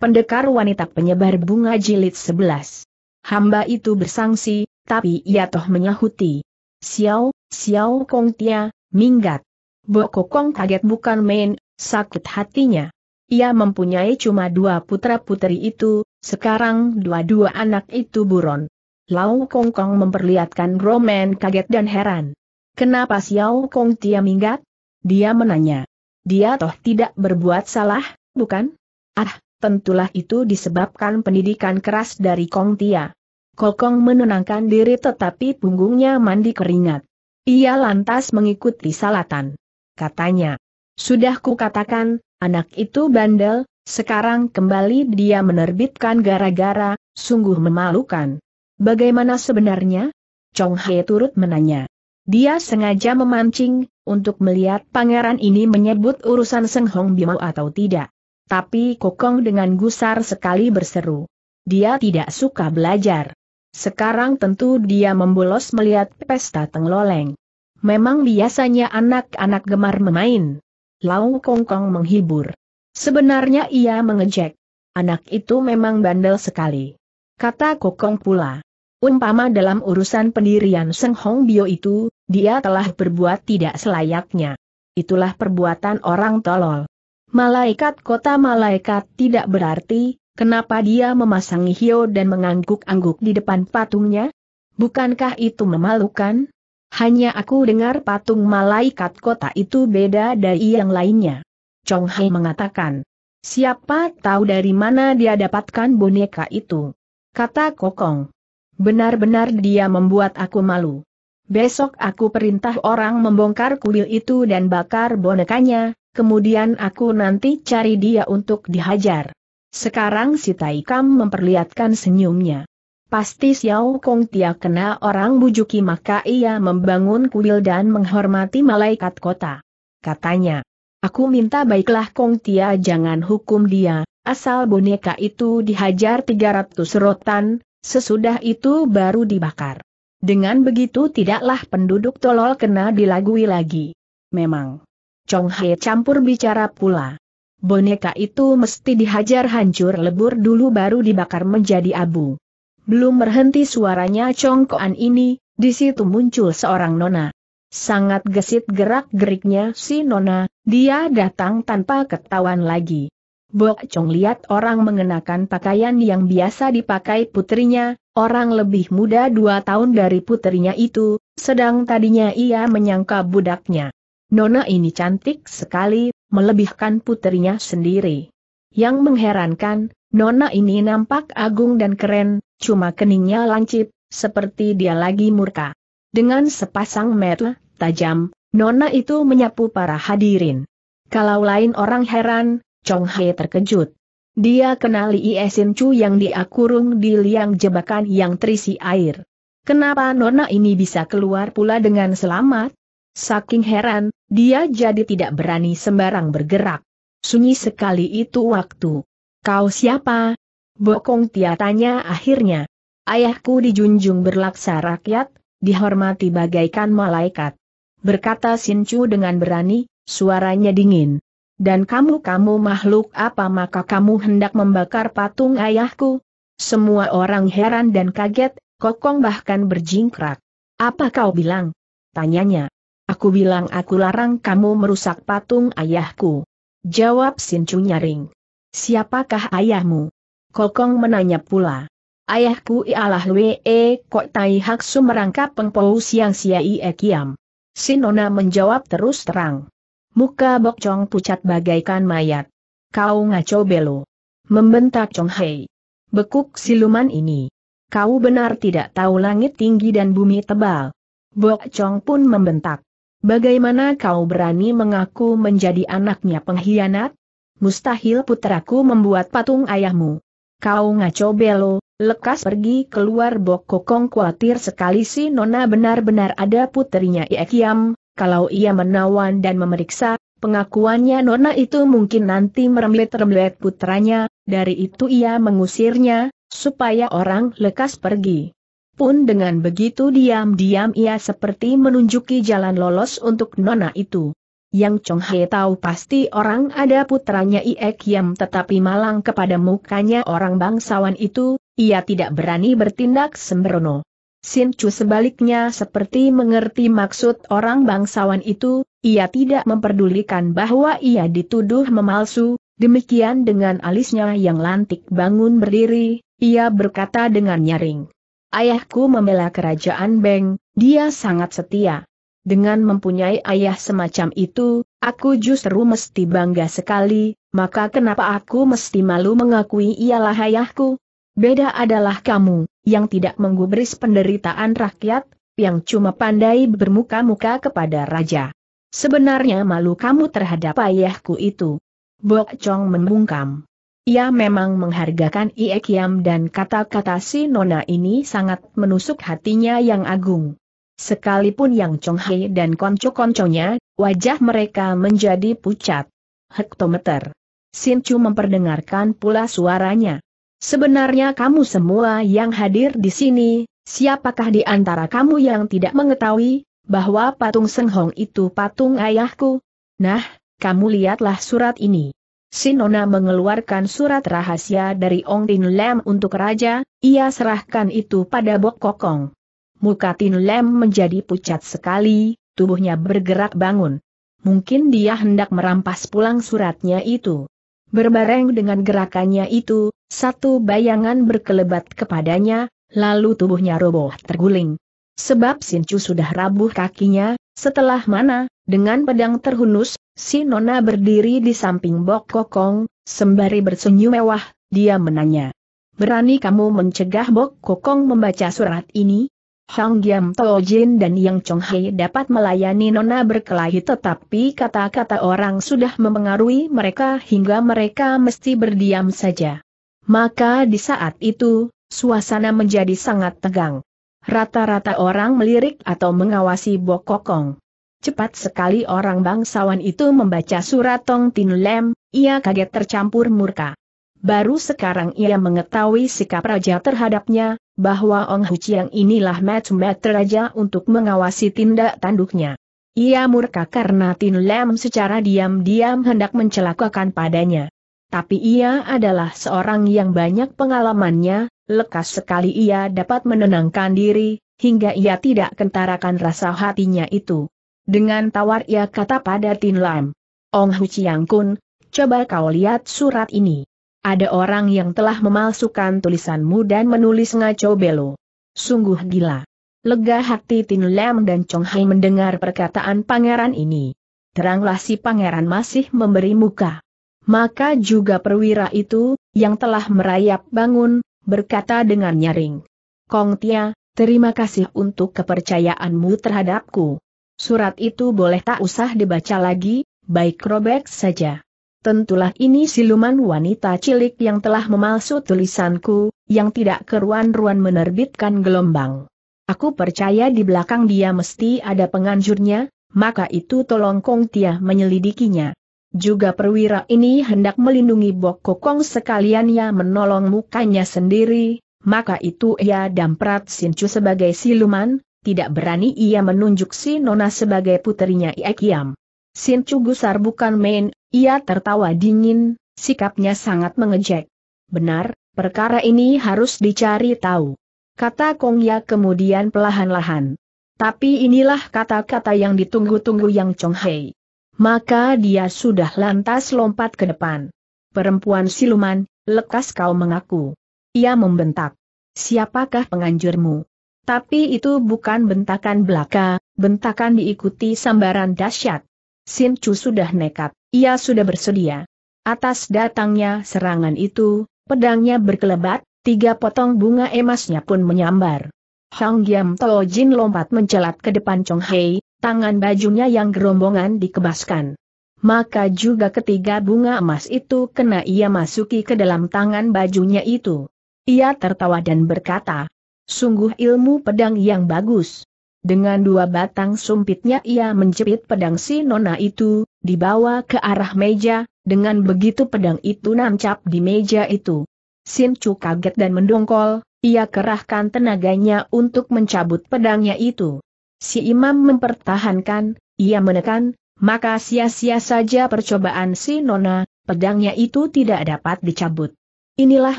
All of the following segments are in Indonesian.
Pendekar wanita penyebar bunga jilid 11. Hamba itu bersangsi, tapi ia toh menyahuti. Xiao, Xiao Kong Tia, minggat. Bo Kokong kaget bukan main, sakit hatinya. Ia mempunyai cuma dua putra-putri itu, sekarang dua-dua anak itu buron. Lau Kong Kong memperlihatkan Roman kaget dan heran. Kenapa Xiao Kong Tia minggat? Dia menanya. Dia toh tidak berbuat salah, bukan? Ah, tentulah itu disebabkan pendidikan keras dari Kong Tia. Kokong menenangkan diri tetapi punggungnya mandi keringat. Ia lantas mengikuti salatan. Katanya, sudah kukatakan, anak itu bandel, sekarang kembali dia menerbitkan gara-gara, sungguh memalukan. Bagaimana sebenarnya? Chong He turut menanya. Dia sengaja memancing, untuk melihat pangeran ini menyebut urusan Seng Hong Bimo atau tidak. Tapi Kokong dengan gusar sekali berseru. Dia tidak suka belajar. Sekarang tentu dia membolos melihat pesta tengloleng. Memang biasanya anak-anak gemar memain. Lau Kongkong menghibur. Sebenarnya ia mengejek. Anak itu memang bandel sekali. Kata Kokong pula. Umpama dalam urusan pendirian Seng Hong Bio itu, dia telah berbuat tidak selayaknya. Itulah perbuatan orang tolol. Malaikat kota malaikat tidak berarti, kenapa dia memasangi hio dan mengangguk-angguk di depan patungnya? Bukankah itu memalukan? Hanya aku dengar patung malaikat kota itu beda dari yang lainnya. Chong Hai mengatakan, siapa tahu dari mana dia dapatkan boneka itu? Kata Kokong. Benar-benar dia membuat aku malu. Besok aku perintah orang membongkar kuil itu dan bakar bonekanya, kemudian aku nanti cari dia untuk dihajar. Sekarang si Taikam memperlihatkan senyumnya. Pasti Xiao Kong Tia kena orang bujuki maka ia membangun kuil dan menghormati malaikat kota. Katanya, aku minta baiklah Kong Tia jangan hukum dia, asal boneka itu dihajar 300 rotan, sesudah itu baru dibakar. Dengan begitu tidaklah penduduk tolol kena dilagui lagi. Memang. Chong He campur bicara pula. Boneka itu mesti dihajar hancur lebur dulu baru dibakar menjadi abu. Belum berhenti suaranya Chong Koan ini, di situ muncul seorang nona. Sangat gesit gerak-geriknya si nona, dia datang tanpa ketahuan lagi. Bok Chong lihat orang mengenakan pakaian yang biasa dipakai putrinya, orang lebih muda dua tahun dari putrinya itu, sedang tadinya ia menyangka budaknya. Nona ini cantik sekali, melebihkan putrinya sendiri. Yang mengherankan, Nona ini nampak agung dan keren, cuma keningnya lancip, seperti dia lagi murka. Dengan sepasang mata tajam, Nona itu menyapu para hadirin. Kalau lain orang heran, Chong He terkejut. Dia kenali Iesin Chu yang dia kurung di liang jebakan yang terisi air. Kenapa Nona ini bisa keluar pula dengan selamat? Saking heran, dia jadi tidak berani sembarang bergerak. Sunyi sekali itu waktu. Kau siapa? Bokong Tia tanya akhirnya. Ayahku dijunjung berlaksa rakyat, dihormati bagaikan malaikat. Berkata Sincu dengan berani, suaranya dingin. Dan kamu-kamu makhluk apa maka kamu hendak membakar patung ayahku? Semua orang heran dan kaget, kokong bahkan berjingkrak. Apa kau bilang? Tanyanya. Aku bilang aku larang kamu merusak patung ayahku. Jawab Sincu nyaring. Siapakah ayahmu? Kokong menanya pula. Ayahku ialah W.E. Kok Tai Hak merangkap pengpau siang siai e kiam. Sinona menjawab terus terang. Muka Bok Chong pucat bagaikan mayat. Kau ngaco belo. Membentak Chong Hei. Bekuk siluman ini. Kau benar tidak tahu langit tinggi dan bumi tebal. Bok Chong pun membentak. Bagaimana kau berani mengaku menjadi anaknya pengkhianat? Mustahil putraku membuat patung ayahmu. Kau ngaco belo, lekas pergi keluar Bok Kokong khawatir sekali si Nona benar-benar ada putrinya Iekiam, kalau ia menawan dan memeriksa, pengakuannya Nona itu mungkin nanti merembet-rembet putranya, dari itu ia mengusirnya, supaya orang lekas pergi. Pun dengan begitu diam-diam ia seperti menunjuki jalan lolos untuk nona itu. Yang Chong He tahu pasti orang ada putranya Ie Kiam tetapi malang kepada mukanya orang bangsawan itu, ia tidak berani bertindak sembrono. Sin Chu sebaliknya seperti mengerti maksud orang bangsawan itu, ia tidak memperdulikan bahwa ia dituduh memalsu, demikian dengan alisnya yang lantik bangun berdiri, ia berkata dengan nyaring. Ayahku membela kerajaan Beng, dia sangat setia. Dengan mempunyai ayah semacam itu, aku justru mesti bangga sekali, maka kenapa aku mesti malu mengakui ialah ayahku? Beda adalah kamu, yang tidak menggubris penderitaan rakyat, yang cuma pandai bermuka-muka kepada raja. Sebenarnya malu kamu terhadap ayahku itu. Bok Chong membungkam. Ia memang menghargakan Ie Kiam dan kata-kata si Nona ini sangat menusuk hatinya yang agung. Sekalipun Yang Chong dan konco-konconya, wajah mereka menjadi pucat. Hektometer. Sin Chu memperdengarkan pula suaranya. Sebenarnya kamu semua yang hadir di sini, siapakah di antara kamu yang tidak mengetahui, bahwa patung Seng Hong itu patung ayahku? Nah, kamu lihatlah surat ini. Sinona mengeluarkan surat rahasia dari Ong Tin Lem untuk raja, ia serahkan itu pada Bok Kokong. Muka Tin Lem menjadi pucat sekali, tubuhnya bergerak bangun. Mungkin dia hendak merampas pulang suratnya itu. Berbareng dengan gerakannya itu, satu bayangan berkelebat kepadanya, lalu tubuhnya roboh terguling. Sebab Sincu sudah rabuh kakinya, setelah mana, dengan pedang terhunus, Si Nona berdiri di samping Bok Kokong, sembari bersenyum mewah, dia menanya. Berani kamu mencegah Bok Kokong membaca surat ini? Hang Giam Jin dan Yang Chong Hei dapat melayani Nona berkelahi tetapi kata-kata orang sudah mempengaruhi mereka hingga mereka mesti berdiam saja. Maka di saat itu, suasana menjadi sangat tegang. Rata-rata orang melirik atau mengawasi Bok Kokong. Cepat sekali orang bangsawan itu membaca surat Tong Tin Lem, ia kaget tercampur murka. Baru sekarang ia mengetahui sikap raja terhadapnya, bahwa Ong Hu Chiang inilah match-match raja untuk mengawasi tindak tanduknya. Ia murka karena Tin Lem secara diam-diam hendak mencelakakan padanya. Tapi ia adalah seorang yang banyak pengalamannya, lekas sekali ia dapat menenangkan diri, hingga ia tidak kentarakan rasa hatinya itu. Dengan tawar ia kata pada Tin Lam. Ong Hu Chiang Kun, coba kau lihat surat ini. Ada orang yang telah memalsukan tulisanmu dan menulis ngaco belo. Sungguh gila. Lega hati Tin Lam dan Chong Hai mendengar perkataan pangeran ini. Teranglah si pangeran masih memberi muka. Maka juga perwira itu, yang telah merayap bangun, berkata dengan nyaring. Kong Tia, terima kasih untuk kepercayaanmu terhadapku. Surat itu boleh tak usah dibaca lagi, baik robek saja. Tentulah ini siluman wanita cilik yang telah memalsu tulisanku, yang tidak keruan-ruan menerbitkan gelombang. Aku percaya di belakang dia mesti ada penganjurnya, maka itu tolong Kong Tia menyelidikinya. Juga perwira ini hendak melindungi Bok Kokong sekalian ia menolong mukanya sendiri, maka itu ia damprat Sincu sebagai siluman, tidak berani ia menunjuk si Nona sebagai puterinya Iekiam. Sin Chu gusar bukan main, ia tertawa dingin, sikapnya sangat mengejek. Benar, perkara ini harus dicari tahu. Kata Kong Ya kemudian pelahan-lahan. Tapi inilah kata-kata yang ditunggu-tunggu Yang Chong Hei. Maka dia sudah lantas lompat ke depan. Perempuan siluman, lekas kau mengaku. Ia membentak. Siapakah penganjurmu? Tapi itu bukan bentakan belaka, bentakan diikuti sambaran dahsyat. Sin Chu sudah nekat, ia sudah bersedia. Atas datangnya serangan itu, pedangnya berkelebat, tiga potong bunga emasnya pun menyambar. Hang Giam Tao Jin lompat mencelat ke depan Chong Hei, tangan bajunya yang gerombongan dikebaskan. Maka juga ketiga bunga emas itu kena ia masuki ke dalam tangan bajunya itu. Ia tertawa dan berkata, Sungguh ilmu pedang yang bagus. Dengan dua batang sumpitnya ia menjepit pedang si nona itu, dibawa ke arah meja, dengan begitu pedang itu nancap di meja itu. Sin Chu kaget dan mendongkol, ia kerahkan tenaganya untuk mencabut pedangnya itu. Si imam mempertahankan, ia menekan, maka sia-sia saja percobaan si Nona, pedangnya itu tidak dapat dicabut. Inilah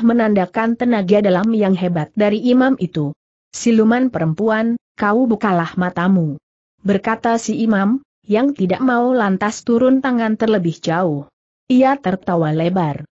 menandakan tenaga dalam yang hebat dari imam itu. Siluman perempuan, kau bukalah matamu. Berkata si imam, yang tidak mau lantas turun tangan terlebih jauh. Ia tertawa lebar.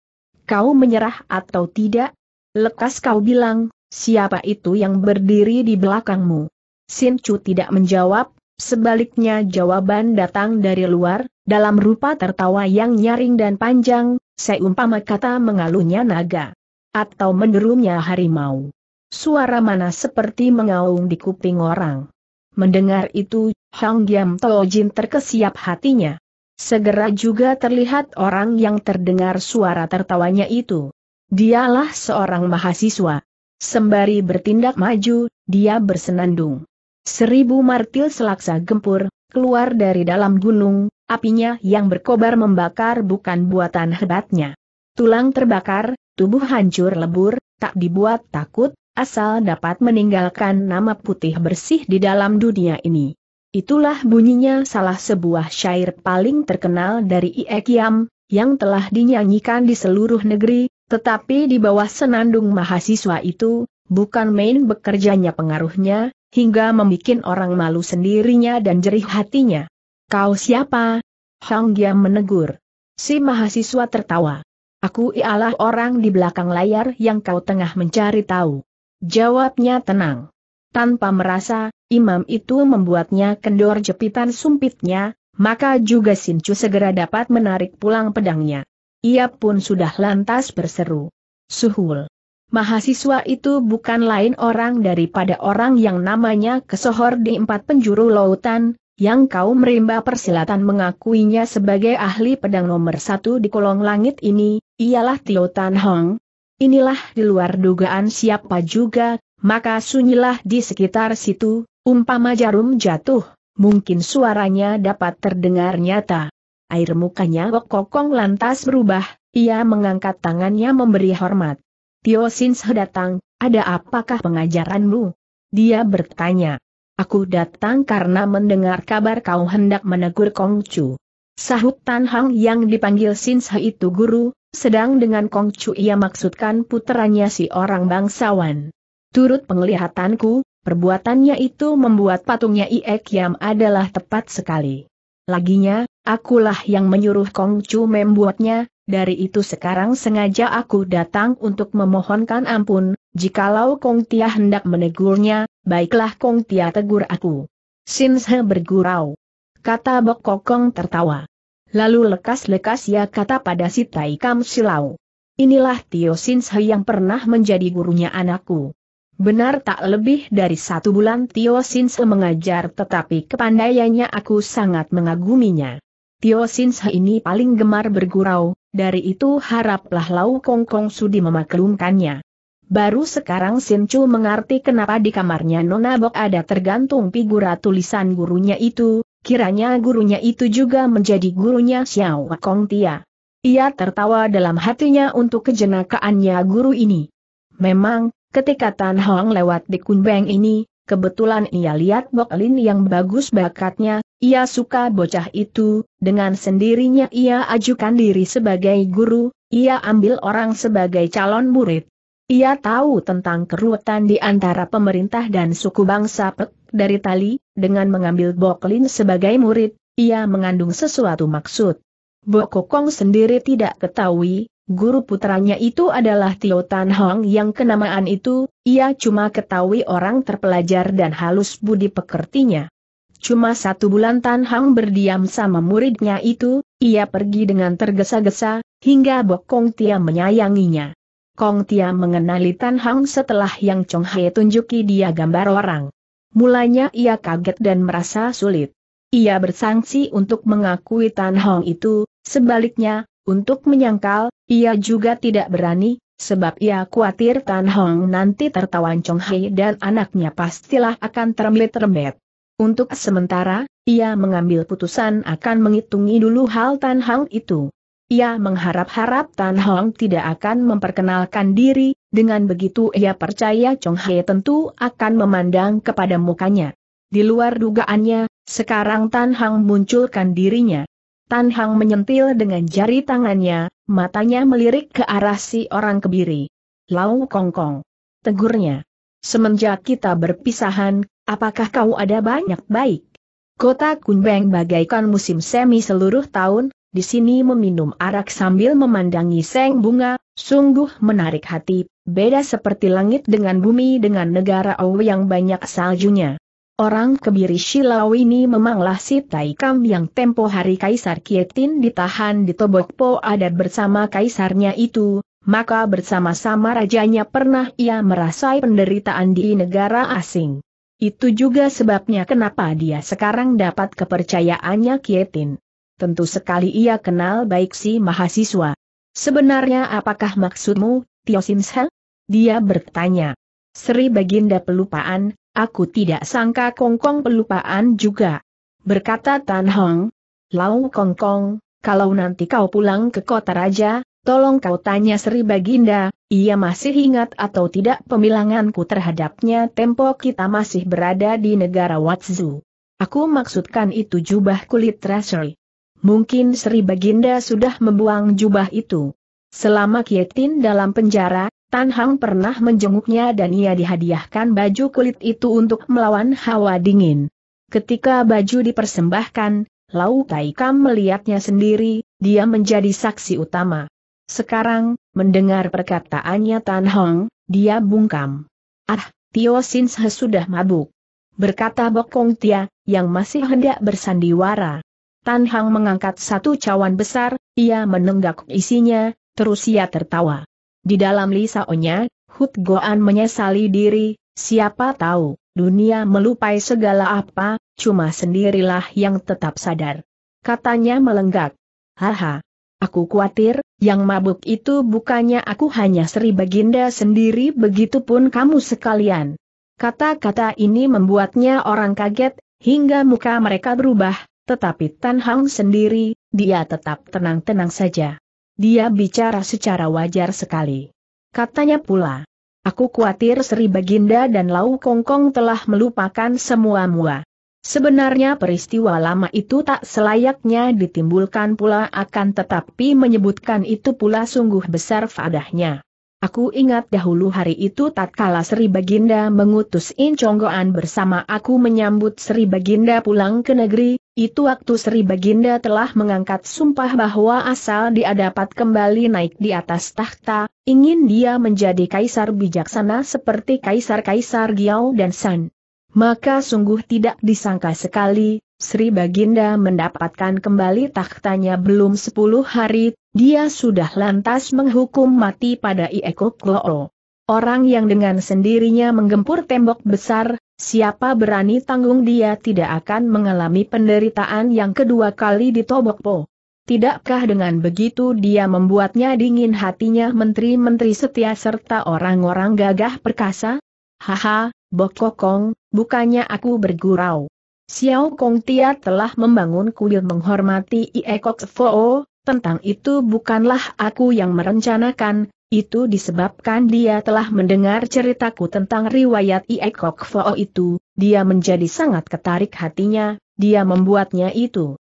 Kau menyerah atau tidak? Lekas kau bilang, siapa itu yang berdiri di belakangmu? Sin Chu tidak menjawab, sebaliknya jawaban datang dari luar, dalam rupa tertawa yang nyaring dan panjang, seumpama kata mengalunya naga. Atau menderumnya harimau. Suara mana seperti mengaung di kuping orang. Mendengar itu, Hang Giam Jin terkesiap hatinya. Segera juga terlihat orang yang terdengar suara tertawanya itu. Dialah seorang mahasiswa. Sembari bertindak maju, dia bersenandung. Seribu martil selaksa gempur, keluar dari dalam gunung, apinya yang berkobar membakar bukan buatan hebatnya. Tulang terbakar, tubuh hancur lebur, tak dibuat takut, asal dapat meninggalkan nama putih bersih di dalam dunia ini. Itulah bunyinya salah sebuah syair paling terkenal dari Ie Kiam, yang telah dinyanyikan di seluruh negeri, tetapi di bawah senandung mahasiswa itu, bukan main bekerjanya pengaruhnya, hingga membuat orang malu sendirinya dan jerih hatinya. Kau siapa? Hang Giam menegur. Si mahasiswa tertawa. Aku ialah orang di belakang layar yang kau tengah mencari tahu. Jawabnya tenang. Tanpa merasa, imam itu membuatnya kendor jepitan sumpitnya, maka juga Sincu segera dapat menarik pulang pedangnya. Ia pun sudah lantas berseru. Suhul. Mahasiswa itu bukan lain orang daripada orang yang namanya kesohor di empat penjuru lautan, yang kaum rimba persilatan mengakuinya sebagai ahli pedang nomor satu di kolong langit ini, ialah Tio Tan Hong. Inilah di luar dugaan siapa juga, maka sunyilah di sekitar situ, umpama jarum jatuh, mungkin suaranya dapat terdengar nyata. Air mukanya Kokong lantas berubah, ia mengangkat tangannya memberi hormat. Tio Sins datang, ada apakah pengajaranmu? Dia bertanya. Aku datang karena mendengar kabar kau hendak menegur Kong Chu. Sahut Tan Hang yang dipanggil Sins itu guru, sedang dengan Kong Chu ia maksudkan puteranya si orang bangsawan. Turut penglihatanku, perbuatannya itu membuat patungnya Ie Kiam adalah tepat sekali. Laginya, akulah yang menyuruh Kong Chu membuatnya, dari itu sekarang sengaja aku datang untuk memohonkan ampun, jikalau Kong Tia hendak menegurnya, baiklah Kong Tia tegur aku. Sin Se bergurau. Kata Bok Kokong tertawa. Lalu lekas-lekas ia kata pada si Tai Kam Silau. Inilah Tio Sin Se yang pernah menjadi gurunya anakku. Benar tak lebih dari satu bulan Tio Sinse mengajar tetapi kepandaiannya aku sangat mengaguminya. Tio Sinse ini paling gemar bergurau, dari itu haraplah Lau Kong Kong Sudi memaklumkannya. Baru sekarang Sin Chu mengerti kenapa di kamarnya Nona Bok ada tergantung figura tulisan gurunya itu, kiranya gurunya itu juga menjadi gurunya Xiao Kong Tia. Ia tertawa dalam hatinya untuk kejenakaannya guru ini. Memang, Ketika Tan Hong lewat di Kunbeng ini, kebetulan ia lihat Bok Lin yang bagus bakatnya, ia suka bocah itu, dengan sendirinya ia ajukan diri sebagai guru, ia ambil orang sebagai calon murid. Ia tahu tentang keruwetan di antara pemerintah dan suku bangsa Pek dari tali, dengan mengambil Bok Lin sebagai murid, ia mengandung sesuatu maksud. Bok Kokong sendiri tidak ketahui, Guru putranya itu adalah Tio Tan Hong yang kenamaan itu, ia cuma ketahui orang terpelajar dan halus budi pekertinya. Cuma satu bulan Tan Hong berdiam sama muridnya itu, ia pergi dengan tergesa-gesa, hingga Bok Kong Tia menyayanginya. Kong Tia mengenali Tan Hong setelah yang Chong Hai tunjuki dia gambar orang. Mulanya ia kaget dan merasa sulit. Ia bersangsi untuk mengakui Tan Hong itu, sebaliknya, untuk menyangkal, ia juga tidak berani, sebab ia khawatir Tan Hong nanti tertawan Chong Hei dan anaknya pastilah akan terembet-rembet. Untuk sementara, ia mengambil putusan akan menghitungi dulu hal Tan Hong itu. Ia mengharap-harap Tan Hong tidak akan memperkenalkan diri, dengan begitu ia percaya Chong Hei tentu akan memandang kepada mukanya. Di luar dugaannya, sekarang Tan Hang munculkan dirinya. Tan Hang menyentil dengan jari tangannya, matanya melirik ke arah si orang kebiri. Lau Kongkong. Tegurnya. Semenjak kita berpisahan, apakah kau ada banyak baik? Kota Kunbeng bagaikan musim semi seluruh tahun, di sini meminum arak sambil memandangi seng bunga, sungguh menarik hati, beda seperti langit dengan bumi dengan negara Owe yang banyak saljunya. Orang kebiri Shilau ini memanglah si Taikam yang tempo hari Kaisar Kietin ditahan di Tobokpo adat bersama kaisarnya itu, maka bersama-sama rajanya pernah ia merasai penderitaan di negara asing. Itu juga sebabnya kenapa dia sekarang dapat kepercayaannya Kietin. Tentu sekali ia kenal baik si mahasiswa. Sebenarnya apakah maksudmu, Tio Sinsha? Dia bertanya. Seri Baginda pelupaan, aku tidak sangka Kongkong pelupaan juga. Berkata Tan Hong, Lau Kongkong, kalau nanti kau pulang ke kota raja, Tolong kau tanya Sri Baginda, ia masih ingat atau tidak pemilanganku terhadapnya tempo kita masih berada di negara Watsu. Aku maksudkan itu jubah kulit treasury. Mungkin Sri Baginda sudah membuang jubah itu. Selama Kietin dalam penjara, Tan Hang pernah menjenguknya dan ia dihadiahkan baju kulit itu untuk melawan hawa dingin. Ketika baju dipersembahkan, Lau Tai Kam melihatnya sendiri, dia menjadi saksi utama. Sekarang, mendengar perkataannya Tan Hong, dia bungkam. Ah, Tio Sin sudah mabuk. Berkata Bokong Tia, yang masih hendak bersandiwara. Tan Hang mengangkat satu cawan besar, ia menenggak isinya, terus ia tertawa. Di dalam lisaonya, Hut Goan menyesali diri, siapa tahu, dunia melupai segala apa, cuma sendirilah yang tetap sadar. Katanya melenggak. Haha, Aku khawatir, yang mabuk itu bukannya aku hanya Sri Baginda sendiri begitupun kamu sekalian. Kata-kata ini membuatnya orang kaget, hingga muka mereka berubah, tetapi Tan Hang sendiri, dia tetap tenang-tenang saja. Dia bicara secara wajar sekali. Katanya pula, aku khawatir Sri Baginda dan Lau Kongkong telah melupakan semua mua. Sebenarnya peristiwa lama itu tak selayaknya ditimbulkan pula akan tetapi menyebutkan itu pula sungguh besar fadahnya. Aku ingat dahulu hari itu tatkala Sri Baginda mengutus In Chonggoan bersama aku menyambut Sri Baginda pulang ke negeri, itu waktu Sri Baginda telah mengangkat sumpah bahwa asal dia dapat kembali naik di atas tahta, ingin dia menjadi kaisar bijaksana seperti kaisar-kaisar Giao dan San. Maka sungguh tidak disangka sekali, Sri Baginda mendapatkan kembali tahtanya belum sepuluh hari, dia sudah lantas menghukum mati pada Ieko Kloo. Orang yang dengan sendirinya menggempur tembok besar, siapa berani tanggung dia tidak akan mengalami penderitaan yang kedua kali di Tobokpo. Tidakkah dengan begitu dia membuatnya dingin hatinya menteri-menteri setia serta orang-orang gagah perkasa? Haha, Bokokong, bukannya aku bergurau. Xiao Kong Tia telah membangun kuil menghormati Iekok Foo, tentang itu bukanlah aku yang merencanakan, itu disebabkan dia telah mendengar ceritaku tentang riwayat Iekok Foo itu, dia menjadi sangat ketarik hatinya, dia membuatnya itu.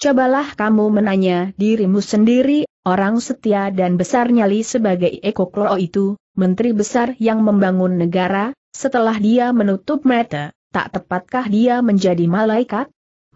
Cobalah kamu menanya dirimu sendiri, orang setia dan besar nyali sebagai Iekok Foo itu, menteri besar yang membangun negara, setelah dia menutup mata, tak tepatkah dia menjadi malaikat?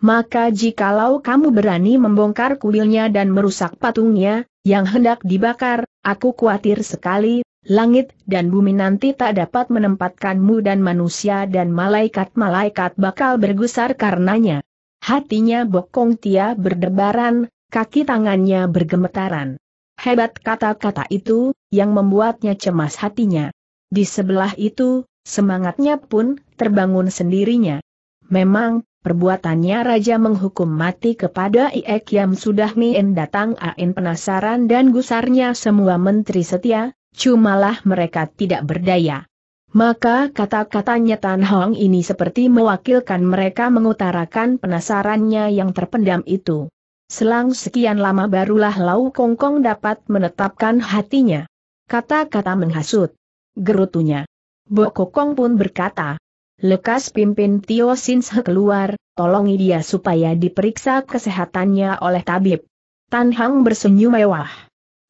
Maka jikalau kamu berani membongkar kuilnya dan merusak patungnya, yang hendak dibakar, aku khawatir sekali, langit dan bumi nanti tak dapat menempatkanmu dan manusia dan malaikat-malaikat bakal bergusar karenanya. Hatinya Bokong Tia berdebaran, kaki tangannya bergemetaran. Hebat kata-kata itu, yang membuatnya cemas hatinya. Di sebelah itu, Semangatnya pun terbangun sendirinya. Memang, perbuatannya Raja menghukum mati kepada Iek yang sudah mien datang Ain penasaran dan gusarnya semua menteri setia, cumalah mereka tidak berdaya. Maka kata-katanya Tan Hong ini seperti mewakilkan mereka mengutarakan penasarannya yang terpendam itu. Selang sekian lama barulah Lau Kongkong dapat menetapkan hatinya. Kata-kata menghasut. Gerutunya. Bokokong pun berkata, Lekas pimpin Tio Sinse keluar, tolongi dia supaya diperiksa kesehatannya oleh tabib. Tan Hang bersenyum mewah.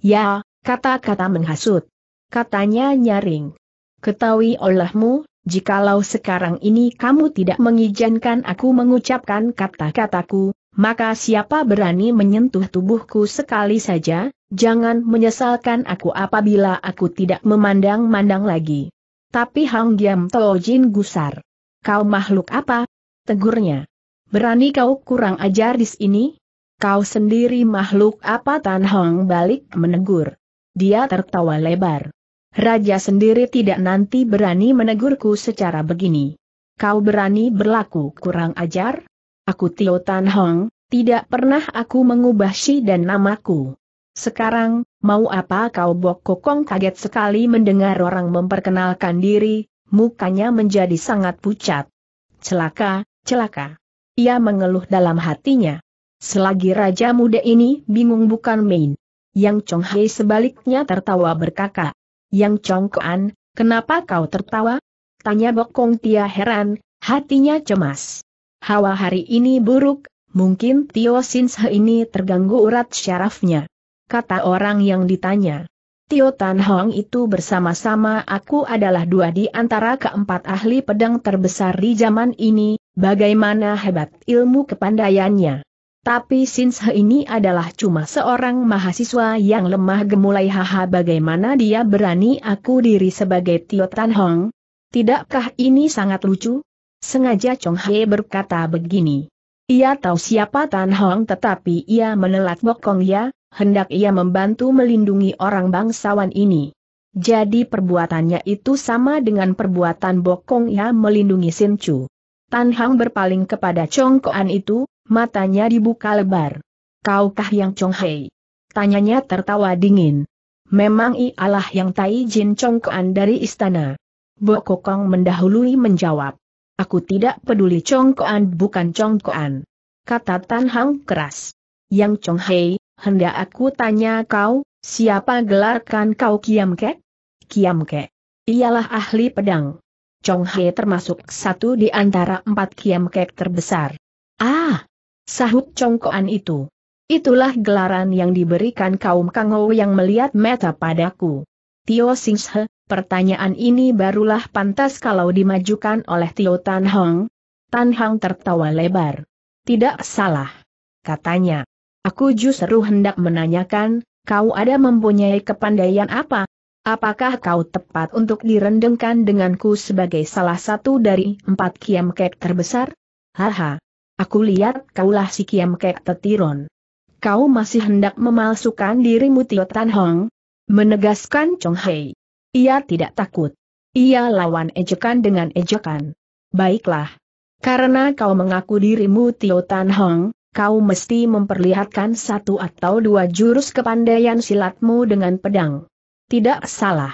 Ya, kata-kata menghasut. Katanya nyaring. Ketahui olehmu, jikalau sekarang ini kamu tidak mengizinkan aku mengucapkan kata-kataku, maka siapa berani menyentuh tubuhku sekali saja, jangan menyesalkan aku apabila aku tidak memandang-mandang lagi. Tapi Hang Giam Jin gusar. Kau makhluk apa? Tegurnya. Berani kau kurang ajar di sini? Kau sendiri makhluk apa Tan Hong balik menegur. Dia tertawa lebar. Raja sendiri tidak nanti berani menegurku secara begini. Kau berani berlaku kurang ajar? Aku Tio Tan Hong, tidak pernah aku mengubah si dan namaku. Sekarang, mau apa kau Bok Kokong kaget sekali mendengar orang memperkenalkan diri, mukanya menjadi sangat pucat. Celaka, celaka. Ia mengeluh dalam hatinya. Selagi raja muda ini bingung bukan main. Yang Chong Hei sebaliknya tertawa berkakak. Yang Chong Koan, kenapa kau tertawa? Tanya Bok Kong Tia heran, hatinya cemas. Hawa hari ini buruk, mungkin Tio Sinse ini terganggu urat syarafnya kata orang yang ditanya. Tio Tan Hong itu bersama-sama aku adalah dua di antara keempat ahli pedang terbesar di zaman ini, bagaimana hebat ilmu kepandaiannya. Tapi Sinse ini adalah cuma seorang mahasiswa yang lemah gemulai haha bagaimana dia berani aku diri sebagai Tio Tan Hong. Tidakkah ini sangat lucu? Sengaja Chong He berkata begini. Ia tahu siapa Tan Hong tetapi ia menelat bokong ya, hendak ia membantu melindungi orang bangsawan ini. Jadi perbuatannya itu sama dengan perbuatan Bokong ya melindungi Sin Chu. Tan Hang berpaling kepada Chong Koan itu, matanya dibuka lebar. Kaukah yang Chong Hei? Tanyanya tertawa dingin. Memang ialah yang Tai Jin Chong Koan dari istana. Bokong mendahului menjawab. Aku tidak peduli Chong Koan bukan Chong Koan. Kata Tan Hang keras. Yang Chong Hei, hendak aku tanya kau, siapa gelarkan kau Kiam Kek? Kiam Kek. Ialah ahli pedang. Chong He termasuk satu di antara empat Kiam Kek terbesar. Ah! Sahut Chong Koan itu. Itulah gelaran yang diberikan kaum Kangou yang melihat meta padaku. Tio Singse, pertanyaan ini barulah pantas kalau dimajukan oleh Tio Tan Hong. Tan Hong tertawa lebar. Tidak salah. Katanya. Aku justru hendak menanyakan, kau ada mempunyai kepandaian apa? Apakah kau tepat untuk direndengkan denganku sebagai salah satu dari empat kiam kek terbesar? Haha. Aku lihat kaulah si kiam kek tetiron. Kau masih hendak memalsukan dirimu Tio Tan Hong? Menegaskan Chong Hei. Ia tidak takut. Ia lawan ejekan dengan ejekan. Baiklah. Karena kau mengaku dirimu Tio Tan Hong, kau mesti memperlihatkan satu atau dua jurus kepandaian silatmu dengan pedang. Tidak salah.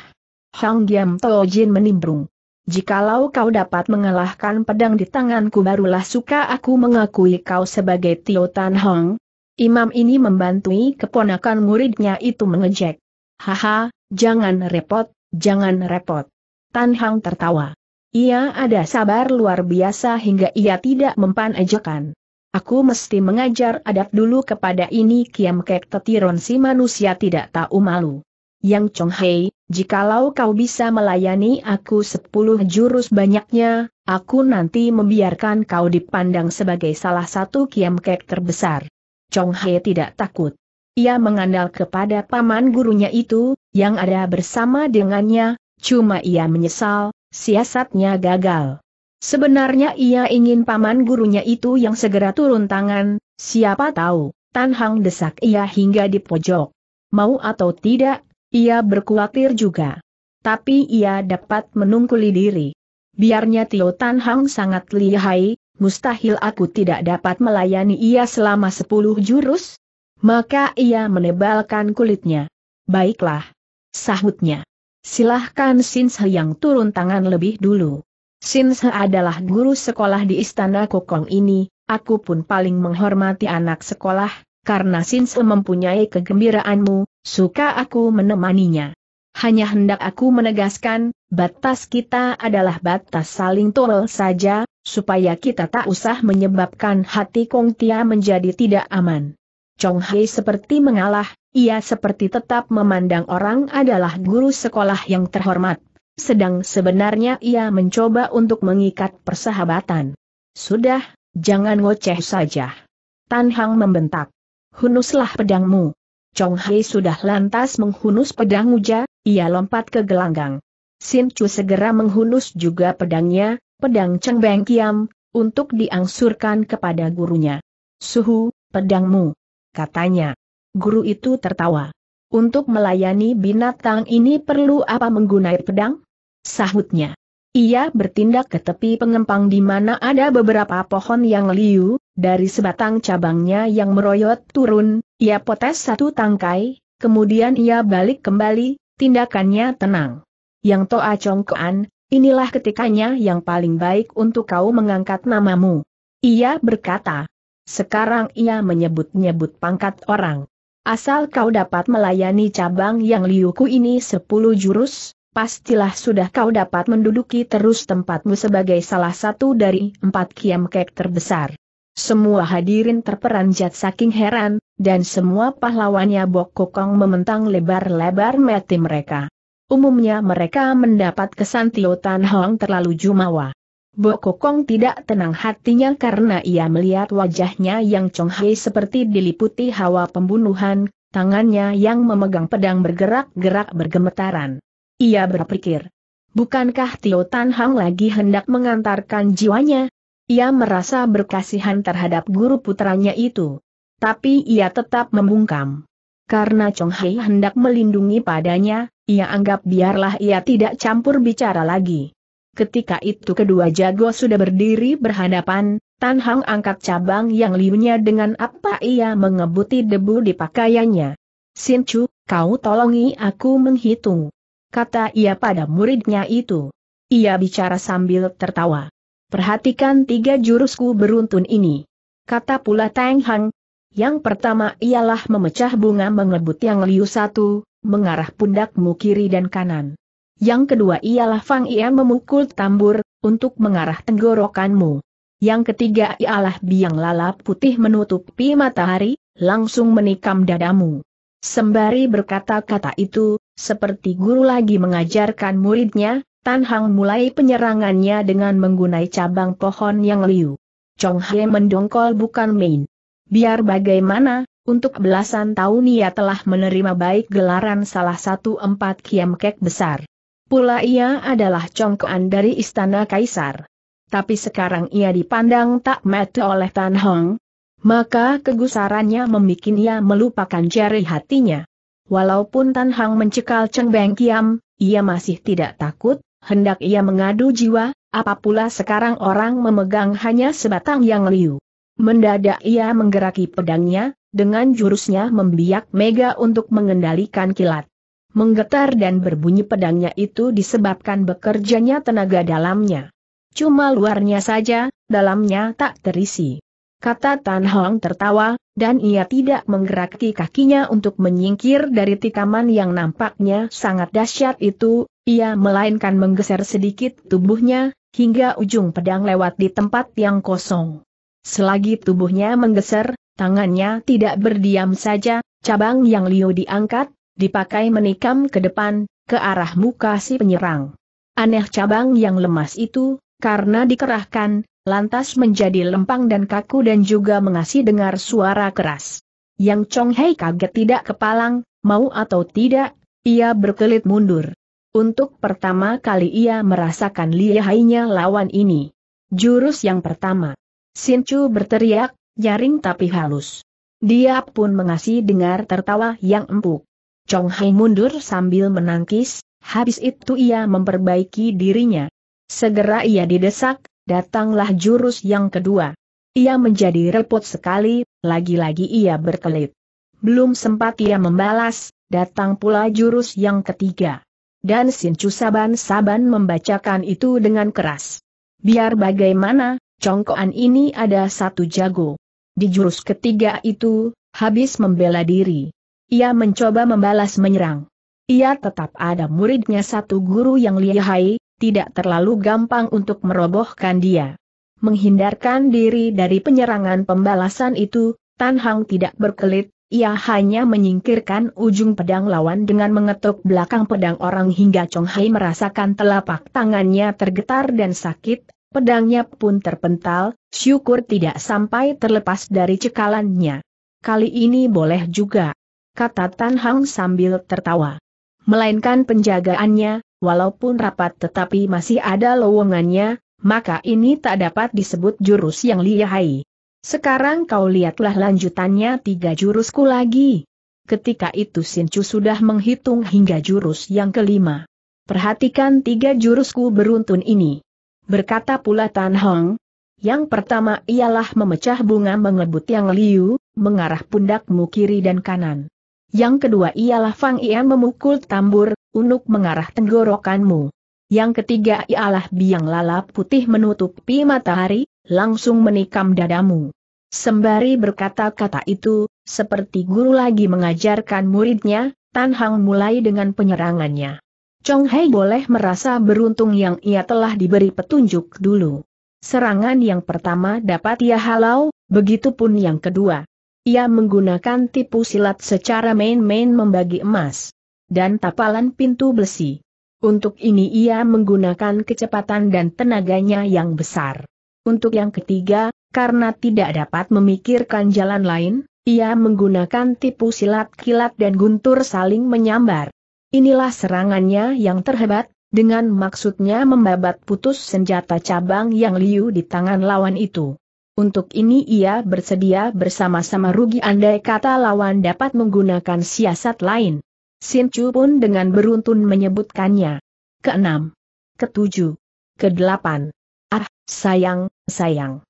Hang Giam Jin menimbrung. Jikalau kau dapat mengalahkan pedang di tanganku barulah suka aku mengakui kau sebagai Tio Tan Hong. Imam ini membantui keponakan muridnya itu mengejek. Haha, jangan repot, jangan repot. Tan Hang tertawa. Ia ada sabar luar biasa hingga ia tidak mempan ejekan. Aku mesti mengajar adat dulu kepada ini Kiam Kek Tetiron si manusia tidak tahu malu. Yang Chong Hei, jikalau kau bisa melayani aku sepuluh jurus banyaknya, aku nanti membiarkan kau dipandang sebagai salah satu Kiam Kek terbesar. Chong Hei tidak takut. Ia mengandal kepada paman gurunya itu, yang ada bersama dengannya, cuma ia menyesal, siasatnya gagal. Sebenarnya ia ingin paman gurunya itu yang segera turun tangan, siapa tahu, Tan Hang desak ia hingga di pojok. Mau atau tidak, ia berkuatir juga. Tapi ia dapat menungkuli diri. Biarnya Tio Tan Hang sangat lihai, mustahil aku tidak dapat melayani ia selama sepuluh jurus. Maka ia menebalkan kulitnya. Baiklah. Sahutnya. Silahkan Sins yang turun tangan lebih dulu. Sinse adalah guru sekolah di istana kokong ini, aku pun paling menghormati anak sekolah, karena Sinse mempunyai kegembiraanmu, suka aku menemaninya. Hanya hendak aku menegaskan, batas kita adalah batas saling tolol saja, supaya kita tak usah menyebabkan hati Kong Tia menjadi tidak aman. Chong Hei seperti mengalah, ia seperti tetap memandang orang adalah guru sekolah yang terhormat. Sedang sebenarnya ia mencoba untuk mengikat persahabatan. Sudah, jangan ngoceh saja. Tan Hang membentak. Hunuslah pedangmu. Chong Hei sudah lantas menghunus pedang Uja, ia lompat ke gelanggang. Sin Chu segera menghunus juga pedangnya, pedang Cheng Beng Kiam, untuk diangsurkan kepada gurunya. Suhu, pedangmu. Katanya. Guru itu tertawa. Untuk melayani binatang ini perlu apa menggunakan pedang? Sahutnya. Ia bertindak ke tepi pengempang di mana ada beberapa pohon yang liu, dari sebatang cabangnya yang meroyot turun, ia potes satu tangkai, kemudian ia balik kembali, tindakannya tenang. Yang Toa Chongkoan, inilah ketikanya yang paling baik untuk kau mengangkat namamu. Ia berkata. Sekarang ia menyebut-nyebut pangkat orang. Asal kau dapat melayani cabang yang liuku ini sepuluh jurus, pastilah sudah kau dapat menduduki terus tempatmu sebagai salah satu dari empat kiam kek terbesar. Semua hadirin terperanjat saking heran, dan semua pahlawannya Bok Kokong mementang lebar-lebar mati mereka. Umumnya mereka mendapat kesan Tio Tan Hong terlalu jumawa. Bo Kokong tidak tenang hatinya karena ia melihat wajahnya yang Chong Hei seperti diliputi hawa pembunuhan, tangannya yang memegang pedang bergerak-gerak bergemetaran. Ia berpikir, bukankah Tio Tan Hong lagi hendak mengantarkan jiwanya? Ia merasa berkasihan terhadap guru putranya itu. Tapi ia tetap membungkam. Karena Chong Hei hendak melindungi padanya, ia anggap biarlah ia tidak campur bicara lagi. Ketika itu kedua jago sudah berdiri berhadapan, Tan Hang angkat cabang yang liunya dengan apa ia mengebuti debu di pakaiannya. Sin Chu, kau tolongi aku menghitung. Kata ia pada muridnya itu. Ia bicara sambil tertawa. Perhatikan tiga jurusku beruntun ini. Kata pula Tang Hang, yang pertama ialah memecah bunga mengebut yang liu satu, mengarah pundakmu kiri dan kanan. Yang kedua ialah Fang Ian memukul tambur, untuk mengarah tenggorokanmu. Yang ketiga ialah biang lalap putih menutupi matahari, langsung menikam dadamu. Sembari berkata-kata itu, seperti guru lagi mengajarkan muridnya, Tan Hang mulai penyerangannya dengan menggunakan cabang pohon yang liu. Chong He mendongkol bukan main. Biar bagaimana, untuk belasan tahun ia telah menerima baik gelaran salah satu empat kiam kek besar. Pula ia adalah congkoan dari istana kaisar. Tapi sekarang ia dipandang tak mati oleh Tan Hong. Maka kegusarannya membuat ia melupakan jari hatinya. Walaupun Tan Hong mencekal Cheng Beng Kiam, ia masih tidak takut, hendak ia mengadu jiwa, apa pula sekarang orang memegang hanya sebatang yang liu. Mendadak ia menggeraki pedangnya, dengan jurusnya membiak Mega untuk mengendalikan kilat. Menggetar dan berbunyi pedangnya itu disebabkan bekerjanya tenaga dalamnya. Cuma luarnya saja, dalamnya tak terisi. Kata Tan Hong tertawa, dan ia tidak menggeraki kakinya untuk menyingkir dari tikaman yang nampaknya sangat dahsyat itu, ia melainkan menggeser sedikit tubuhnya, hingga ujung pedang lewat di tempat yang kosong. Selagi tubuhnya menggeser, tangannya tidak berdiam saja, cabang yang liu diangkat, dipakai menikam ke depan, ke arah muka si penyerang. Aneh cabang yang lemas itu, karena dikerahkan, lantas menjadi lempang dan kaku dan juga mengasih dengar suara keras. Yang Chong Hei kaget tidak kepalang, mau atau tidak, ia berkelit mundur. Untuk pertama kali ia merasakan lihainya lawan ini. Jurus yang pertama. Sin Chu berteriak, nyaring tapi halus. Dia pun mengasih dengar tertawa yang empuk. Chong Hei mundur sambil menangkis, habis itu ia memperbaiki dirinya. Segera ia didesak, datanglah jurus yang kedua. Ia menjadi repot sekali, lagi-lagi ia berkelit. Belum sempat ia membalas, datang pula jurus yang ketiga. Dan Sin Chu saban-saban membacakan itu dengan keras. Biar bagaimana, congkoan ini ada satu jago. Di jurus ketiga itu, habis membela diri. Ia mencoba membalas menyerang. ia tetap ada muridnya satu guru yang lihai, tidak terlalu gampang untuk merobohkan dia. Menghindarkan diri dari penyerangan pembalasan itu, Tan Hang tidak berkelit, ia hanya menyingkirkan ujung pedang lawan dengan mengetuk belakang pedang orang hingga Chong Hai merasakan telapak tangannya tergetar dan sakit, pedangnya pun terpental, syukur tidak sampai terlepas dari cekalannya. Kali ini boleh juga, kata Tan Hang sambil tertawa melainkan penjagaannya, walaupun rapat tetapi masih ada lowongannya, maka ini tak dapat disebut jurus yang lihai. Sekarang kau lihatlah lanjutannya tiga jurusku lagi. Ketika itu Sincu sudah menghitung hingga jurus yang kelima. Perhatikan tiga jurusku beruntun ini. Berkata pula Tan Hong, yang pertama ialah memecah bunga mengebut yang liu, mengarah pundakmu kiri dan kanan. Yang kedua ialah Fang Ian memukul tambur, unuk mengarah tenggorokanmu. Yang ketiga ialah biang lala putih menutupi matahari, langsung menikam dadamu. Sembari berkata-kata itu, seperti guru lagi mengajarkan muridnya, Tan Hang mulai dengan penyerangannya. Chong Hai boleh merasa beruntung yang ia telah diberi petunjuk dulu. Serangan yang pertama dapat ia halau, begitupun yang kedua. Ia menggunakan tipu silat secara main-main membagi emas dan tapalan pintu besi. Untuk ini ia menggunakan kecepatan dan tenaganya yang besar. Untuk yang ketiga, karena tidak dapat memikirkan jalan lain, ia menggunakan tipu silat kilat dan guntur saling menyambar. Inilah serangannya yang terhebat, dengan maksudnya membabat putus senjata cabang yang liu di tangan lawan itu. Untuk ini ia bersedia bersama-sama rugi andai kata lawan dapat menggunakan siasat lain. Sin Chu pun dengan beruntun menyebutkannya. Keenam. Ketujuh. Kedelapan. Ah, sayang, sayang.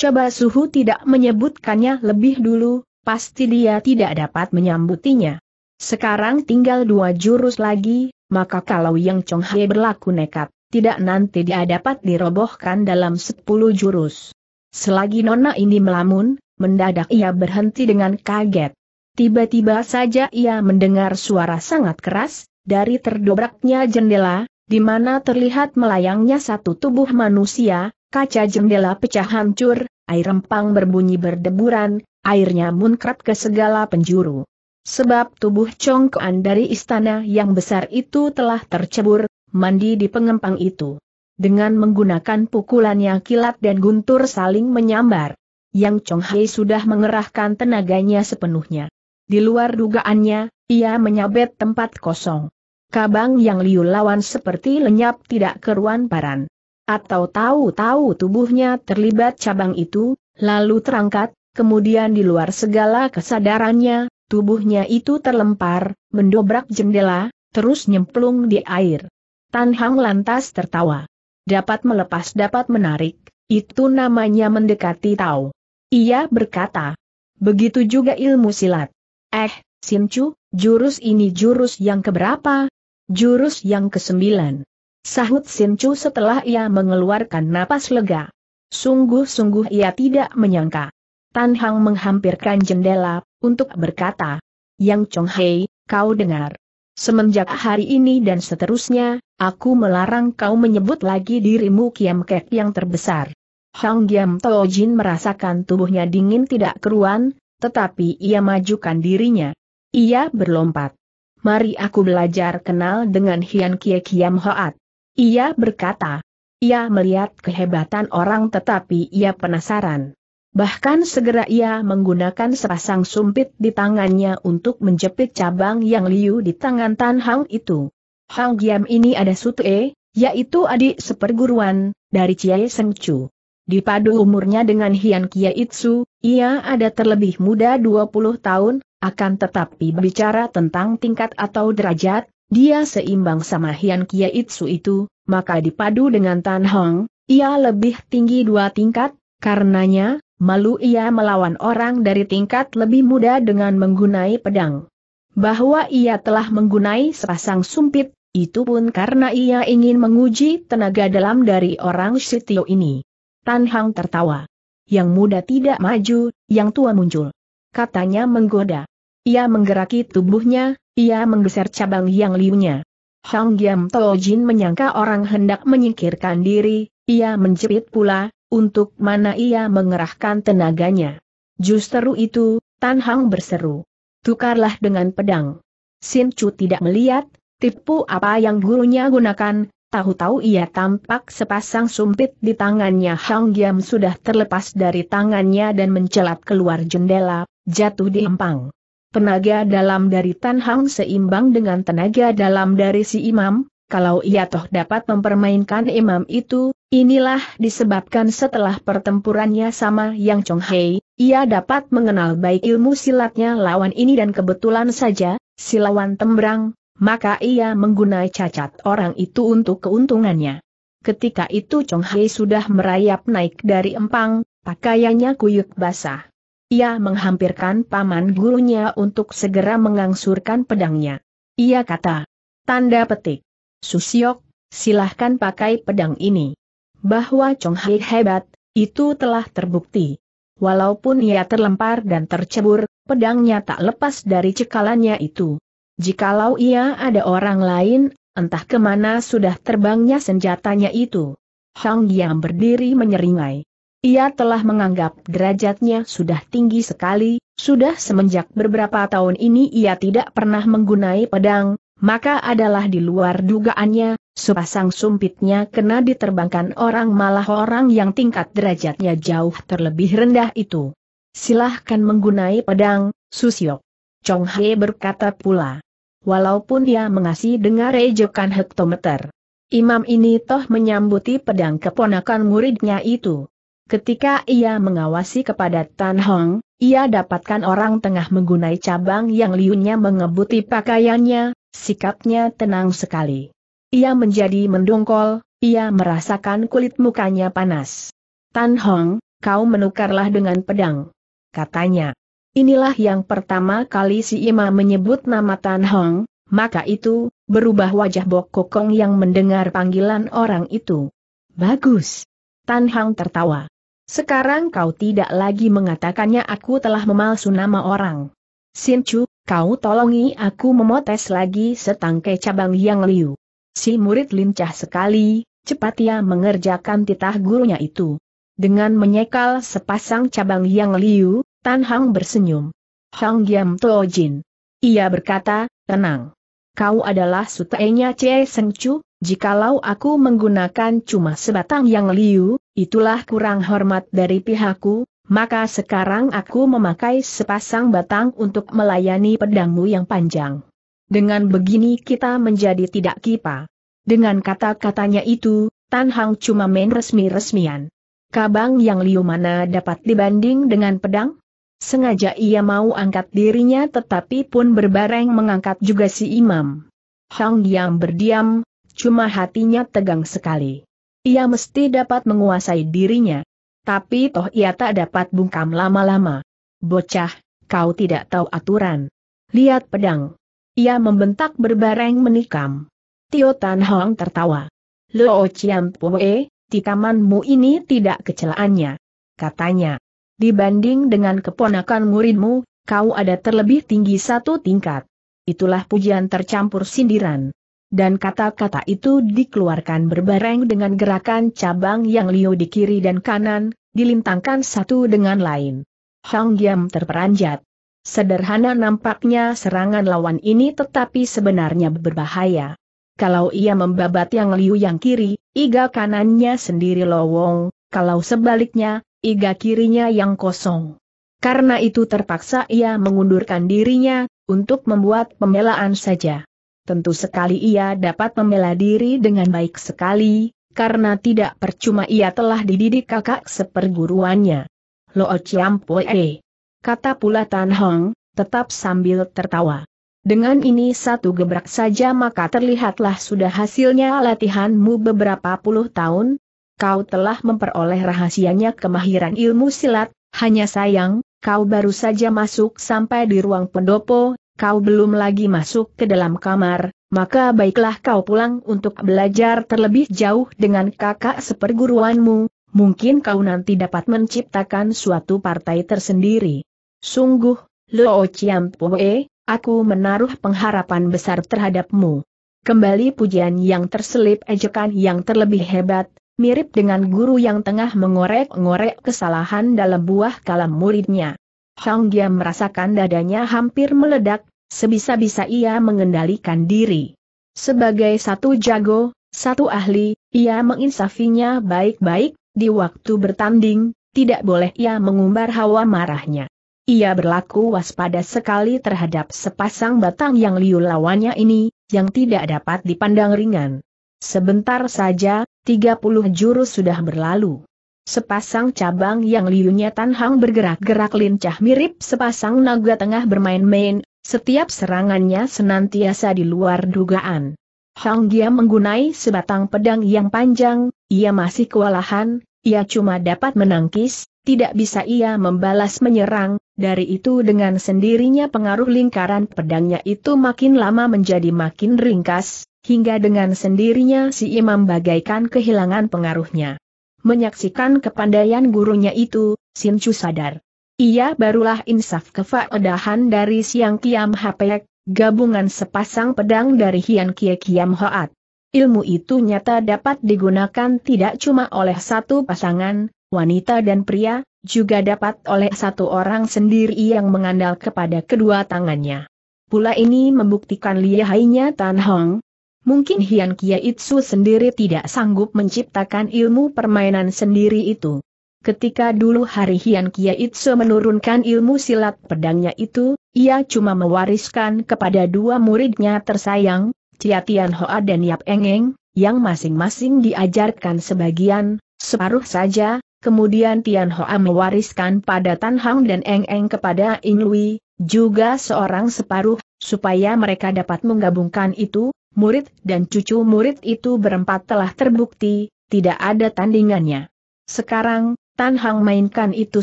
Coba suhu tidak menyebutkannya lebih dulu, pasti dia tidak dapat menyambutinya. Sekarang tinggal dua jurus lagi, maka kalau Yang Chong He berlaku nekat, tidak nanti dia dapat dirobohkan dalam sepuluh jurus. Selagi nona ini melamun, mendadak ia berhenti dengan kaget. Tiba-tiba saja ia mendengar suara sangat keras, dari terdobraknya jendela, di mana terlihat melayangnya satu tubuh manusia, kaca jendela pecah hancur, air rempang berbunyi berdeburan, airnya muncrat ke segala penjuru. Sebab tubuh congkoan dari istana yang besar itu telah tercebur, mandi di pengempang itu dengan menggunakan pukulannya kilat dan guntur saling menyambar. Yang Chong Hei sudah mengerahkan tenaganya sepenuhnya. Di luar dugaannya, ia menyabet tempat kosong. Kabang yang liu lawan seperti lenyap tidak keruan paran. Atau tahu-tahu tubuhnya terlibat cabang itu, lalu terangkat, kemudian di luar segala kesadarannya, tubuhnya itu terlempar, mendobrak jendela, terus nyemplung di air. Tan Hang lantas tertawa dapat melepas dapat menarik, itu namanya mendekati tahu. Ia berkata, begitu juga ilmu silat. Eh, Sincu, jurus ini jurus yang keberapa? Jurus yang kesembilan. Sahut Sincu setelah ia mengeluarkan napas lega. Sungguh-sungguh ia tidak menyangka. Tan Hang menghampirkan jendela, untuk berkata, Yang Chong Hei, kau dengar. Semenjak hari ini dan seterusnya, aku melarang kau menyebut lagi dirimu Kiam Kek yang terbesar. Hang Giam Jin merasakan tubuhnya dingin tidak keruan, tetapi ia majukan dirinya. Ia berlompat. Mari aku belajar kenal dengan Hian Kie Kiam Hoat. Ia berkata. Ia melihat kehebatan orang tetapi ia penasaran. Bahkan segera ia menggunakan sepasang sumpit di tangannya untuk menjepit cabang yang liu di tangan Tan Hang itu. Hang Giam ini ada Sutue, yaitu adik seperguruan, dari Chie Seng Chu. Dipadu umurnya dengan Hian Kia Itsu, ia ada terlebih muda 20 tahun, akan tetapi bicara tentang tingkat atau derajat, dia seimbang sama Hian Kia Itsu itu, maka dipadu dengan Tan Hong, ia lebih tinggi dua tingkat, karenanya, Malu ia melawan orang dari tingkat lebih muda dengan menggunai pedang. Bahwa ia telah menggunai sepasang sumpit, itu pun karena ia ingin menguji tenaga dalam dari orang Sitio ini. Tan Hang tertawa. Yang muda tidak maju, yang tua muncul. Katanya menggoda. ia menggeraki tubuhnya, ia menggeser cabang yang liunya. Hang Giam Jin menyangka orang hendak menyingkirkan diri, ia menjepit pula, untuk mana ia mengerahkan tenaganya. Justru itu, Tan Hang berseru. Tukarlah dengan pedang. Sin Chu tidak melihat, tipu apa yang gurunya gunakan, tahu-tahu ia tampak sepasang sumpit di tangannya Hang Giam sudah terlepas dari tangannya dan mencelat keluar jendela, jatuh di empang. Tenaga dalam dari Tan Hang seimbang dengan tenaga dalam dari si imam, kalau ia toh dapat mempermainkan imam itu, inilah disebabkan setelah pertempurannya sama Yang Chong Hei, ia dapat mengenal baik ilmu silatnya lawan ini dan kebetulan saja, si lawan tembrang, maka ia menggunai cacat orang itu untuk keuntungannya. Ketika itu Chong Hei sudah merayap naik dari empang, pakaiannya kuyuk basah. Ia menghampirkan paman gurunya untuk segera mengangsurkan pedangnya. Ia kata, tanda petik. Susiok, silahkan pakai pedang ini. Bahwa Chong Hai hebat, itu telah terbukti. Walaupun ia terlempar dan tercebur, pedangnya tak lepas dari cekalannya itu. Jikalau ia ada orang lain, entah ke mana sudah terbangnya senjatanya itu. Hang Yang berdiri menyeringai. Ia telah menganggap derajatnya sudah tinggi sekali, sudah semenjak beberapa tahun ini ia tidak pernah menggunai pedang, maka adalah di luar dugaannya, sepasang sumpitnya kena diterbangkan orang malah orang yang tingkat derajatnya jauh terlebih rendah itu. Silahkan menggunai pedang, Susyok. Chong He berkata pula. Walaupun ia mengasih dengar ejekan hektometer. Imam ini toh menyambuti pedang keponakan muridnya itu. Ketika ia mengawasi kepada Tan Hong, ia dapatkan orang tengah menggunai cabang yang liunya mengebuti pakaiannya, sikapnya tenang sekali. Ia menjadi mendongkol, ia merasakan kulit mukanya panas. Tan Hong, kau menukarlah dengan pedang. Katanya. Inilah yang pertama kali si Ima menyebut nama Tan Hong, maka itu, berubah wajah Bok Kokong yang mendengar panggilan orang itu. Bagus. Tan Hong tertawa. Sekarang kau tidak lagi mengatakannya aku telah memalsu nama orang. Sin Chu, kau tolongi aku memotes lagi setangkai cabang yang liu. Si murid lincah sekali, cepat ia mengerjakan titah gurunya itu. Dengan menyekal sepasang cabang yang liu, Tan Hang bersenyum. Hang Giam Jin. Ia berkata, tenang. Kau adalah sutenya Cie Seng Chu, jikalau aku menggunakan cuma sebatang yang liu, itulah kurang hormat dari pihakku, maka sekarang aku memakai sepasang batang untuk melayani pedangmu yang panjang. Dengan begini kita menjadi tidak kipa. Dengan kata-katanya itu, Tan Hang cuma main resmi-resmian. Kabang yang liu mana dapat dibanding dengan pedang? Sengaja ia mau angkat dirinya tetapi pun berbareng mengangkat juga si imam. Hang yang berdiam, cuma hatinya tegang sekali. Ia mesti dapat menguasai dirinya. Tapi toh ia tak dapat bungkam lama-lama. Bocah, kau tidak tahu aturan. Lihat pedang. Ia membentak berbareng menikam. Tio Tan Hong tertawa. Lo Chiam Poe, tikamanmu ini tidak kecelaannya. Katanya. Dibanding dengan keponakan muridmu, kau ada terlebih tinggi satu tingkat. Itulah pujian tercampur sindiran dan kata-kata itu dikeluarkan berbareng dengan gerakan cabang yang liu di kiri dan kanan, dilintangkan satu dengan lain. Hang Giam terperanjat. Sederhana nampaknya serangan lawan ini tetapi sebenarnya berbahaya. Kalau ia membabat yang liu yang kiri, iga kanannya sendiri lowong, kalau sebaliknya, iga kirinya yang kosong. Karena itu terpaksa ia mengundurkan dirinya, untuk membuat pembelaan saja. Tentu sekali ia dapat membela diri dengan baik sekali, karena tidak percuma ia telah dididik kakak seperguruannya. Lo Chiampoe. Kata pula Tan Hong, tetap sambil tertawa. Dengan ini satu gebrak saja maka terlihatlah sudah hasilnya latihanmu beberapa puluh tahun. Kau telah memperoleh rahasianya kemahiran ilmu silat, hanya sayang, kau baru saja masuk sampai di ruang pendopo, kau belum lagi masuk ke dalam kamar, maka baiklah kau pulang untuk belajar terlebih jauh dengan kakak seperguruanmu, mungkin kau nanti dapat menciptakan suatu partai tersendiri. Sungguh, Lo Chiam Poe, aku menaruh pengharapan besar terhadapmu. Kembali pujian yang terselip ejekan yang terlebih hebat, mirip dengan guru yang tengah mengorek-ngorek kesalahan dalam buah kalam muridnya. Hang Dia merasakan dadanya hampir meledak, sebisa-bisa ia mengendalikan diri. Sebagai satu jago, satu ahli, ia menginsafinya baik-baik, di waktu bertanding, tidak boleh ia mengumbar hawa marahnya. Ia berlaku waspada sekali terhadap sepasang batang yang liu lawannya ini, yang tidak dapat dipandang ringan. Sebentar saja, 30 jurus sudah berlalu. Sepasang cabang yang liunya Tanhang bergerak-gerak lincah mirip sepasang naga tengah bermain-main, setiap serangannya senantiasa di luar dugaan. Hang Gia menggunai sebatang pedang yang panjang, ia masih kewalahan, ia cuma dapat menangkis, tidak bisa ia membalas menyerang, dari itu dengan sendirinya pengaruh lingkaran pedangnya itu makin lama menjadi makin ringkas, hingga dengan sendirinya si imam bagaikan kehilangan pengaruhnya. Menyaksikan kepandaian gurunya itu, Sin Chu sadar. Ia barulah insaf kefaedahan dari Siang Kiam Hapek, gabungan sepasang pedang dari Hian Kie Kiam Hoat. Ilmu itu nyata dapat digunakan tidak cuma oleh satu pasangan, wanita dan pria, juga dapat oleh satu orang sendiri yang mengandal kepada kedua tangannya. Pula ini membuktikan lihainya Tan Hong. Mungkin Hian Kia Itsu sendiri tidak sanggup menciptakan ilmu permainan sendiri itu. Ketika dulu hari Hian Kia Itsu menurunkan ilmu silat pedangnya itu, ia cuma mewariskan kepada dua muridnya tersayang, Cia Tian Hoa dan Yap Engeng, yang masing-masing diajarkan sebagian, separuh saja, Kemudian Tian Hoa mewariskan pada Tan Hang dan Eng Eng kepada In Lui, juga seorang separuh, supaya mereka dapat menggabungkan itu, murid dan cucu murid itu berempat telah terbukti, tidak ada tandingannya. Sekarang, Tan Hang mainkan itu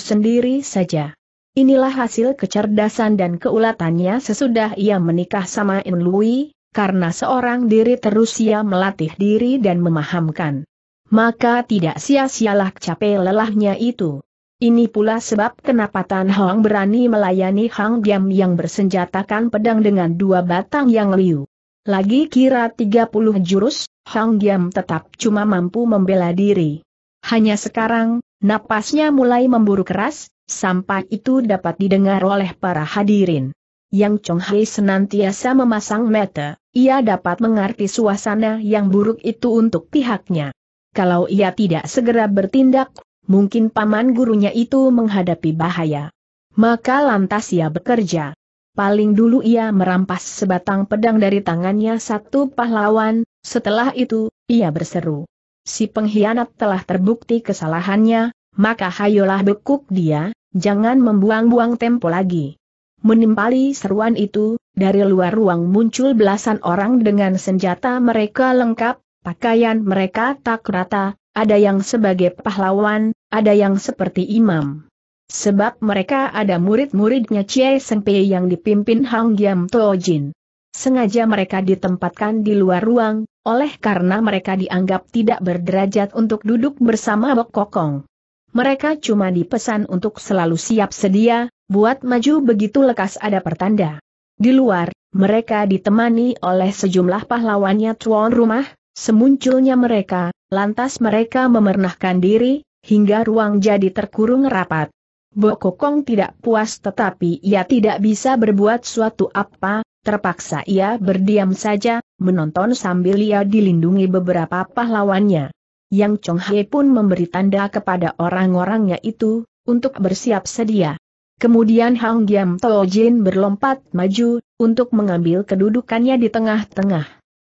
sendiri saja. Inilah hasil kecerdasan dan keulatannya sesudah ia menikah sama In Lui, karena seorang diri terus ia melatih diri dan memahamkan maka tidak sia-sialah capek lelahnya itu. Ini pula sebab kenapa Tan Hong berani melayani Hang Diam yang bersenjatakan pedang dengan dua batang yang liu. Lagi kira 30 jurus, Hang Diam tetap cuma mampu membela diri. Hanya sekarang, napasnya mulai memburu keras, sampai itu dapat didengar oleh para hadirin. Yang Chong Hei senantiasa memasang mata, ia dapat mengerti suasana yang buruk itu untuk pihaknya. Kalau ia tidak segera bertindak, mungkin paman gurunya itu menghadapi bahaya. Maka lantas ia bekerja. Paling dulu ia merampas sebatang pedang dari tangannya satu pahlawan, setelah itu, ia berseru. Si pengkhianat telah terbukti kesalahannya, maka hayolah bekuk dia, jangan membuang-buang tempo lagi. Menimpali seruan itu, dari luar ruang muncul belasan orang dengan senjata mereka lengkap, Pakaian mereka tak rata, ada yang sebagai pahlawan, ada yang seperti imam. Sebab mereka ada murid-muridnya Chie Seng Pei yang dipimpin Hang Giam Jin. Sengaja mereka ditempatkan di luar ruang, oleh karena mereka dianggap tidak berderajat untuk duduk bersama Bok Kokong. Mereka cuma dipesan untuk selalu siap sedia, buat maju begitu lekas ada pertanda. Di luar, mereka ditemani oleh sejumlah pahlawannya tuan rumah, Semunculnya mereka, lantas mereka memernahkan diri, hingga ruang jadi terkurung rapat. Bokokong tidak puas tetapi ia tidak bisa berbuat suatu apa, terpaksa ia berdiam saja, menonton sambil ia dilindungi beberapa pahlawannya. Yang Chong He pun memberi tanda kepada orang-orangnya itu, untuk bersiap sedia. Kemudian Hang Giam Jin berlompat maju, untuk mengambil kedudukannya di tengah-tengah.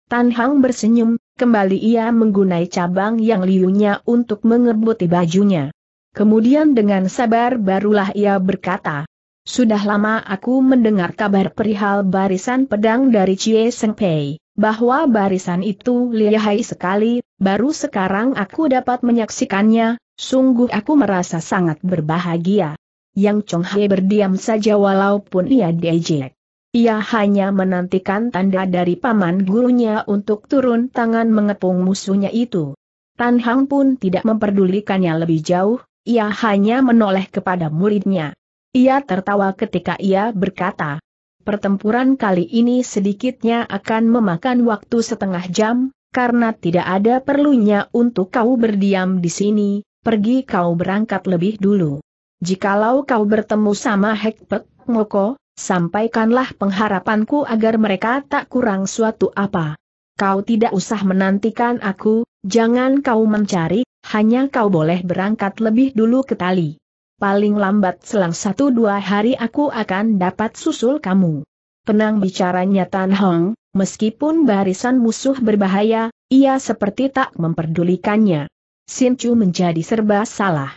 Tan Hang bersenyum, kembali ia menggunai cabang yang liunya untuk mengebuti bajunya. Kemudian dengan sabar barulah ia berkata, Sudah lama aku mendengar kabar perihal barisan pedang dari Chie Seng Pei, bahwa barisan itu lihai sekali, baru sekarang aku dapat menyaksikannya, sungguh aku merasa sangat berbahagia. Yang Chong He berdiam saja walaupun ia diejek. Ia hanya menantikan tanda dari paman gurunya untuk turun tangan mengepung musuhnya itu. Tan Hang pun tidak memperdulikannya lebih jauh, ia hanya menoleh kepada muridnya. Ia tertawa ketika ia berkata, pertempuran kali ini sedikitnya akan memakan waktu setengah jam, karena tidak ada perlunya untuk kau berdiam di sini, pergi kau berangkat lebih dulu. Jikalau kau bertemu sama Hekpek Moko, sampaikanlah pengharapanku agar mereka tak kurang suatu apa. Kau tidak usah menantikan aku, jangan kau mencari, hanya kau boleh berangkat lebih dulu ke tali. Paling lambat selang satu dua hari aku akan dapat susul kamu. Tenang bicaranya Tan Hong, meskipun barisan musuh berbahaya, ia seperti tak memperdulikannya. Sin Chu menjadi serba salah.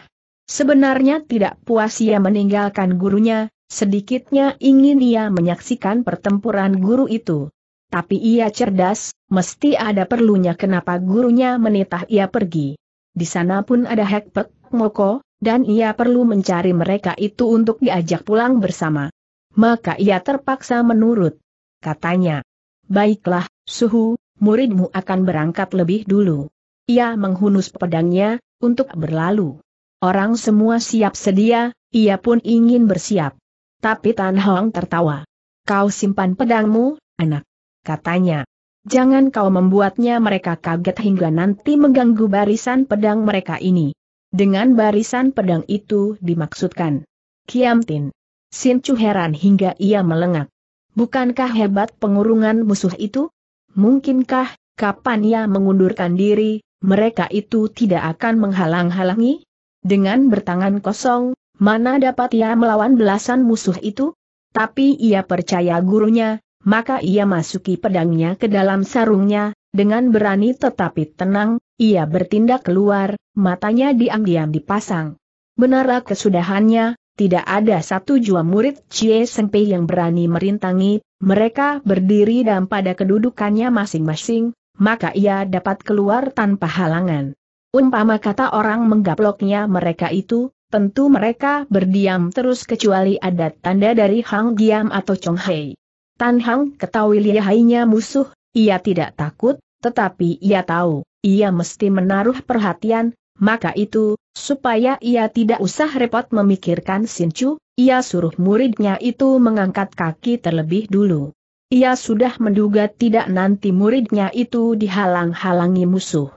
Sebenarnya tidak puas ia meninggalkan gurunya, sedikitnya ingin ia menyaksikan pertempuran guru itu. Tapi ia cerdas, mesti ada perlunya kenapa gurunya menitah ia pergi. Di sana pun ada Hekpek, Moko, dan ia perlu mencari mereka itu untuk diajak pulang bersama. Maka ia terpaksa menurut. Katanya, Baiklah, suhu, muridmu akan berangkat lebih dulu. Ia menghunus pedangnya, untuk berlalu. Orang semua siap sedia, ia pun ingin bersiap. Tapi Tan Hong tertawa. Kau simpan pedangmu, anak. Katanya. Jangan kau membuatnya mereka kaget hingga nanti mengganggu barisan pedang mereka ini. Dengan barisan pedang itu dimaksudkan. Kiam Tin. Sin Chu heran hingga ia melengak. Bukankah hebat pengurungan musuh itu? Mungkinkah, kapan ia mengundurkan diri, mereka itu tidak akan menghalang-halangi? Dengan bertangan kosong, mana dapat ia melawan belasan musuh itu? Tapi ia percaya gurunya, maka ia masuki pedangnya ke dalam sarungnya, dengan berani tetapi tenang, ia bertindak keluar, matanya diam-diam dipasang. Benar kesudahannya, tidak ada satu jua murid Cie Sengpe yang berani merintangi, mereka berdiri dan pada kedudukannya masing-masing, maka ia dapat keluar tanpa halangan. Umpama kata orang menggaploknya mereka itu, tentu mereka berdiam terus kecuali ada tanda dari Hang Giam atau Chong Hei. Tan Hang ketahui lihainya musuh, ia tidak takut, tetapi ia tahu, ia mesti menaruh perhatian, maka itu, supaya ia tidak usah repot memikirkan Sincu, ia suruh muridnya itu mengangkat kaki terlebih dulu. Ia sudah menduga tidak nanti muridnya itu dihalang-halangi musuh.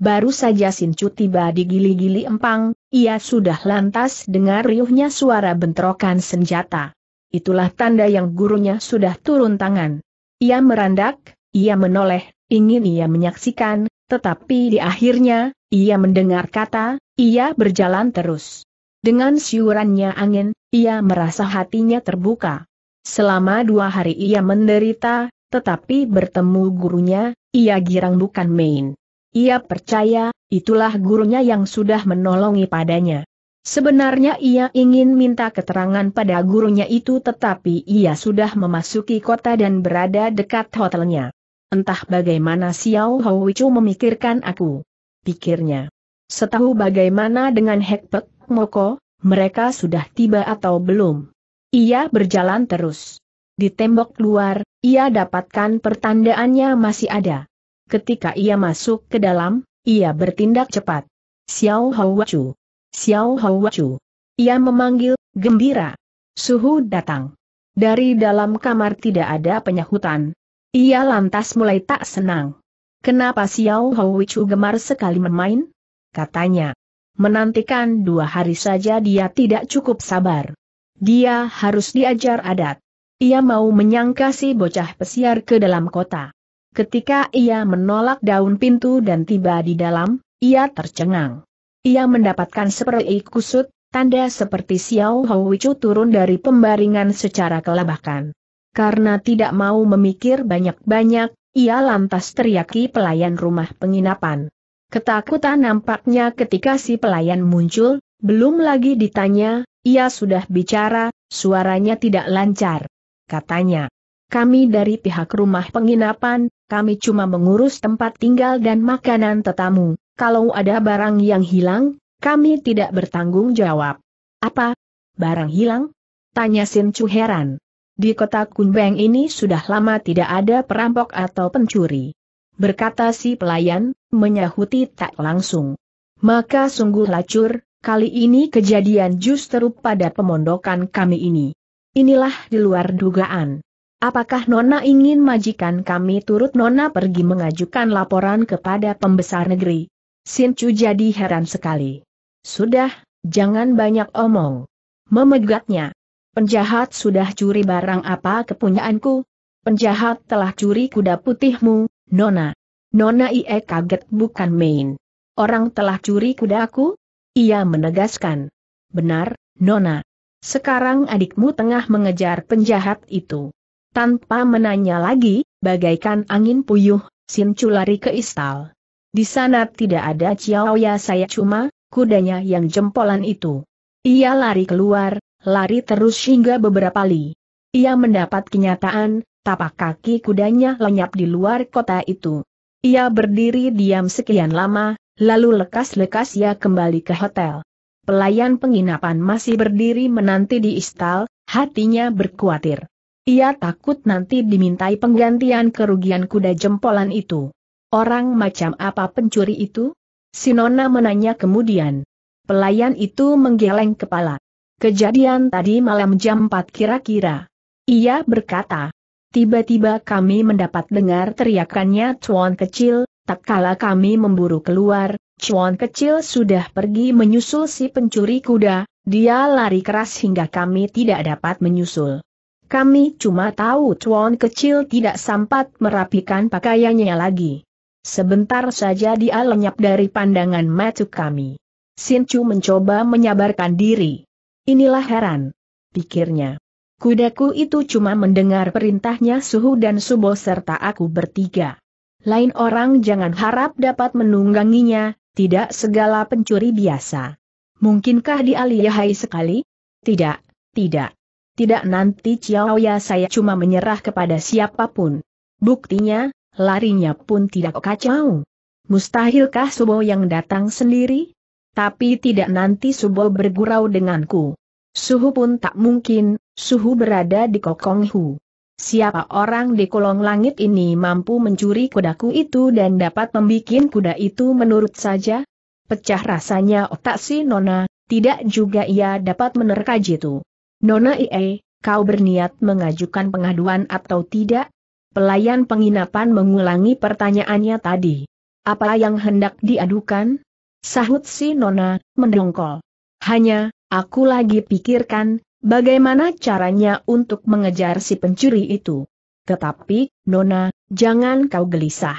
Baru saja Sincu tiba di gili-gili empang, ia sudah lantas dengar riuhnya suara bentrokan senjata. Itulah tanda yang gurunya sudah turun tangan. Ia merandak, ia menoleh, ingin ia menyaksikan, tetapi di akhirnya, ia mendengar kata, ia berjalan terus. Dengan siurannya angin, ia merasa hatinya terbuka. Selama dua hari ia menderita, tetapi bertemu gurunya, ia girang bukan main. Ia percaya, itulah gurunya yang sudah menolongi padanya. Sebenarnya ia ingin minta keterangan pada gurunya itu tetapi ia sudah memasuki kota dan berada dekat hotelnya. Entah bagaimana Xiao Houichu memikirkan aku. Pikirnya. Setahu bagaimana dengan Hekpek Moko, mereka sudah tiba atau belum. Ia berjalan terus. Di tembok luar, ia dapatkan pertandaannya masih ada. Ketika ia masuk ke dalam, ia bertindak cepat. Xiao Houwachu. Xiao Houwachu. Ia memanggil, gembira. Suhu datang. Dari dalam kamar tidak ada penyahutan. Ia lantas mulai tak senang. Kenapa Xiao Houwachu gemar sekali bermain? Katanya. Menantikan dua hari saja dia tidak cukup sabar. Dia harus diajar adat. Ia mau menyangka si bocah pesiar ke dalam kota. Ketika ia menolak daun pintu dan tiba di dalam, ia tercengang. Ia mendapatkan seperti kusut, tanda seperti Xiao Houwicu turun dari pembaringan secara kelabakan. Karena tidak mau memikir banyak-banyak, ia lantas teriaki pelayan rumah penginapan. Ketakutan nampaknya ketika si pelayan muncul, belum lagi ditanya, ia sudah bicara, suaranya tidak lancar. Katanya, kami dari pihak rumah penginapan, kami cuma mengurus tempat tinggal dan makanan tetamu, kalau ada barang yang hilang, kami tidak bertanggung jawab. Apa? Barang hilang? Tanya Sin Chu heran. Di kota Kunbeng ini sudah lama tidak ada perampok atau pencuri. Berkata si pelayan, menyahuti tak langsung. Maka sungguh lacur, Kali ini kejadian justru pada pemondokan kami ini. Inilah di luar dugaan. Apakah Nona ingin majikan kami turut Nona pergi mengajukan laporan kepada pembesar negeri? Sincu jadi heran sekali. Sudah, jangan banyak omong. Memegatnya. Penjahat sudah curi barang apa kepunyaanku? Penjahat telah curi kuda putihmu, Nona. Nona Ie kaget bukan main. Orang telah curi kudaku? Ia menegaskan. Benar, Nona. Sekarang adikmu tengah mengejar penjahat itu. Tanpa menanya lagi, bagaikan angin puyuh, Sincu lari ke istal. Di sana tidak ada Ciaoya saya cuma, kudanya yang jempolan itu. Ia lari keluar, lari terus hingga beberapa li. Ia mendapat kenyataan, tapak kaki kudanya lenyap di luar kota itu. Ia berdiri diam sekian lama, lalu lekas-lekas ia kembali ke hotel. Pelayan penginapan masih berdiri menanti di istal, hatinya berkuatir. Ia takut nanti dimintai penggantian kerugian kuda jempolan itu. Orang macam apa pencuri itu? Sinona menanya kemudian. Pelayan itu menggeleng kepala. Kejadian tadi malam jam 4 kira-kira. Ia berkata, tiba-tiba kami mendapat dengar teriakannya Chuan kecil, tak kala kami memburu keluar, Chuan kecil sudah pergi menyusul si pencuri kuda, dia lari keras hingga kami tidak dapat menyusul. Kami cuma tahu Tuan kecil tidak sempat merapikan pakaiannya lagi. Sebentar saja dia lenyap dari pandangan mata kami. Sin Chu mencoba menyabarkan diri. Inilah heran. Pikirnya. Kudaku itu cuma mendengar perintahnya Suhu dan Subo serta aku bertiga. Lain orang jangan harap dapat menungganginya, tidak segala pencuri biasa. Mungkinkah dia lihai sekali? Tidak, tidak. Tidak nanti Ciao saya cuma menyerah kepada siapa pun. Buktinya, larinya pun tidak kacau. Mustahilkah Subo yang datang sendiri? Tapi tidak nanti Subo bergurau denganku. Suhu pun tak mungkin, Suhu berada di Kokonghu. Siapa orang di kolong langit ini mampu mencuri kudaku itu dan dapat membuat kuda itu menurut saja? Pecah rasanya otak si Nona, tidak juga ia dapat menerka jitu. Nona Ie, kau berniat mengajukan pengaduan atau tidak? Pelayan penginapan mengulangi pertanyaannya tadi. Apa yang hendak diadukan? Sahut si Nona, mendongkol. Hanya, aku lagi pikirkan, bagaimana caranya untuk mengejar si pencuri itu. Tetapi, Nona, jangan kau gelisah.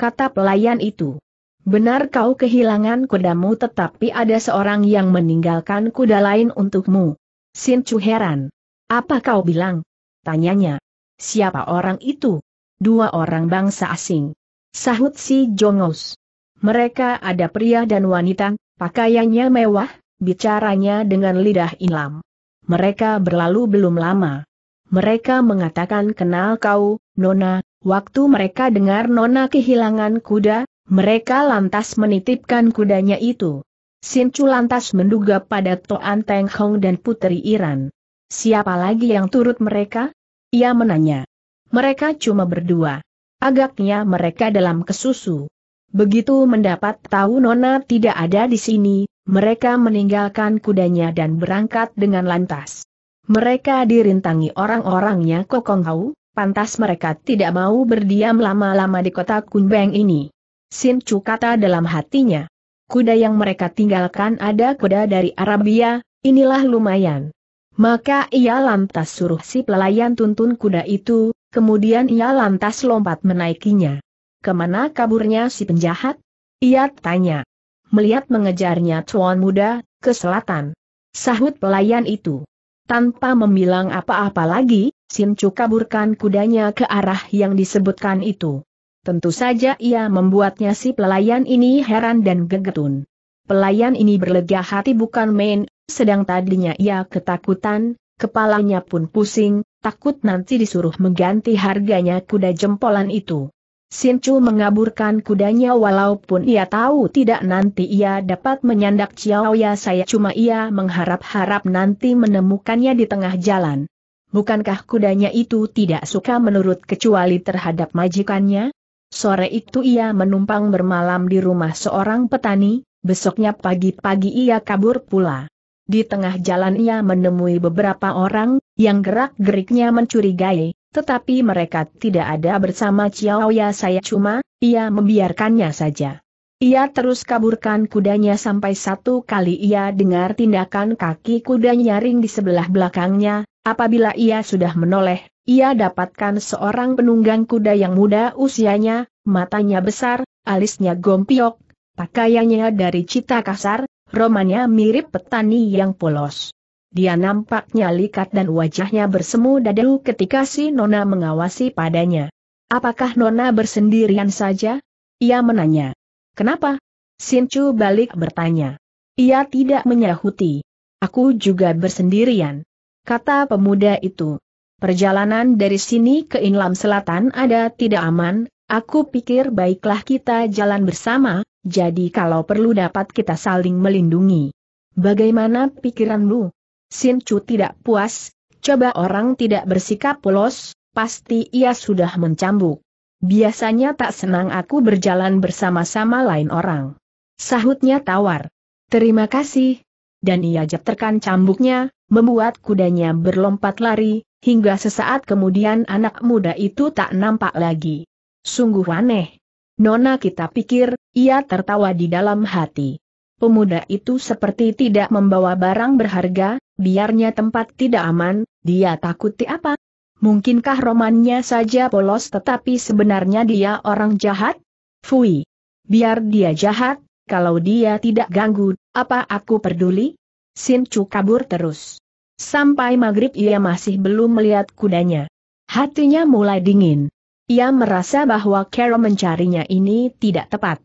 Kata pelayan itu. Benar kau kehilangan kudamu tetapi ada seorang yang meninggalkan kuda lain untukmu. Sin heran. Apa kau bilang? Tanyanya. Siapa orang itu? Dua orang bangsa asing. Sahut si Jongos. Mereka ada pria dan wanita, pakaiannya mewah, bicaranya dengan lidah ilam. Mereka berlalu belum lama. Mereka mengatakan kenal kau, Nona, waktu mereka dengar Nona kehilangan kuda, mereka lantas menitipkan kudanya itu. Sin Chu lantas menduga pada Toan Teng Hong dan Putri Iran. Siapa lagi yang turut mereka? Ia menanya. Mereka cuma berdua. Agaknya mereka dalam kesusu. Begitu mendapat tahu Nona tidak ada di sini, mereka meninggalkan kudanya dan berangkat dengan lantas. Mereka dirintangi orang-orangnya Kokong Hau, pantas mereka tidak mau berdiam lama-lama di kota Kunbeng ini. Sin Chu kata dalam hatinya kuda yang mereka tinggalkan ada kuda dari Arabia, inilah lumayan. Maka ia lantas suruh si pelayan tuntun kuda itu, kemudian ia lantas lompat menaikinya. Ke mana kaburnya si penjahat? Ia tanya. Melihat mengejarnya tuan muda, ke selatan. Sahut pelayan itu. Tanpa membilang apa-apa lagi, Sincu kaburkan kudanya ke arah yang disebutkan itu. Tentu saja ia membuatnya si pelayan ini heran dan gegetun. Pelayan ini berlega hati bukan main, sedang tadinya ia ketakutan, kepalanya pun pusing, takut nanti disuruh mengganti harganya kuda jempolan itu. Sincu mengaburkan kudanya walaupun ia tahu tidak nanti ia dapat menyandak Ciao ya saya cuma ia mengharap-harap nanti menemukannya di tengah jalan. Bukankah kudanya itu tidak suka menurut kecuali terhadap majikannya? Sore itu ia menumpang bermalam di rumah seorang petani, Besoknya pagi-pagi ia kabur pula. Di tengah jalan ia menemui beberapa orang, yang gerak-geriknya mencurigai, tetapi mereka tidak ada bersama Ciao Ya saya cuma, ia membiarkannya saja. Ia terus kaburkan kudanya sampai satu kali ia dengar tindakan kaki kuda nyaring di sebelah belakangnya, apabila ia sudah menoleh, ia dapatkan seorang penunggang kuda yang muda usianya, matanya besar, alisnya gompiok, pakaiannya dari cita kasar, romannya mirip petani yang polos. Dia nampaknya likat dan wajahnya bersemu dadu ketika si Nona mengawasi padanya. Apakah Nona bersendirian saja? Ia menanya. Kenapa? Sincu balik bertanya. Ia tidak menyahuti. Aku juga bersendirian. Kata pemuda itu. Perjalanan dari sini ke Inlam Selatan ada tidak aman, aku pikir baiklah kita jalan bersama, jadi kalau perlu dapat kita saling melindungi. Bagaimana pikiranmu? Sin Chu tidak puas, coba orang tidak bersikap polos, pasti ia sudah mencambuk. Biasanya tak senang aku berjalan bersama-sama lain orang. Sahutnya tawar. Terima kasih. Dan ia jepterkan cambuknya, membuat kudanya berlompat lari, hingga sesaat kemudian anak muda itu tak nampak lagi. Sungguh aneh. Nona kita pikir, ia tertawa di dalam hati. Pemuda itu seperti tidak membawa barang berharga, biarnya tempat tidak aman, dia takuti apa? Mungkinkah romannya saja polos tetapi sebenarnya dia orang jahat? Fui. Biar dia jahat, kalau dia tidak ganggu, apa aku peduli? Sin Chu kabur terus. Sampai maghrib ia masih belum melihat kudanya. Hatinya mulai dingin. Ia merasa bahwa Carol mencarinya ini tidak tepat.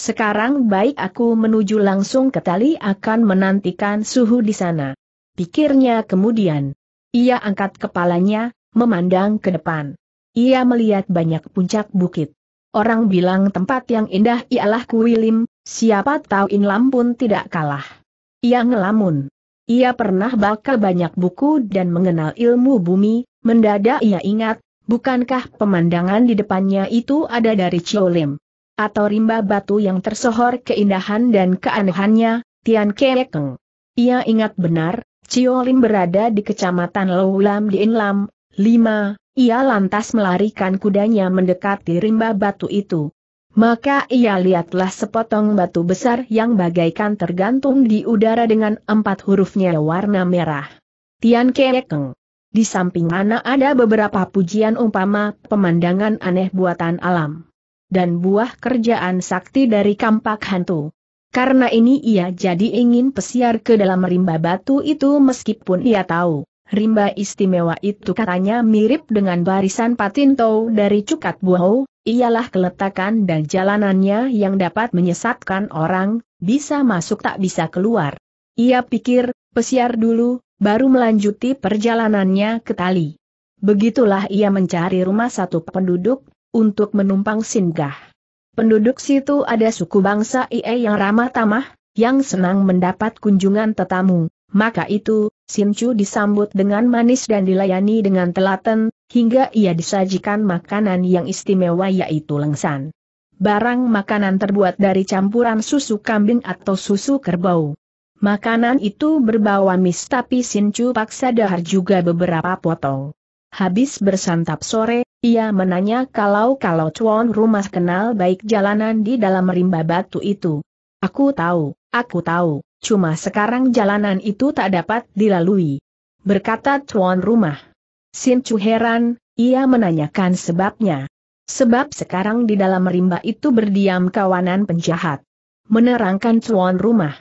Sekarang baik aku menuju langsung ke tali akan menantikan suhu di sana. Pikirnya kemudian. Ia angkat kepalanya, memandang ke depan. Ia melihat banyak puncak bukit. Orang bilang tempat yang indah ialah Kuilim, siapa tahu Inlam pun tidak kalah. Ia ngelamun. Ia pernah baca banyak buku dan mengenal ilmu bumi, mendadak ia ingat, Bukankah pemandangan di depannya itu ada dari Chiolim? Atau rimba batu yang tersohor keindahan dan keanehannya, Tian Kekeng. Ia ingat benar, Chiolim berada di kecamatan Loulam di Inlam, 5, ia lantas melarikan kudanya mendekati rimba batu itu. Maka ia lihatlah sepotong batu besar yang bagaikan tergantung di udara dengan empat hurufnya warna merah. Tian Kekeng. Di samping mana ada beberapa pujian umpama pemandangan aneh buatan alam. Dan buah kerjaan sakti dari kampak hantu. Karena ini ia jadi ingin pesiar ke dalam rimba batu itu meskipun ia tahu, rimba istimewa itu katanya mirip dengan barisan patinto dari Cukat Buau, ialah keletakan dan jalanannya yang dapat menyesatkan orang, bisa masuk tak bisa keluar. Ia pikir, pesiar dulu, baru melanjuti perjalanannya ke tali. Begitulah ia mencari rumah satu penduduk, untuk menumpang singgah. Penduduk situ ada suku bangsa Ie yang ramah tamah, yang senang mendapat kunjungan tetamu, maka itu, Sincu disambut dengan manis dan dilayani dengan telaten, hingga ia disajikan makanan yang istimewa yaitu lengsan. Barang makanan terbuat dari campuran susu kambing atau susu kerbau. Makanan itu berbau amis tapi Sincu paksa dahar juga beberapa potong. Habis bersantap sore, ia menanya kalau-kalau tuan rumah kenal baik jalanan di dalam rimba batu itu. Aku tahu, aku tahu, cuma sekarang jalanan itu tak dapat dilalui. Berkata tuan rumah. Sincu heran, ia menanyakan sebabnya. Sebab sekarang di dalam rimba itu berdiam kawanan penjahat. Menerangkan tuan rumah.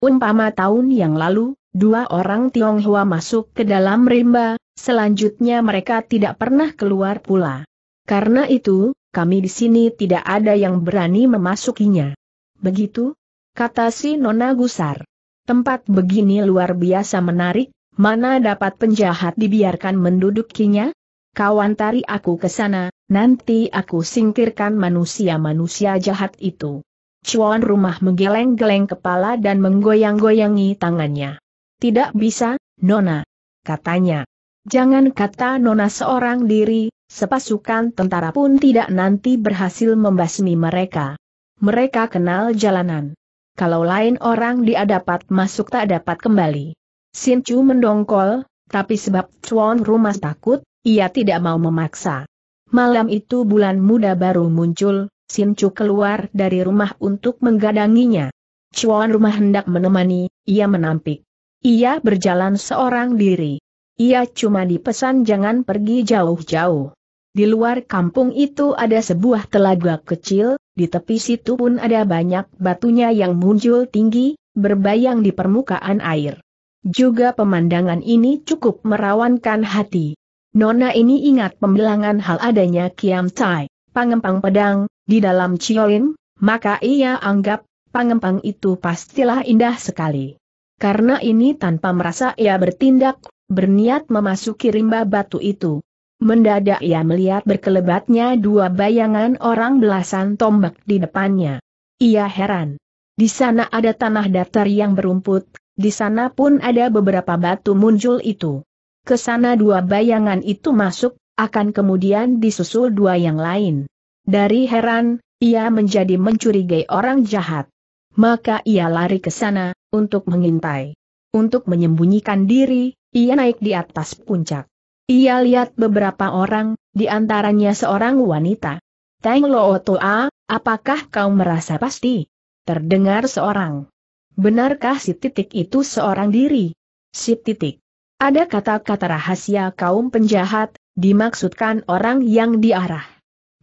Umpama tahun yang lalu, dua orang Tionghoa masuk ke dalam rimba, selanjutnya mereka tidak pernah keluar pula. Karena itu, kami di sini tidak ada yang berani memasukinya. Begitu? Kata si Nona Gusar. Tempat begini luar biasa menarik, mana dapat penjahat dibiarkan mendudukinya? Kawan tari aku ke sana, nanti aku singkirkan manusia-manusia jahat itu. Cuan rumah menggeleng-geleng kepala dan menggoyang-goyangi tangannya. Tidak bisa, Nona. Katanya. Jangan kata Nona seorang diri, sepasukan tentara pun tidak nanti berhasil membasmi mereka. Mereka kenal jalanan. kalau lain orang dia dapat masuk tak dapat kembali. Sin Chu mendongkol, tapi sebab tuan rumah takut, ia tidak mau memaksa. Malam itu bulan muda baru muncul, Sin Chu keluar dari rumah untuk menggadanginya. Cuan rumah hendak menemani, ia menampik. Ia berjalan seorang diri. Ia cuma dipesan jangan pergi jauh-jauh. Di luar kampung itu ada sebuah telaga kecil, di tepi situ pun ada banyak batunya yang muncul tinggi, berbayang di permukaan air. Juga pemandangan ini cukup merawankan hati. Nona ini ingat pembilangan hal adanya Kiam Tai, pangempang pedang, di dalam Ciolim, maka ia anggap, pangempang itu pastilah indah sekali. Karena ini tanpa merasa ia bertindak, berniat memasuki rimba batu itu. Mendadak ia melihat berkelebatnya dua bayangan orang belasan tombak di depannya. Ia heran. Di sana ada tanah datar yang berumput, di sana pun ada beberapa batu muncul itu. Ke sana dua bayangan itu masuk, akan kemudian disusul dua yang lain. Dari heran, ia menjadi mencurigai orang jahat. Maka ia lari ke sana, untuk mengintai. Untuk menyembunyikan diri, ia naik di atas puncak. Ia lihat beberapa orang, di antaranya seorang wanita. Teng Lo Toa, apakah kau merasa pasti? Terdengar seorang. Benarkah si titik itu seorang diri? Si titik. Ada kata-kata rahasia kaum penjahat, dimaksudkan orang yang diarah.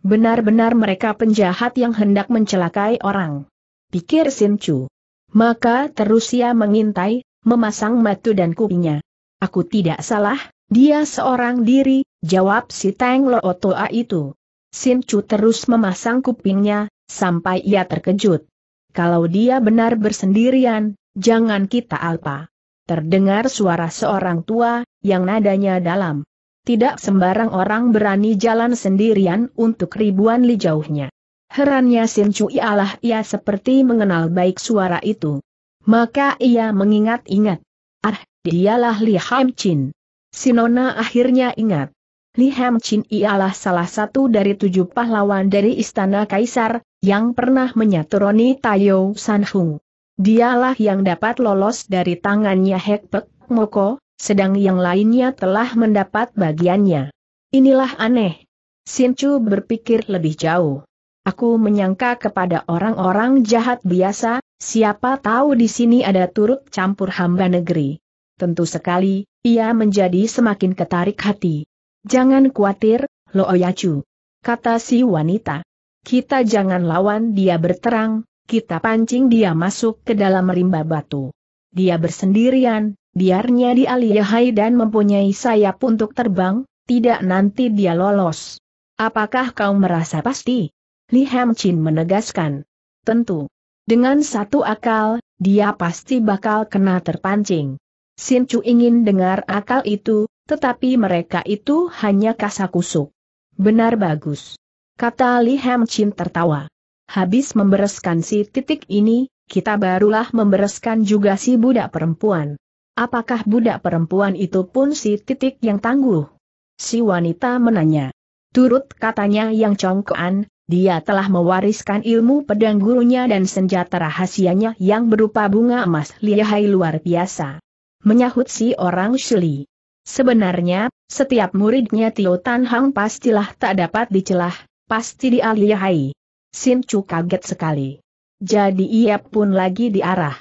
Benar-benar mereka penjahat yang hendak mencelakai orang. Pikir Sin Chu. Maka terus ia mengintai, memasang matu dan kupingnya. Aku tidak salah, dia seorang diri, jawab si Teng Lo Toa itu. Sin Chu terus memasang kupingnya, sampai ia terkejut. Kalau dia benar bersendirian, jangan kita alpa. Terdengar suara seorang tua, yang nadanya dalam. Tidak sembarang orang berani jalan sendirian untuk ribuan li jauhnya. Herannya Sin Chu ialah ia seperti mengenal baik suara itu. Maka ia mengingat-ingat. Ah, dialah Li Ham Chin. Sinona akhirnya ingat. Li Ham Chin ialah salah satu dari tujuh pahlawan dari Istana Kaisar, yang pernah menyaturoni Tayo San Hung. Dialah yang dapat lolos dari tangannya Hek Pek Moko, sedang yang lainnya telah mendapat bagiannya. Inilah aneh. Sin Chu berpikir lebih jauh. Aku menyangka kepada orang-orang jahat biasa, siapa tahu di sini ada turut campur hamba negeri. Tentu sekali, ia menjadi semakin ketarik hati. Jangan khawatir, Lo Oyacu. Kata si wanita. Kita jangan lawan dia berterang, kita pancing dia masuk ke dalam rimba batu. Dia bersendirian, biarnya dialihai dan mempunyai sayap untuk terbang, tidak nanti dia lolos. Apakah kau merasa pasti? Li Ham Chin menegaskan. Tentu. Dengan satu akal, dia pasti bakal kena terpancing. Sin Chu ingin dengar akal itu, tetapi mereka itu hanya kasakusuk. Benar bagus. Kata Li Ham Chin tertawa. Habis membereskan si titik ini, kita barulah membereskan juga si budak perempuan. Apakah budak perempuan itu pun si titik yang tangguh? Si wanita menanya. Turut katanya yang congkoan, dia telah mewariskan ilmu pedang gurunya dan senjata rahasianya yang berupa bunga emas lihai luar biasa menyahut si orang Shili. Sebenarnya, setiap muridnya Tio Tan Hang pastilah tak dapat dicelah, pasti dialihai. Sin Chu kaget sekali. Jadi ia pun lagi diarah.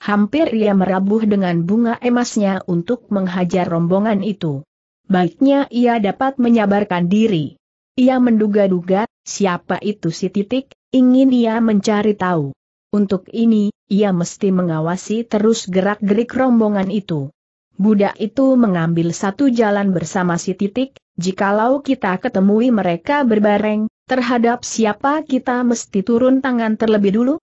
Hampir ia merabuh dengan bunga emasnya untuk menghajar rombongan itu. Baiknya ia dapat menyabarkan diri. Ia menduga-duga, siapa itu si titik, ingin ia mencari tahu. Untuk ini, ia mesti mengawasi terus gerak-gerik rombongan itu. Budak itu mengambil satu jalan bersama si titik, jikalau kita ketemui mereka berbareng, terhadap siapa kita mesti turun tangan terlebih dulu?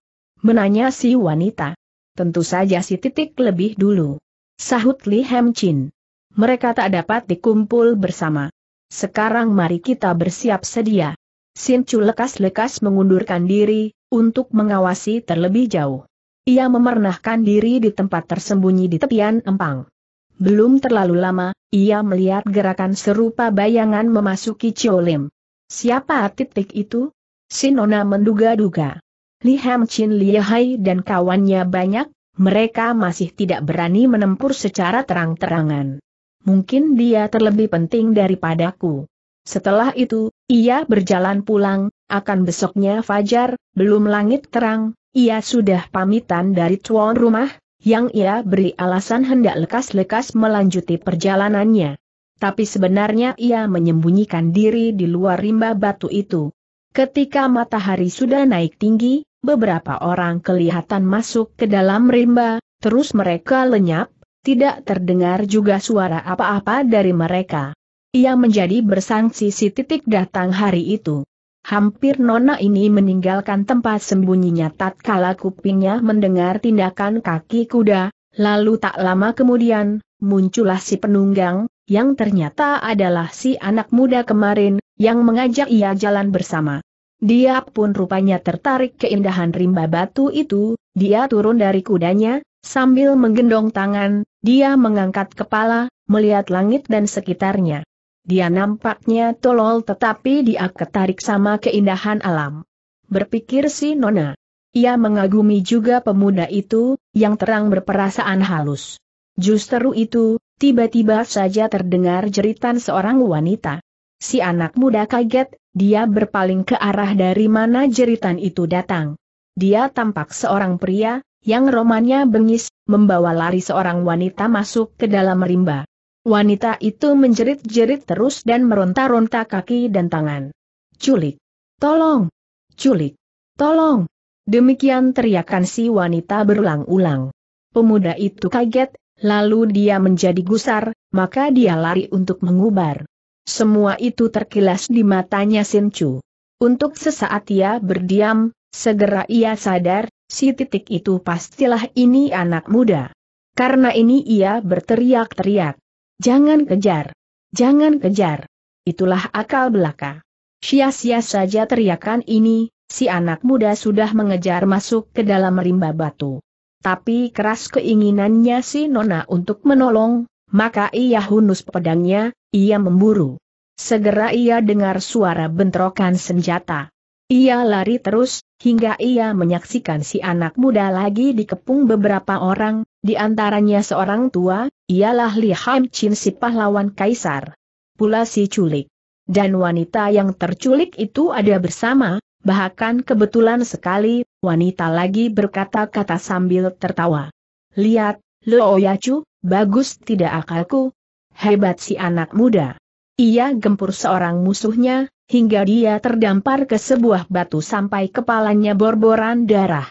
Menanya si wanita. Tentu saja si titik lebih dulu. Sahut Li Hem Chin. Mereka tak dapat dikumpul bersama. Sekarang mari kita bersiap sedia. Sin Chu lekas-lekas mengundurkan diri, untuk mengawasi terlebih jauh. Ia memernahkan diri di tempat tersembunyi di tepian empang. Belum terlalu lama, ia melihat gerakan serupa bayangan memasuki Cholim. Siapa titik itu? Sinona menduga-duga. Li Ham Chin Hai dan kawannya banyak, mereka masih tidak berani menempur secara terang-terangan. Mungkin dia terlebih penting daripadaku. Setelah itu, ia berjalan pulang, akan besoknya fajar, belum langit terang, ia sudah pamitan dari tuan rumah, yang ia beri alasan hendak lekas-lekas melanjuti perjalanannya. Tapi sebenarnya ia menyembunyikan diri di luar rimba batu itu. Ketika matahari sudah naik tinggi, beberapa orang kelihatan masuk ke dalam rimba, terus mereka lenyap, tidak terdengar juga suara apa-apa dari mereka. Ia menjadi bersangsi si titik datang hari itu. Hampir nona ini meninggalkan tempat sembunyinya tatkala kupingnya mendengar tindakan kaki kuda, lalu tak lama kemudian, muncullah si penunggang, yang ternyata adalah si anak muda kemarin, yang mengajak ia jalan bersama. Dia pun rupanya tertarik keindahan rimba batu itu, dia turun dari kudanya, sambil menggendong tangan, dia mengangkat kepala, melihat langit dan sekitarnya. Dia nampaknya tolol tetapi dia ketarik sama keindahan alam. Berpikir si Nona. Ia mengagumi juga pemuda itu, yang terang berperasaan halus. Justru itu, tiba-tiba saja terdengar jeritan seorang wanita. Si anak muda kaget, dia berpaling ke arah dari mana jeritan itu datang. Dia tampak seorang pria, yang romannya bengis, membawa lari seorang wanita masuk ke dalam rimba. Wanita itu menjerit-jerit terus dan meronta-ronta kaki dan tangan. Culik! Tolong! Culik! Tolong! Demikian teriakan si wanita berulang-ulang. Pemuda itu kaget, lalu dia menjadi gusar, maka dia lari untuk mengubar. Semua itu terkilas di matanya Sincu. Untuk sesaat ia berdiam, segera ia sadar, si titik itu pastilah ini anak muda. Karena ini ia berteriak-teriak. Jangan kejar! Jangan kejar! Itulah akal belaka. Sia-sia saja teriakan ini, si anak muda sudah mengejar masuk ke dalam rimba batu. Tapi keras keinginannya si Nona untuk menolong, maka ia hunus pedangnya, ia memburu. Segera ia dengar suara bentrokan senjata. Ia lari terus, hingga ia menyaksikan si anak muda lagi dikepung beberapa orang, di antaranya seorang tua, ialah Li Ham Chin si pahlawan kaisar. Pula si culik. Dan wanita yang terculik itu ada bersama, bahkan kebetulan sekali, wanita lagi berkata-kata sambil tertawa. Lihat, Lo Yacu, bagus tidak akalku? Hebat si anak muda. Ia gempur seorang musuhnya, hingga dia terdampar ke sebuah batu sampai kepalanya borboran darah.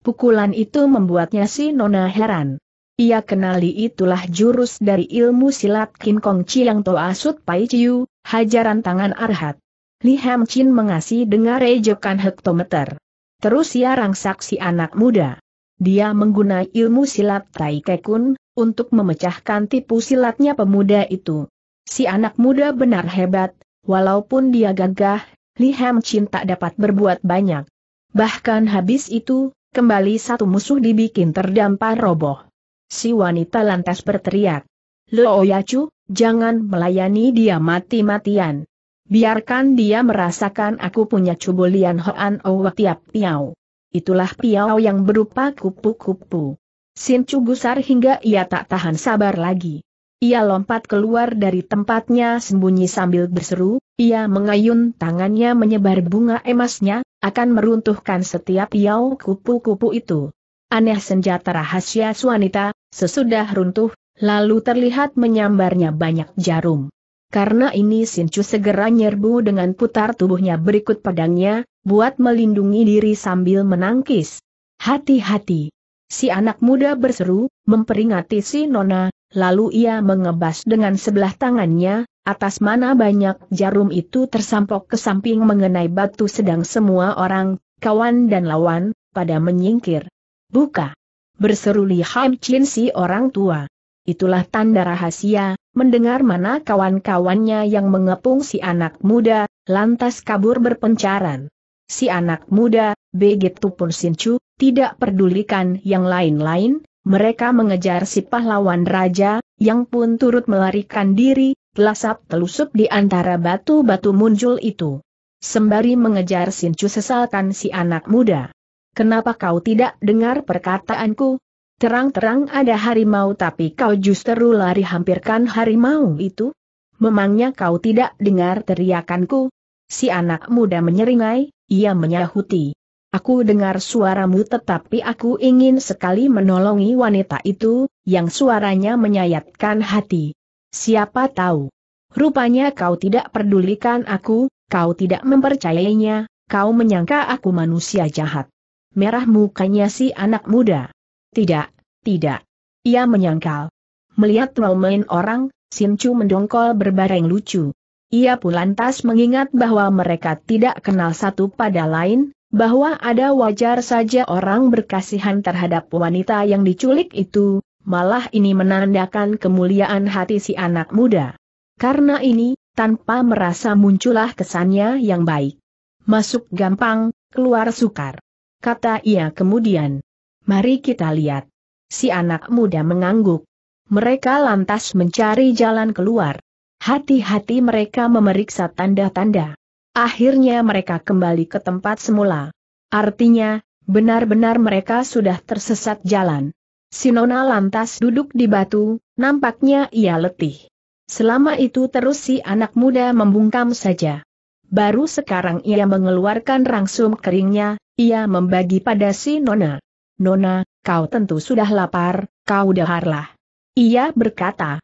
Pukulan itu membuatnya si Nona heran. Ia kenali itulah jurus dari ilmu silat Kin Kong Chiang Toa Sut Pai Chiu, hajaran tangan arhat. Li Ham Chin mengasih dengar ejekan hektometer. Terus ia rangsak si anak muda. Dia menggunakan ilmu silat Tai Kekun, untuk memecahkan tipu silatnya pemuda itu. Si anak muda benar hebat, walaupun dia gagah, Li Ham Chin tak dapat berbuat banyak. Bahkan habis itu, kembali satu musuh dibikin terdampar roboh. Si wanita lantas berteriak. Lo Yacu, jangan melayani dia mati-matian. Biarkan dia merasakan aku punya cubulian Hoan Owa tiap piau. Itulah piau yang berupa kupu-kupu. Sin Chu gusar hingga ia tak tahan sabar lagi. Ia lompat keluar dari tempatnya sembunyi sambil berseru, ia mengayun tangannya menyebar bunga emasnya, akan meruntuhkan setiap piau kupu-kupu itu. Aneh senjata rahasia wanita, sesudah runtuh, lalu terlihat menyambarnya banyak jarum. Karena ini Sincu segera nyerbu dengan putar tubuhnya berikut pedangnya, buat melindungi diri sambil menangkis. Hati-hati! Si anak muda berseru, memperingati si Nona, lalu ia mengebas dengan sebelah tangannya, atas mana banyak jarum itu tersampok ke samping mengenai batu sedang semua orang, kawan dan lawan, pada menyingkir. Buka! Berseru Li Ham Chin si orang tua. Itulah tanda rahasia, mendengar mana kawan-kawannya yang mengepung si anak muda, lantas kabur berpencaran. Si anak muda, begitu pun Sincu, tidak pedulikan yang lain-lain, mereka mengejar si pahlawan raja, yang pun turut melarikan diri, telasap telusup di antara batu-batu muncul itu. Sembari mengejar Sincu sesalkan si anak muda. kenapa kau tidak dengar perkataanku? Terang-terang ada harimau tapi kau justru lari hampirkan harimau itu? Memangnya kau tidak dengar teriakanku? Si anak muda menyeringai, ia menyahuti. Aku dengar suaramu tetapi aku ingin sekali menolongi wanita itu, yang suaranya menyayatkan hati. Siapa tahu? Rupanya kau tidak pedulikan aku, kau tidak mempercayainya, kau menyangka aku manusia jahat. Merah mukanya si anak muda. Tidak, tidak. Ia menyangkal. Melihat main orang, Sincu mendongkol berbareng lucu. Ia pun lantas mengingat bahwa mereka tidak kenal satu pada lain, bahwa ada wajar saja orang berkasihan terhadap wanita yang diculik itu, malah ini menandakan kemuliaan hati si anak muda. Karena ini, tanpa merasa muncullah kesannya yang baik. Masuk gampang, keluar sukar. Kata ia kemudian. Mari kita lihat. Si anak muda mengangguk. Mereka lantas mencari jalan keluar. Hati-hati mereka memeriksa tanda-tanda. Akhirnya mereka kembali ke tempat semula. Artinya, benar-benar mereka sudah tersesat jalan. Sinona lantas duduk di batu, nampaknya ia letih. Selama itu terus si anak muda membungkam saja. Baru sekarang ia mengeluarkan rangsum keringnya, ia membagi pada si Nona. Nona, kau tentu sudah lapar, kau daharlah. Ia berkata.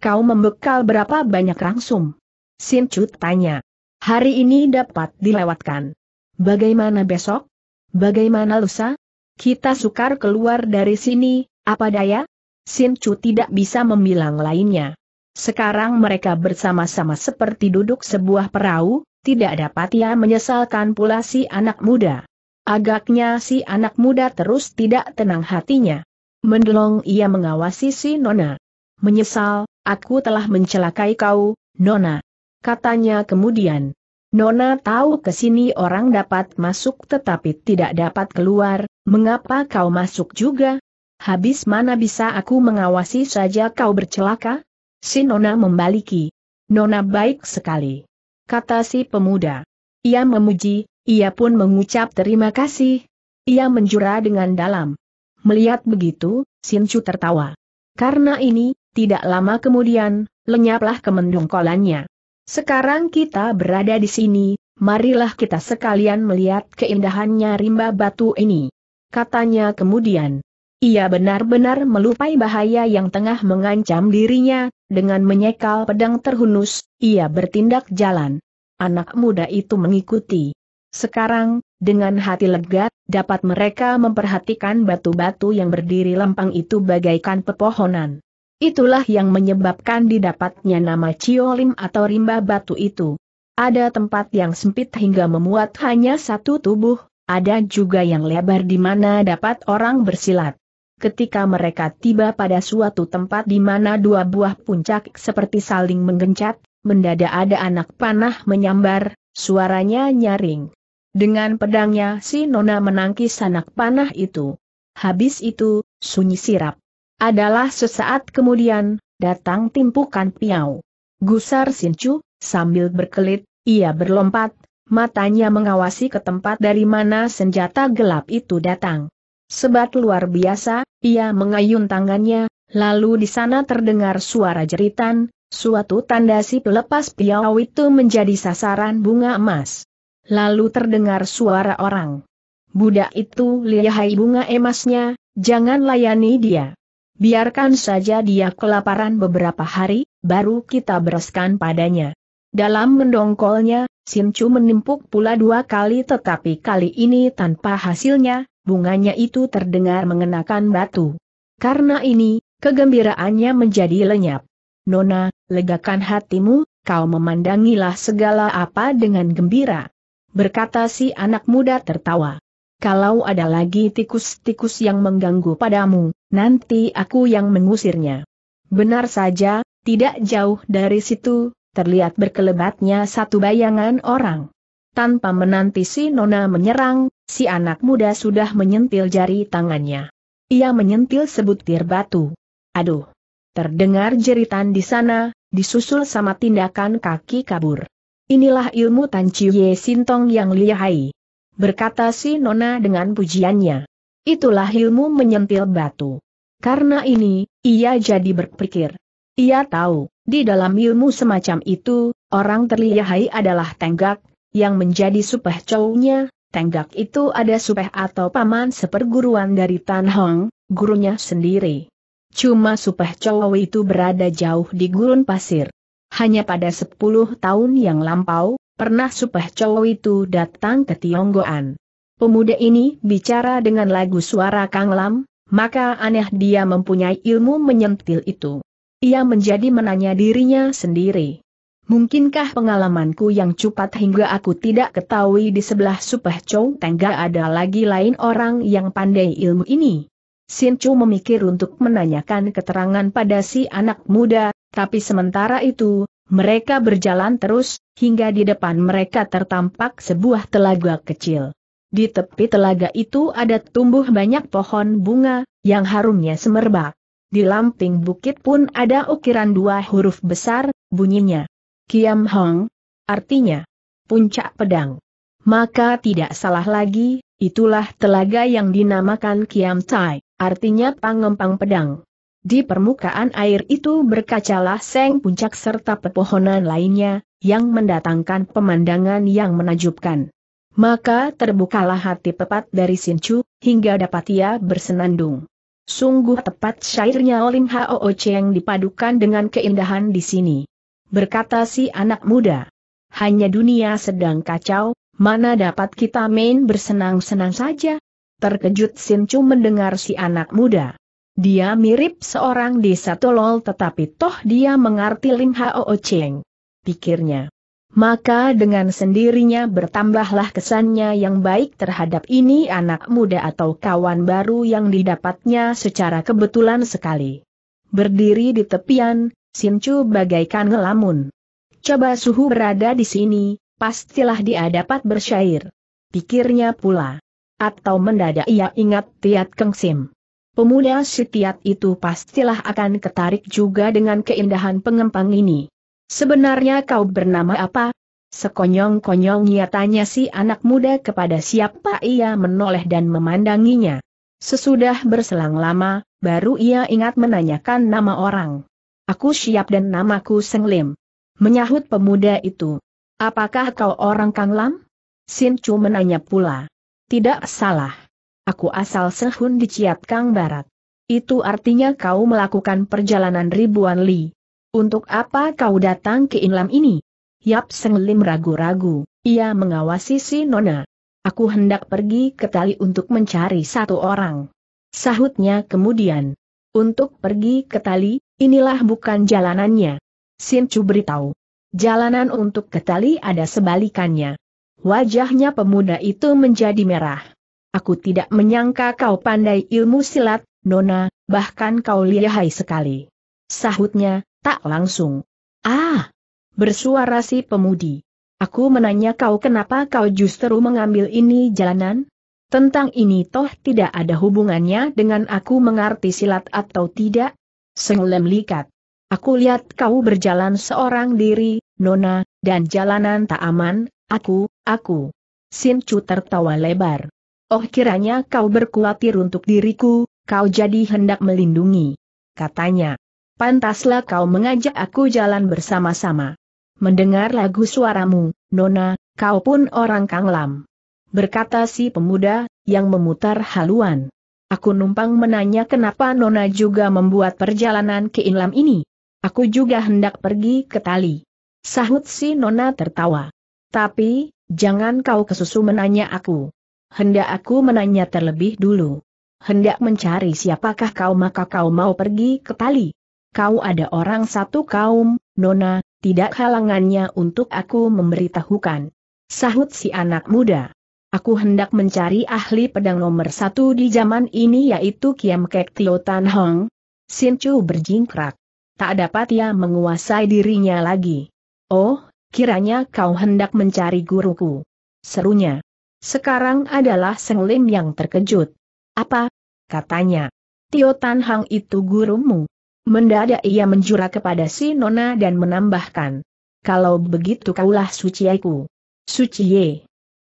Kau membekal berapa banyak rangsum? Sin Cut tanya. Hari ini dapat dilewatkan. Bagaimana besok? Bagaimana lusa? Kita sukar keluar dari sini, apa daya? Sin Chu tidak bisa membilang lainnya. Sekarang mereka bersama-sama seperti duduk sebuah perahu, tidak dapat ia menyesalkan pula si anak muda. Agaknya si anak muda terus tidak tenang hatinya. Mendelong ia mengawasi si Nona. Menyesal, aku telah mencelakai kau, Nona katanya kemudian. Nona tahu ke sini orang dapat masuk tetapi tidak dapat keluar, mengapa kau masuk juga? Habis mana bisa aku mengawasi saja kau bercelaka? Si Nona membaliki. Nona baik sekali. Kata si pemuda. Ia memuji, ia pun mengucap terima kasih. Ia menjura dengan dalam. Melihat begitu, Sincu tertawa. Karena ini, tidak lama kemudian, lenyaplah kemendongkolannya. Sekarang kita berada di sini, marilah kita sekalian melihat keindahannya rimba batu ini. Katanya kemudian. Ia benar-benar melupai bahaya yang tengah mengancam dirinya, dengan menyekal pedang terhunus, ia bertindak jalan. Anak muda itu mengikuti. Sekarang, dengan hati lega, dapat mereka memperhatikan batu-batu yang berdiri lempang itu bagaikan pepohonan. Itulah yang menyebabkan didapatnya nama Ciolim atau rimba batu itu. Ada tempat yang sempit hingga memuat hanya satu tubuh, ada juga yang lebar di mana dapat orang bersilat. Ketika mereka tiba pada suatu tempat di mana dua buah puncak seperti saling menggencat, mendadak ada anak panah menyambar, suaranya nyaring. Dengan pedangnya si Nona menangkis anak panah itu. Habis itu, sunyi sirap. Adalah sesaat kemudian, datang timpukan piau. Gusar Sincu, sambil berkelit, ia berlompat, matanya mengawasi ke tempat dari mana senjata gelap itu datang. Sebat luar biasa, ia mengayun tangannya, lalu di sana terdengar suara jeritan, suatu tanda si pelepas piau itu menjadi sasaran bunga emas. Lalu terdengar suara orang. Budak itu lihai bunga emasnya, jangan layani dia. Biarkan saja dia kelaparan beberapa hari, baru kita bereskan padanya. Dalam mendongkolnya, Sincu menimpuk pula dua kali tetapi kali ini tanpa hasilnya, bunganya itu terdengar mengenakan batu. Karena ini, kegembiraannya menjadi lenyap. Nona, legakan hatimu, kau memandangilah segala apa dengan gembira. Berkata si anak muda tertawa. Kalau ada lagi tikus-tikus yang mengganggu padamu, nanti aku yang mengusirnya. Benar saja, tidak jauh dari situ, terlihat berkelebatnya satu bayangan orang. Tanpa menanti si Nona menyerang, si anak muda sudah menyentil jari tangannya. Ia menyentil sebutir batu. Aduh! Terdengar jeritan di sana, disusul sama tindakan kaki kabur. Inilah ilmu Tan Ye Sintong yang lihai. Berkata si Nona dengan pujiannya. Itulah ilmu menyentil batu. Karena ini, ia jadi berpikir. Ia tahu, di dalam ilmu semacam itu, orang terlihai adalah tenggak, yang menjadi supeh cownya, tenggak itu ada supeh atau paman seperguruan dari Tan Hong, gurunya sendiri. Cuma supeh cowok itu berada jauh di gurun pasir. Hanya pada sepuluh tahun yang lampau, pernah supeh cowok itu datang ke Tionggoan. Pemuda ini bicara dengan lagu suara Kang Lam, maka aneh dia mempunyai ilmu menyentil itu. Ia menjadi menanya dirinya sendiri. Mungkinkah pengalamanku yang cepat hingga aku tidak ketahui di sebelah Supeh Chow Tengga ada lagi lain orang yang pandai ilmu ini? Sin Chu memikir untuk menanyakan keterangan pada si anak muda, tapi sementara itu, mereka berjalan terus, hingga di depan mereka tertampak sebuah telaga kecil. Di tepi telaga itu ada tumbuh banyak pohon bunga, yang harumnya semerbak. Di lamping bukit pun ada ukiran dua huruf besar, bunyinya. Kiam Hong, artinya, puncak pedang. Maka tidak salah lagi, itulah telaga yang dinamakan Kiam Tai, artinya pangempang pedang. Di permukaan air itu berkacalah seng puncak serta pepohonan lainnya, yang mendatangkan pemandangan yang menajubkan. Maka terbukalah hati pepat dari Sincu, hingga dapat ia bersenandung. Sungguh tepat syairnya Oling Hao yang dipadukan dengan keindahan di sini. Berkata si anak muda. Hanya dunia sedang kacau, mana dapat kita main bersenang-senang saja? Terkejut Sincu mendengar si anak muda. Dia mirip seorang desa tolol tetapi toh dia mengerti Ling Hao Cheng. Pikirnya. Maka dengan sendirinya bertambahlah kesannya yang baik terhadap ini anak muda atau kawan baru yang didapatnya secara kebetulan sekali. Berdiri di tepian, Sincu bagaikan ngelamun. Coba suhu berada di sini, pastilah dia dapat bersyair. Pikirnya pula. Atau mendadak ia ingat Tiat Kengsim. Pemuda si Tiat itu pastilah akan ketarik juga dengan keindahan pengempang ini. Sebenarnya kau bernama apa? Sekonyong-konyong nyatanya si anak muda kepada siapa ia menoleh dan memandanginya. Sesudah berselang lama, baru ia ingat menanyakan nama orang. Aku siap dan namaku Senglim. Menyahut pemuda itu. Apakah kau orang Kang Lam? Sin Chu menanya pula. Tidak salah. Aku asal Sehun di Ciat Kang Barat. Itu artinya kau melakukan perjalanan ribuan li. Untuk apa kau datang ke Inlam ini? Yap Seng Lim ragu-ragu, ia mengawasi si Nona. Aku hendak pergi ke tali untuk mencari satu orang. Sahutnya kemudian. Untuk pergi ke tali, inilah bukan jalanannya. Sin Chu beritahu. Jalanan untuk ke tali ada sebalikannya. Wajahnya pemuda itu menjadi merah. Aku tidak menyangka kau pandai ilmu silat, Nona, bahkan kau lihai sekali. Sahutnya, tak langsung. Ah! Bersuara si pemudi. Aku menanya kau kenapa kau justru mengambil ini jalanan? Tentang ini toh tidak ada hubungannya dengan aku mengerti silat atau tidak? Senglem likat. Aku lihat kau berjalan seorang diri, Nona, dan jalanan tak aman, aku, aku. Sin Chu tertawa lebar. Oh kiranya kau berkuatir untuk diriku, kau jadi hendak melindungi. Katanya. Pantaslah kau mengajak aku jalan bersama-sama. Mendengar lagu suaramu, Nona, kau pun orang Kanglam. Berkata si pemuda, yang memutar haluan. Aku numpang menanya kenapa Nona juga membuat perjalanan ke Inlam ini. Aku juga hendak pergi ke tali. Sahut si Nona tertawa. Tapi, jangan kau kesusu menanya aku. Hendak aku menanya terlebih dulu. Hendak mencari siapakah kau maka kau mau pergi ke tali kau ada orang satu kaum, Nona, tidak halangannya untuk aku memberitahukan. Sahut si anak muda. Aku hendak mencari ahli pedang nomor satu di zaman ini yaitu Kiam Kek Tio Tan Hong. Sin Chu berjingkrak. Tak dapat ia menguasai dirinya lagi. Oh, kiranya kau hendak mencari guruku. Serunya. Sekarang adalah Seng Lim yang terkejut. Apa? Katanya. Tio Tan Hong itu gurumu. Mendadak ia menjura kepada si Nona dan menambahkan. Kalau begitu kaulah suci aku. Suci ye.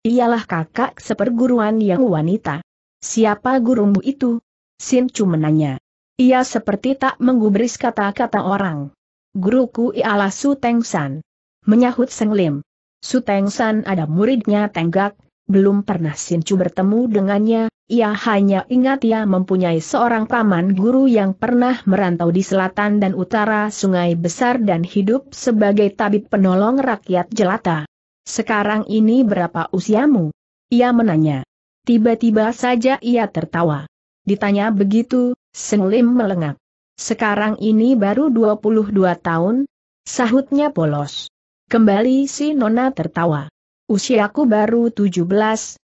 Ialah kakak seperguruan yang wanita. Siapa gurumu itu? Sin Chu menanya. Ia seperti tak menggubris kata-kata orang. Guruku ialah Su Teng San. Menyahut Seng Lim. Su Teng San ada muridnya Tenggak, belum pernah Sin Chu bertemu dengannya, ia hanya ingat ia mempunyai seorang paman guru yang pernah merantau di selatan dan utara sungai besar dan hidup sebagai tabib penolong rakyat jelata. Sekarang ini berapa usiamu? Ia menanya. Tiba-tiba saja ia tertawa. Ditanya begitu, Seng Lim melengak. Sekarang ini baru 22 tahun, sahutnya polos. Kembali si Nona tertawa. Usiaku baru 17,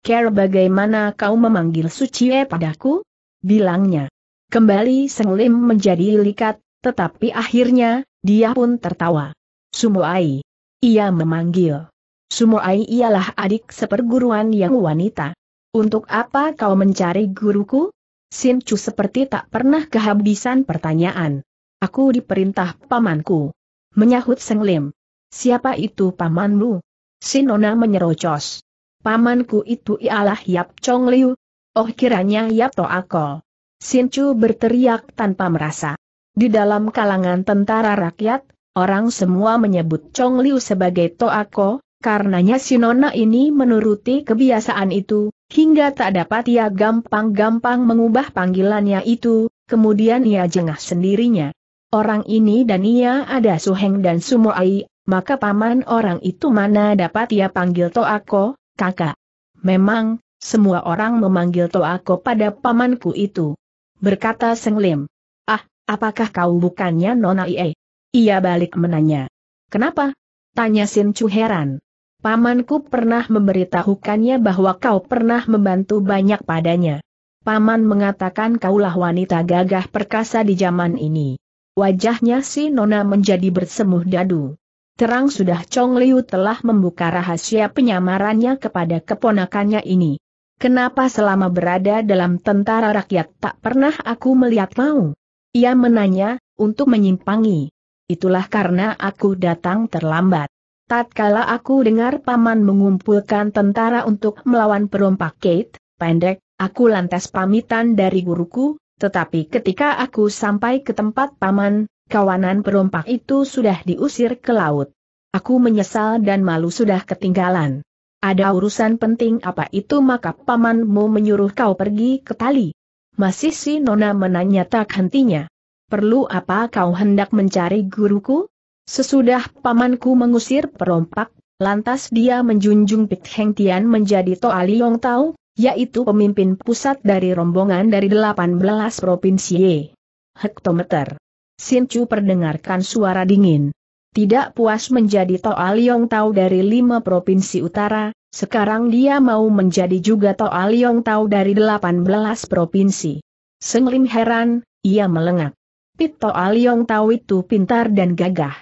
care bagaimana kau memanggil Sucie padaku? Bilangnya. Kembali Seng Lim menjadi likat, tetapi akhirnya, dia pun tertawa. Sumuai. Ia memanggil. Sumuai ialah adik seperguruan yang wanita. Untuk apa kau mencari guruku? Sin Chu seperti tak pernah kehabisan pertanyaan. Aku diperintah pamanku. Menyahut Seng Lim. Siapa itu pamanmu? Sinona menyerocos. Pamanku itu ialah Yap Chong Liu. Oh kiranya Yap To Ako. Sin Chu berteriak tanpa merasa. Di dalam kalangan tentara rakyat, orang semua menyebut Chong Liu sebagai To Ako, karenanya Sinona ini menuruti kebiasaan itu, Hingga tak dapat ia gampang-gampang mengubah panggilannya itu, kemudian ia jengah sendirinya. Orang ini dan ia ada Suheng dan Sumoai, maka paman orang itu mana dapat ia panggil Toako, kakak. Memang, semua orang memanggil Toako pada pamanku itu. Berkata Seng Lim. Ah, apakah kau bukannya Nona Ie? Ia balik menanya. Kenapa? Tanya Sin Chu heran. Pamanku pernah memberitahukannya bahwa kau pernah membantu banyak padanya. Paman mengatakan kaulah wanita gagah perkasa di zaman ini. Wajahnya si Nona menjadi bersemuh dadu. Terang sudah Chong Liu telah membuka rahasia penyamarannya kepada keponakannya ini. Kenapa selama berada dalam tentara rakyat tak pernah aku melihat mau? Ia menanya, untuk menyimpangi. Itulah karena aku datang terlambat. Tatkala aku dengar paman mengumpulkan tentara untuk melawan perompak Kate, pendek, aku lantas pamitan dari guruku, tetapi ketika aku sampai ke tempat paman, kawanan perompak itu sudah diusir ke laut. Aku menyesal dan malu sudah ketinggalan. Ada urusan penting apa itu maka pamanmu menyuruh kau pergi ke tali. Masih si Nona menanya tak hentinya. Perlu apa kau hendak mencari guruku? Sesudah pamanku mengusir perompak, lantas dia menjunjung Pit Heng Tian menjadi Toa Liong Tau, yaitu pemimpin pusat dari rombongan dari 18 provinsi hektometer. Sin Chu perdengarkan suara dingin. Tidak puas menjadi Toa Liong Tau dari lima provinsi utara, sekarang dia mau menjadi juga Toa Liong Tau dari 18 provinsi. Seng Lim heran, ia melengak. Pit Toa Liong Tau itu pintar dan gagah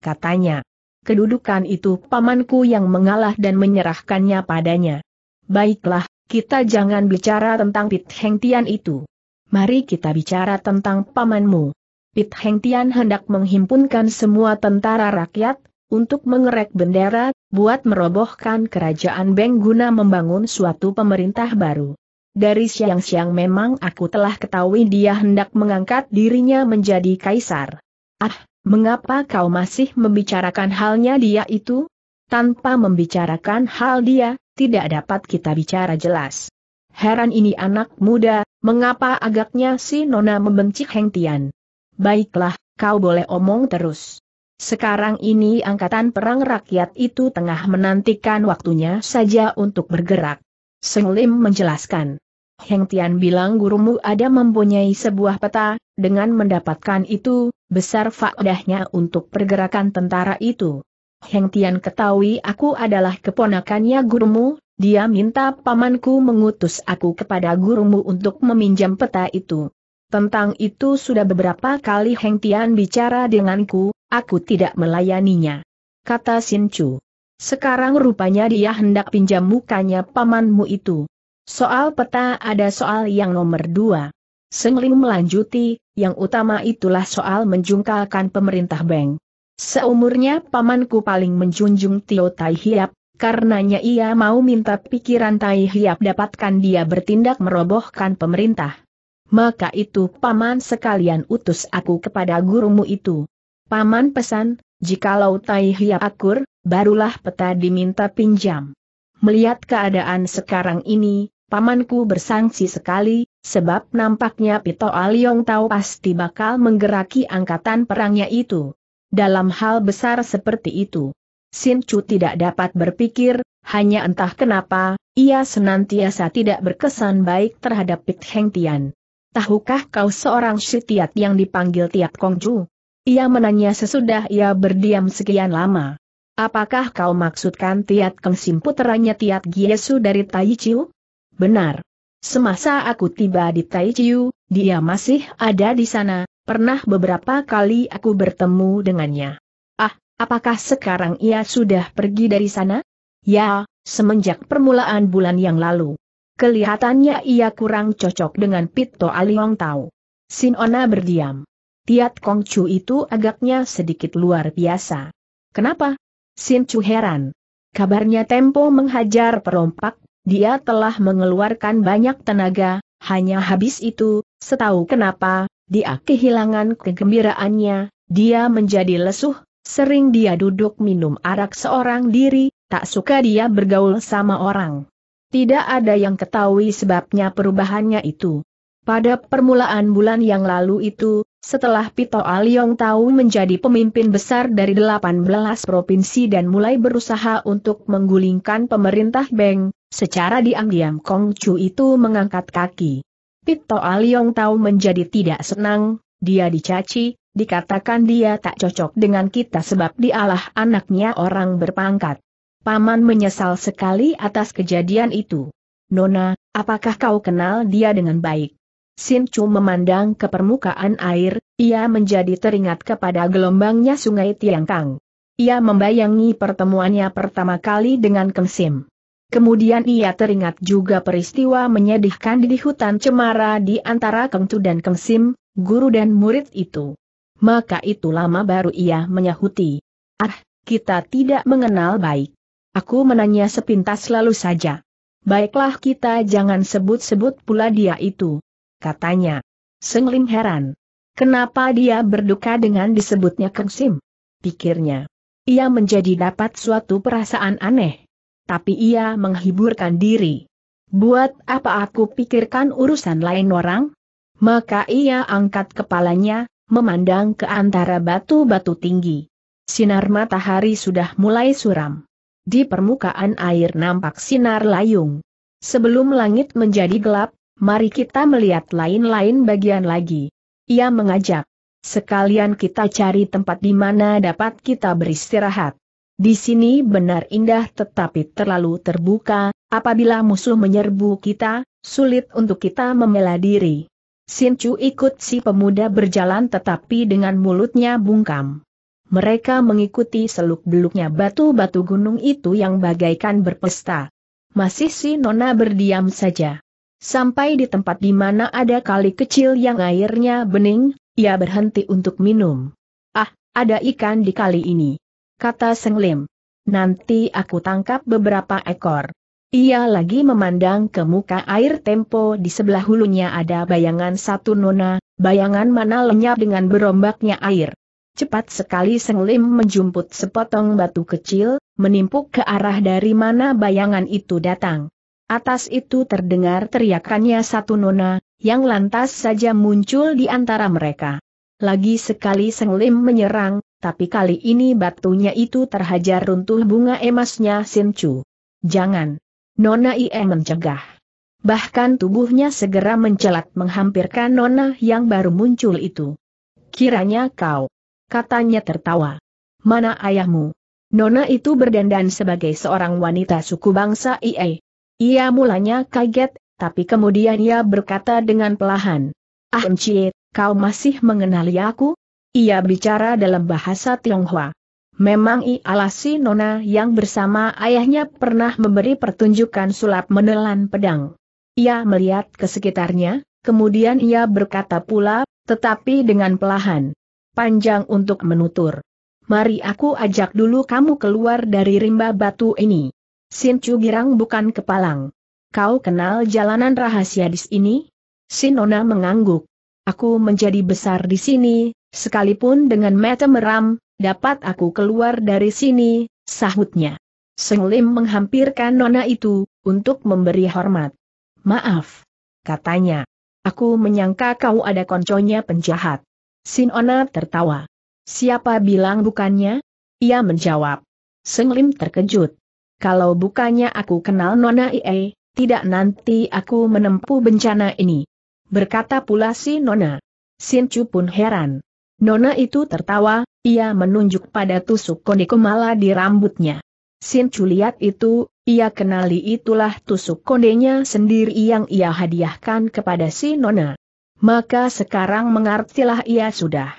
katanya. Kedudukan itu pamanku yang mengalah dan menyerahkannya padanya. Baiklah, kita jangan bicara tentang Pit Heng Tian itu. Mari kita bicara tentang pamanmu. Pit Heng Tian hendak menghimpunkan semua tentara rakyat, untuk mengerek bendera, buat merobohkan kerajaan Beng guna membangun suatu pemerintah baru. Dari siang-siang memang aku telah ketahui dia hendak mengangkat dirinya menjadi kaisar. Ah, Mengapa kau masih membicarakan halnya dia itu? Tanpa membicarakan hal dia, tidak dapat kita bicara jelas. Heran ini anak muda, mengapa agaknya si Nona membenci Heng Tian? Baiklah, kau boleh omong terus. Sekarang ini angkatan perang rakyat itu tengah menantikan waktunya saja untuk bergerak. Seng Lim menjelaskan. Heng Tian bilang gurumu ada mempunyai sebuah peta, dengan mendapatkan itu, besar faedahnya untuk pergerakan tentara itu. Heng Tian ketahui aku adalah keponakannya gurumu, dia minta pamanku mengutus aku kepada gurumu untuk meminjam peta itu. Tentang itu sudah beberapa kali Heng Tian bicara denganku, aku tidak melayaninya. Kata Sin Chu. Sekarang rupanya dia hendak pinjam mukanya pamanmu itu. Soal peta ada soal yang nomor dua. Seng Lim melanjuti, yang utama itulah soal menjungkalkan pemerintah Beng. Seumurnya pamanku paling menjunjung Tio Tai Hiap, karenanya ia mau minta pikiran Tai Hiap dapatkan dia bertindak merobohkan pemerintah. Maka itu paman sekalian utus aku kepada gurumu itu. Paman pesan, jikalau Tai Hiap akur, barulah peta diminta pinjam. Melihat keadaan sekarang ini, pamanku bersangsi sekali, sebab nampaknya Pito Aliong tahu pasti bakal menggeraki angkatan perangnya itu. Dalam hal besar seperti itu, Sin Chu tidak dapat berpikir, hanya entah kenapa, ia senantiasa tidak berkesan baik terhadap Pit Heng Tian. Tahukah kau seorang sitiat yang dipanggil Tiat Kong Chu? Ia menanya sesudah ia berdiam sekian lama. Apakah kau maksudkan Tiat Keng Sim puteranya Tiat Giesu dari Tai Chiu? Benar. Semasa aku tiba di Tai Chiu, dia masih ada di sana, pernah beberapa kali aku bertemu dengannya. Apakah sekarang ia sudah pergi dari sana? Ya, semenjak permulaan bulan yang lalu. Kelihatannya ia kurang cocok dengan Pito Aliong Tau. Sin Ona berdiam. Tiat Kong Chu itu agaknya sedikit luar biasa. Kenapa? Sin Chu heran. Kabarnya Tempo menghajar perompak, dia telah mengeluarkan banyak tenaga, hanya habis itu, setahu kenapa, dia kehilangan kegembiraannya, dia menjadi lesuh, Sering dia duduk minum arak seorang diri, tak suka dia bergaul sama orang. Tidak ada yang ketahui sebabnya perubahannya itu. Pada permulaan bulan yang lalu itu, setelah Pito Aliong tahu menjadi pemimpin besar dari 18 provinsi dan mulai berusaha untuk menggulingkan pemerintah Beng, secara diam-diam Kong Chu itu mengangkat kaki. Pito Aliong tahu menjadi tidak senang, dia dicaci, dikatakan dia tak cocok dengan kita sebab dialah anaknya orang berpangkat. Paman menyesal sekali atas kejadian itu. Nona, apakah kau kenal dia dengan baik? Sin Chu memandang ke permukaan air, ia menjadi teringat kepada gelombangnya sungai Tiangkang. Ia membayangi pertemuannya pertama kali dengan Keng Sim. Kemudian ia teringat juga peristiwa menyedihkan di hutan cemara di antara Keng Tu dan Keng Sim, guru dan murid itu. Maka itu lama baru ia menyahuti. Ah, kita tidak mengenal baik. Aku menanya sepintas lalu saja. Baiklah kita jangan sebut-sebut pula dia itu. Katanya. Senglim heran. Kenapa dia berduka dengan disebutnya Kengsim? Pikirnya. Ia menjadi dapat suatu perasaan aneh. Tapi ia menghiburkan diri. Buat apa aku pikirkan urusan lain orang? Maka ia angkat kepalanya, memandang ke antara batu-batu tinggi. Sinar matahari sudah mulai suram. Di permukaan air nampak sinar layung. Sebelum langit menjadi gelap, mari kita melihat lain-lain bagian lagi. Ia mengajak. Sekalian kita cari tempat di mana dapat kita beristirahat. Di sini benar indah tetapi terlalu terbuka, apabila musuh menyerbu kita, sulit untuk kita membela diri. Sin Chu ikut si pemuda berjalan tetapi dengan mulutnya bungkam. Mereka mengikuti seluk-beluknya batu-batu gunung itu yang bagaikan berpesta. Masih si Nona berdiam saja. Sampai di tempat di mana ada kali kecil yang airnya bening, ia berhenti untuk minum. Ah, ada ikan di kali ini. Kata Seng Lim. Nanti aku tangkap beberapa ekor. Ia lagi memandang ke muka air tempo di sebelah hulunya ada bayangan satu nona, bayangan mana lenyap dengan berombaknya air. Cepat sekali Seng Lim menjumput sepotong batu kecil, menimpuk ke arah dari mana bayangan itu datang. Atas itu terdengar teriakannya satu nona, yang lantas saja muncul di antara mereka. Lagi sekali Seng Lim menyerang, tapi kali ini batunya itu terhajar runtuh bunga emasnya Sin Chu. Jangan! Nona Ie mencegah. Bahkan tubuhnya segera mencelat menghampirkan Nona yang baru muncul itu. Kiranya kau. Katanya tertawa. Mana ayahmu? Nona itu berdandan sebagai seorang wanita suku bangsa Ie. Ia mulanya kaget, tapi kemudian ia berkata dengan pelahan. Ah Encie, kau masih mengenali aku? Ia bicara dalam bahasa Tionghoa. Memang ialah Nona yang bersama ayahnya pernah memberi pertunjukan sulap menelan pedang. Ia melihat ke sekitarnya, kemudian ia berkata pula, tetapi dengan pelahan. Panjang untuk menutur. Mari aku ajak dulu kamu keluar dari rimba batu ini. Sin Chu girang bukan kepalang. Kau kenal jalanan rahasia di sini? Si Nona mengangguk. Aku menjadi besar di sini, sekalipun dengan mata meram, dapat aku keluar dari sini, sahutnya. Seng Lim menghampirkan Nona itu, untuk memberi hormat. Maaf. Katanya. Aku menyangka kau ada konconya penjahat. Sin Ona tertawa. Siapa bilang bukannya? Ia menjawab. Seng Lim terkejut. Kalau bukannya aku kenal Nona Ie, tidak nanti aku menempuh bencana ini. Berkata pula si Nona. Sin Chu pun heran. Nona itu tertawa, ia menunjuk pada tusuk konde kemala di rambutnya. Sin Chu lihat itu, ia kenali itulah tusuk kondenya sendiri yang ia hadiahkan kepada si Nona. Maka sekarang mengartilah ia sudah.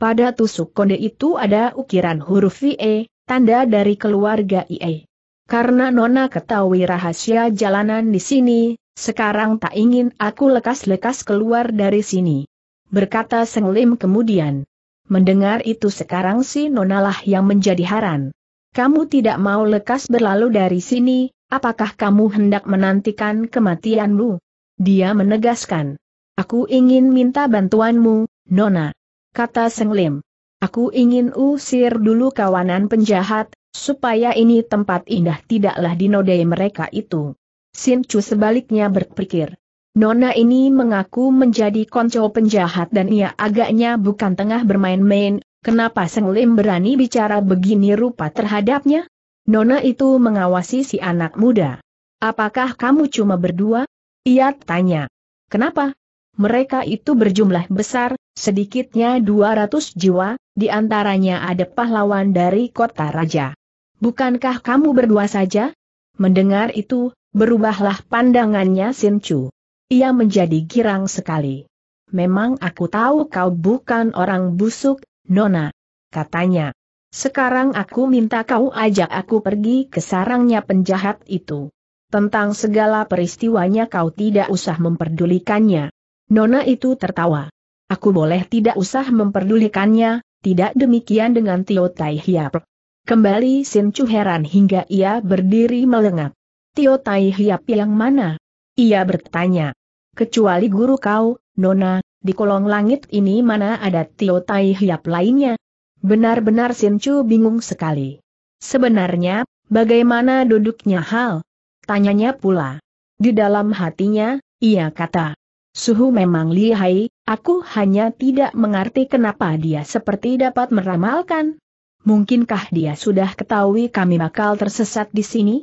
Pada tusuk konde itu ada ukiran huruf IE, tanda dari keluarga IE. Karena Nona ketahui rahasia jalanan di sini, sekarang tak ingin aku lekas-lekas keluar dari sini. Berkata Seng Lim kemudian. Mendengar itu sekarang si Nona lah yang menjadi haran. Kamu tidak mau lekas berlalu dari sini, apakah kamu hendak menantikan kematianmu? Dia menegaskan. Aku ingin minta bantuanmu, Nona. Kata Seng Lim. Aku ingin usir dulu kawanan penjahat, supaya ini tempat indah tidaklah dinodai mereka itu. Sin Chu sebaliknya berpikir. Nona ini mengaku menjadi konco penjahat dan ia agaknya bukan tengah bermain-main, kenapa Seng Lim berani bicara begini rupa terhadapnya? Nona itu mengawasi si anak muda. Apakah kamu cuma berdua? Ia tanya. Kenapa? Mereka itu berjumlah besar, sedikitnya 200 jiwa, di antaranya ada pahlawan dari kota raja. Bukankah kamu berdua saja? Mendengar itu, berubahlah pandangannya Sin Chu. Ia menjadi girang sekali. Memang aku tahu kau bukan orang busuk, Nona. Katanya. Sekarang aku minta kau ajak aku pergi ke sarangnya penjahat itu. Tentang segala peristiwanya kau tidak usah memperdulikannya. Nona itu tertawa. Aku boleh tidak usah memperdulikannya, tidak demikian dengan Tio Tai Hiap. Kembali Sin Chu heran hingga ia berdiri melengak. Tio Tai Hiap yang mana? Ia bertanya. Kecuali guru kau, Nona, di kolong langit ini mana ada Tio Tai Hiap lainnya? Benar-benar Sin Chu bingung sekali. Sebenarnya, bagaimana duduknya hal? Tanyanya pula. Di dalam hatinya, ia kata. Suhu memang lihai, aku hanya tidak mengerti kenapa dia seperti dapat meramalkan. Mungkinkah dia sudah ketahui kami bakal tersesat di sini?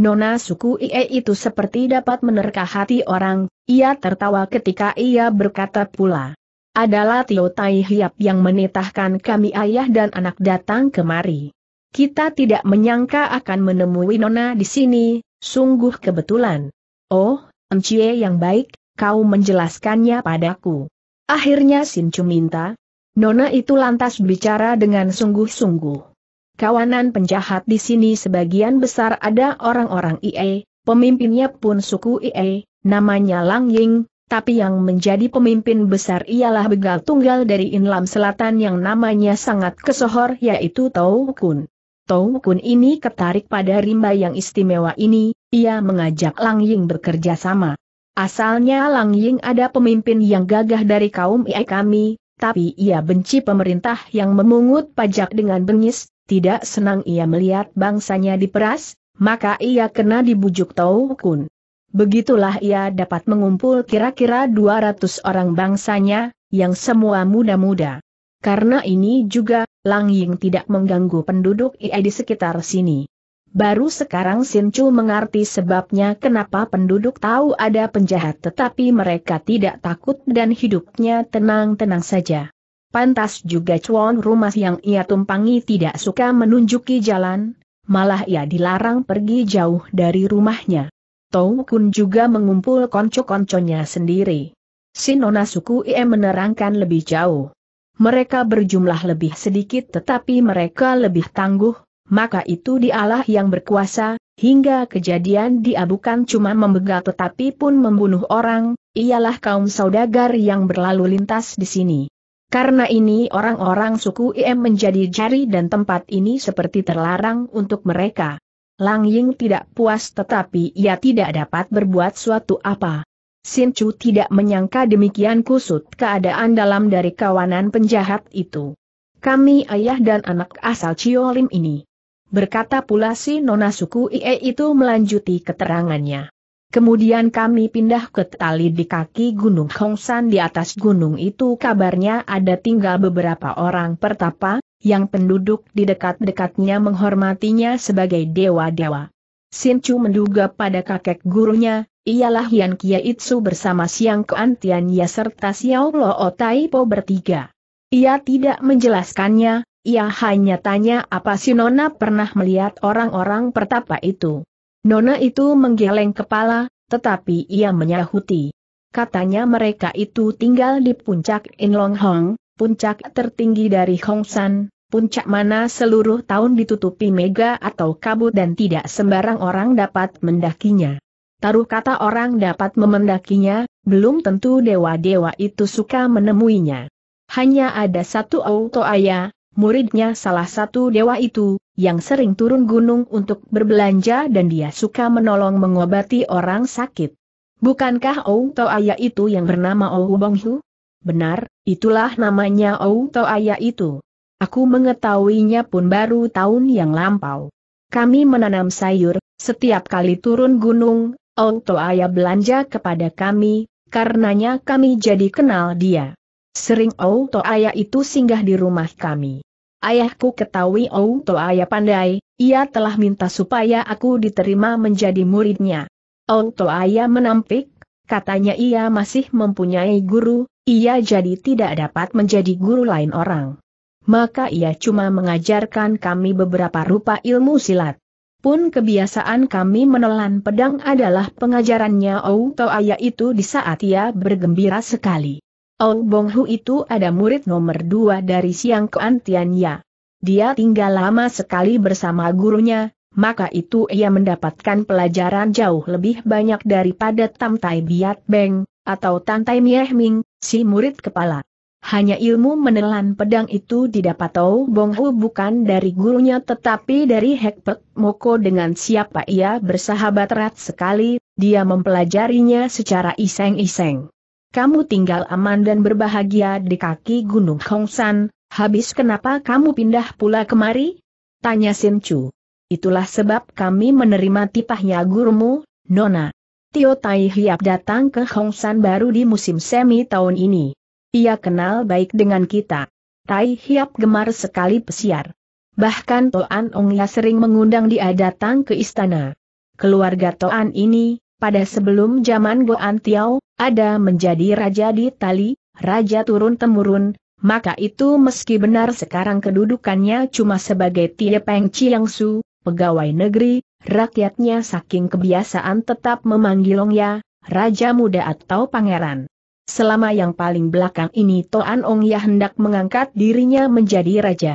Nona suku Ie itu seperti dapat menerka hati orang, ia tertawa ketika ia berkata pula. Adalah Tio Tai Hiap yang menitahkan kami ayah dan anak datang kemari. Kita tidak menyangka akan menemui Nona di sini, sungguh kebetulan. Oh, Encie yang baik, kau menjelaskannya padaku. Akhirnya Sincu minta, Nona itu lantas bicara dengan sungguh-sungguh. Kawanan penjahat di sini sebagian besar ada orang-orang IE, pemimpinnya pun suku IE, namanya Lang Ying, tapi yang menjadi pemimpin besar ialah begal tunggal dari Inlam Selatan yang namanya sangat kesohor yaitu Tau Kun. Tau Kun ini ketarik pada rimba yang istimewa ini, ia mengajak Lang Ying bekerja sama. Asalnya Lang Ying ada pemimpin yang gagah dari kaum IE kami, tapi ia benci pemerintah yang memungut pajak dengan bengis, tidak senang ia melihat bangsanya diperas, maka ia kena dibujuk Tau Kun. Begitulah ia dapat mengumpul kira-kira 200 orang bangsanya, yang semua muda-muda. Karena ini juga, Lang Ying tidak mengganggu penduduk ia di sekitar sini. Baru sekarang Sincu mengerti sebabnya kenapa penduduk tahu ada penjahat tetapi mereka tidak takut dan hidupnya tenang-tenang saja. Pantas juga cuan rumah yang ia tumpangi tidak suka menunjuki jalan, malah ia dilarang pergi jauh dari rumahnya. Tou Kun juga mengumpul konco-konconya sendiri. Sinona suku Ie menerangkan lebih jauh. Mereka berjumlah lebih sedikit tetapi mereka lebih tangguh, maka itu dialah yang berkuasa, hingga kejadian dia bukan cuma membegal tetapi pun membunuh orang, ialah kaum saudagar yang berlalu lintas di sini. Karena ini orang-orang suku IM menjadi jari dan tempat ini seperti terlarang untuk mereka. Lang Ying tidak puas tetapi ia tidak dapat berbuat suatu apa. Sin Chu tidak menyangka demikian kusut keadaan dalam dari kawanan penjahat itu. Kami ayah dan anak asal Lim ini. Berkata pula si nona suku Ie itu melanjuti keterangannya. Kemudian kami pindah ke tali di kaki Gunung Hongsan di atas gunung itu kabarnya ada tinggal beberapa orang pertapa, yang penduduk di dekat-dekatnya menghormatinya sebagai dewa-dewa. Chu menduga pada kakek gurunya, ialah Hian Kia Itsu bersama Siang Keantian Ya serta Xiao Lo Taipo bertiga. Ia tidak menjelaskannya, ia hanya tanya apa si Nona pernah melihat orang-orang pertapa itu. Nona itu menggeleng kepala, tetapi ia menyahuti. Katanya mereka itu tinggal di puncak Inlong Hong, puncak tertinggi dari Hong San, puncak mana seluruh tahun ditutupi mega atau kabut dan tidak sembarang orang dapat mendakinya. Taruh kata orang dapat memendakinya, belum tentu dewa-dewa itu suka menemuinya. Hanya ada satu auto ayah, muridnya salah satu dewa itu, yang sering turun gunung untuk berbelanja dan dia suka menolong mengobati orang sakit. Bukankah Ou Tao Ayah itu yang bernama Ou Bonghu? Benar, itulah namanya Ou Tao Ayah itu. Aku mengetahuinya pun baru tahun yang lampau. Kami menanam sayur, setiap kali turun gunung, Ou Tao Ayah belanja kepada kami, karenanya kami jadi kenal dia. Sering Ou Tao Ayah itu singgah di rumah kami. Ayahku ketahui Oh To Ayah pandai, ia telah minta supaya aku diterima menjadi muridnya. Oh To Ayah menampik, katanya ia masih mempunyai guru, ia jadi tidak dapat menjadi guru lain orang. Maka ia cuma mengajarkan kami beberapa rupa ilmu silat. Pun kebiasaan kami menelan pedang adalah pengajarannya Oh To Ayah itu di saat ia bergembira sekali. Ong Bong Hu itu ada murid nomor dua dari Siang Kuan Tian Ya. Dia tinggal lama sekali bersama gurunya, maka itu ia mendapatkan pelajaran jauh lebih banyak daripada Tam Tai Biat Beng, atau Tan Tai Mieh Ming, si murid kepala. Hanya ilmu menelan pedang itu didapat Ong Bong Hu bukan dari gurunya tetapi dari Hek Pek Moko dengan siapa ia bersahabat erat sekali, dia mempelajarinya secara iseng-iseng. Kamu tinggal aman dan berbahagia di kaki Gunung Hongsan, habis kenapa kamu pindah pula kemari? Tanya Sin Chu. Itulah sebab kami menerima tipahnya gurumu, Nona. Tio Tai Hiap datang ke Hongsan baru di musim semi tahun ini. Ia kenal baik dengan kita. Tai Hiap gemar sekali pesiar. Bahkan Toan Ong Ya sering mengundang dia datang ke istana. Keluarga Toan ini, pada sebelum zaman Goan Tiao, ada menjadi raja di Tali, raja turun-temurun, maka itu meski benar sekarang kedudukannya cuma sebagai Tie Peng Chiang Su, pegawai negeri, rakyatnya saking kebiasaan tetap memanggil Ong Ya, raja muda atau pangeran. Selama yang paling belakang ini Toan Ong Ya hendak mengangkat dirinya menjadi raja.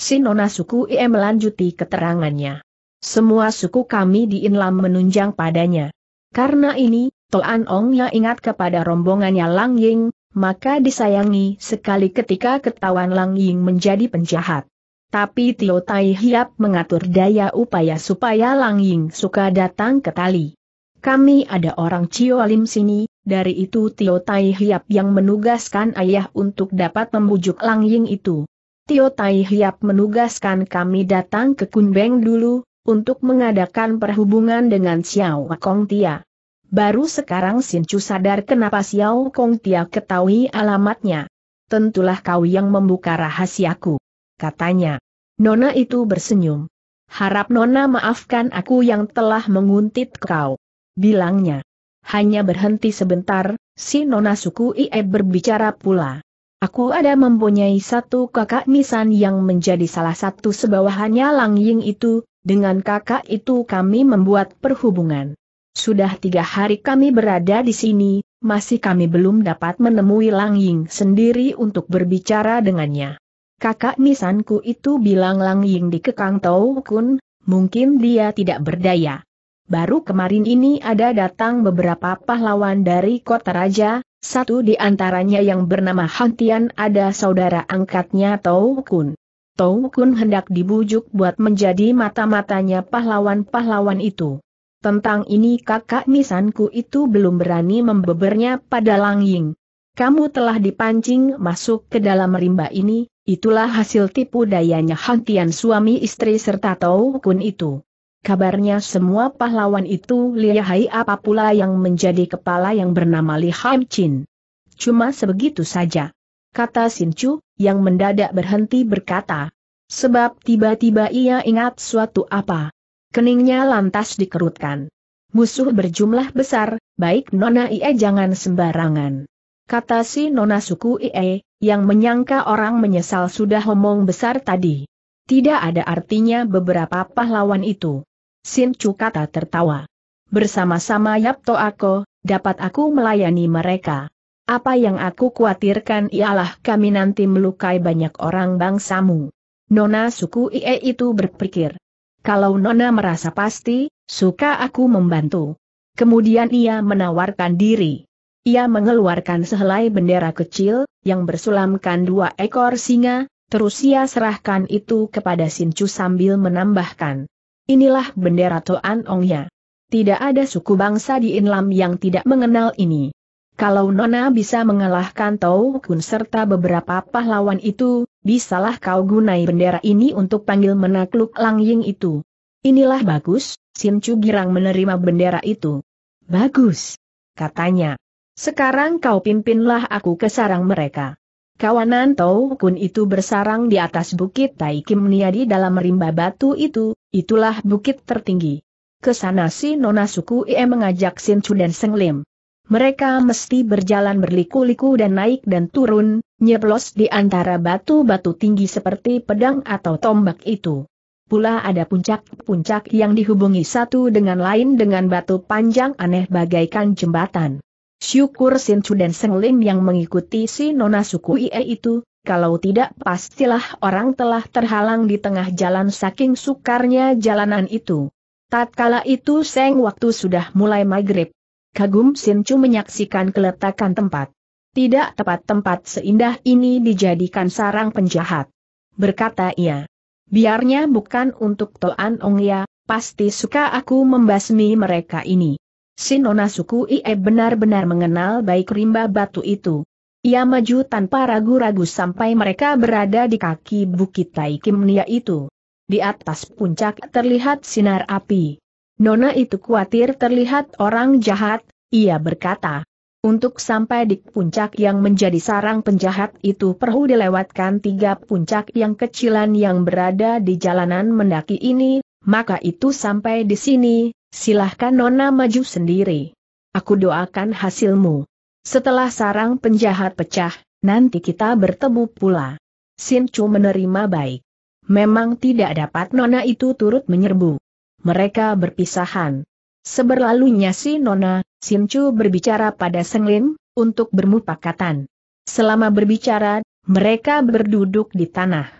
Sinona suku Ie melanjuti keterangannya. Semua suku kami di Inlam menunjang padanya. Karena ini, Toan Ong ya ingat kepada rombongannya Lang Ying, maka disayangi sekali ketika ketahuan Lang Ying menjadi penjahat. Tapi Tio Tai Hiap mengatur daya upaya supaya Lang Ying suka datang ke tali. Kami ada orang Cio Lim sini, dari itu Tio Tai Hiap yang menugaskan ayah untuk dapat membujuk Lang Ying itu. Tio Tai Hiap menugaskan kami datang ke Kunbeng dulu, untuk mengadakan perhubungan dengan Xiao Kong Tia. Baru sekarang Sin Chu sadar kenapa Xiao Kong Tia ketahui alamatnya. Tentulah kau yang membuka rahasiaku. Katanya. Nona itu bersenyum. Harap Nona maafkan aku yang telah menguntit kau. Bilangnya. Hanya berhenti sebentar, si Nona suku Ie berbicara pula. Aku ada mempunyai satu kakak nisan yang menjadi salah satu sebawahannya Lang Ying itu, dengan kakak itu kami membuat perhubungan. Sudah tiga hari kami berada di sini, masih kami belum dapat menemui Lang Ying sendiri untuk berbicara dengannya. Kakak misanku itu bilang Lang Ying dikekang Tau Kun, mungkin dia tidak berdaya. Baru kemarin ini ada datang beberapa pahlawan dari kota raja, satu di antaranya yang bernama Hantian ada saudara angkatnya Tau Kun. Tou Kun hendak dibujuk buat menjadi mata-matanya pahlawan-pahlawan itu. Tentang ini kakak misanku itu belum berani membebernya pada Lang Ying. Kamu telah dipancing masuk ke dalam rimba ini, itulah hasil tipu dayanya hantian suami istri serta Tou Kun itu. Kabarnya semua pahlawan itu lihai apa pula yang menjadi kepala yang bernama Li Ham Chin. Cuma sebegitu saja. Kata Sincu, yang mendadak berhenti berkata. Sebab tiba-tiba ia ingat suatu apa. Keningnya lantas dikerutkan. Musuh berjumlah besar, baik Nona Ie jangan sembarangan. Kata si Nona suku Ie, yang menyangka orang menyesal sudah omong besar tadi. Tidak ada artinya beberapa pahlawan itu. Sin Chu kata tertawa. Bersama-sama Yapto aku, dapat aku melayani mereka. Apa yang aku khawatirkan ialah kami nanti melukai banyak orang bangsamu. Nona suku Ie itu berpikir. Kalau Nona merasa pasti, suka aku membantu. Kemudian ia menawarkan diri. Ia mengeluarkan sehelai bendera kecil, yang bersulamkan dua ekor singa, terus ia serahkan itu kepada Sincu sambil menambahkan. Inilah bendera Toan Ongya. Tidak ada suku bangsa di Inlam yang tidak mengenal ini. Kalau Nona bisa mengalahkan Tau Kun serta beberapa pahlawan itu, bisalah kau gunai bendera ini untuk panggil menakluk Lang Ying itu. Inilah bagus, Sin Chu girang menerima bendera itu. Bagus, katanya. Sekarang kau pimpinlah aku ke sarang mereka. Kawanan Tau Kun itu bersarang di atas bukit Tai Kim Niadi dalam rimba batu itu, itulah bukit tertinggi. Ke sana si Nona suku Ie mengajak Sin Chu dan Seng Lim. Mereka mesti berjalan berliku-liku dan naik dan turun, nyeplos di antara batu-batu tinggi seperti pedang atau tombak itu. Pula ada puncak-puncak yang dihubungi satu dengan lain dengan batu panjang aneh bagaikan jembatan. Syukur Sincu dan Seng Lim yang mengikuti si Nona suku Ie itu, kalau tidak pastilah orang telah terhalang di tengah jalan saking sukarnya jalanan itu. Tatkala itu Seng waktu sudah mulai maghrib. Kagum Sincu menyaksikan keletakan tempat. Tidak tepat tempat seindah ini dijadikan sarang penjahat. Berkata ia. Biarnya bukan untuk Toan Ong ya, pasti suka aku membasmi mereka ini. Sinona suku Ie benar-benar mengenal baik rimba batu itu. Ia maju tanpa ragu-ragu sampai mereka berada di kaki bukit Tai Kimnia itu. Di atas puncak terlihat sinar api. Nona itu khawatir terlihat orang jahat, ia berkata. Untuk sampai di puncak yang menjadi sarang penjahat itu perlu dilewatkan tiga puncak yang kecilan yang berada di jalanan mendaki ini, maka itu sampai di sini, silahkan Nona maju sendiri. Aku doakan hasilmu. Setelah sarang penjahat pecah, nanti kita bertemu pula. Sin Chu menerima baik. Memang tidak dapat Nona itu turut menyerbu mereka berpisahan. Seberlalunya si Nona, Sincu berbicara pada Senglin, untuk bermupakatan. Selama berbicara, mereka berduduk di tanah.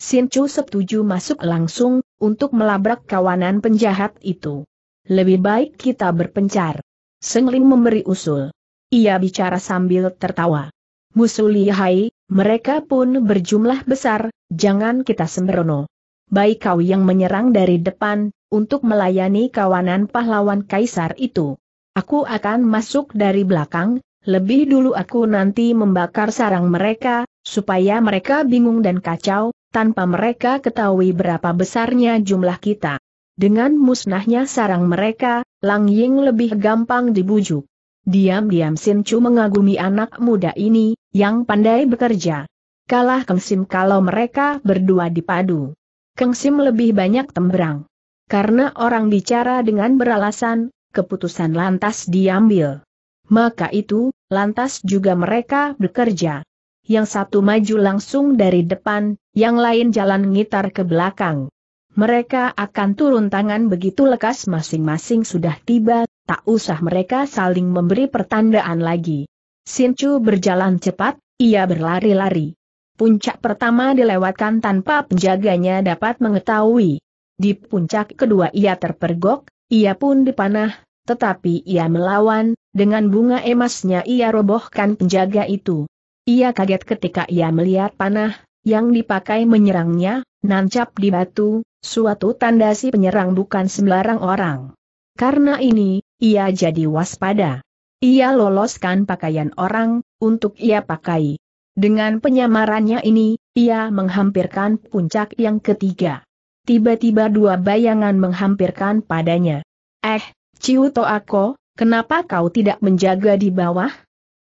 Sincu setuju masuk langsung, untuk melabrak kawanan penjahat itu. Lebih baik kita berpencar. Senglin memberi usul. Ia bicara sambil tertawa. Musuh lihai, mereka pun berjumlah besar, jangan kita sembrono. Baik kau yang menyerang dari depan, untuk melayani kawanan pahlawan kaisar itu. Aku akan masuk dari belakang, lebih dulu aku nanti membakar sarang mereka, supaya mereka bingung dan kacau, tanpa mereka ketahui berapa besarnya jumlah kita. Dengan musnahnya sarang mereka, Lang Ying lebih gampang dibujuk. Diam-diam Sin Chu mengagumi anak muda ini, yang pandai bekerja. Kalah Kengsim kalau mereka berdua dipadu. Kengsim lebih banyak tembrang. Karena orang bicara dengan beralasan, keputusan lantas diambil. Maka itu, lantas juga mereka bekerja. Yang satu maju langsung dari depan, yang lain jalan ngitar ke belakang. Mereka akan turun tangan begitu lekas masing-masing sudah tiba, tak usah mereka saling memberi pertandaan lagi. Sincu berjalan cepat, ia berlari-lari. Puncak pertama dilewatkan tanpa penjaganya dapat mengetahui. Di puncak kedua ia terpergok, ia pun dipanah, tetapi ia melawan, dengan bunga emasnya ia robohkan penjaga itu. Ia kaget ketika ia melihat panah, yang dipakai menyerangnya, nancap di batu, suatu tanda si penyerang bukan sembarang orang. Karena ini, ia jadi waspada. Ia loloskan pakaian orang, untuk ia pakai. Dengan penyamarannya ini, ia menghampirkan puncak yang ketiga. Tiba-tiba dua bayangan menghampirkan padanya. Eh, Ciu Toako, kenapa kau tidak menjaga di bawah?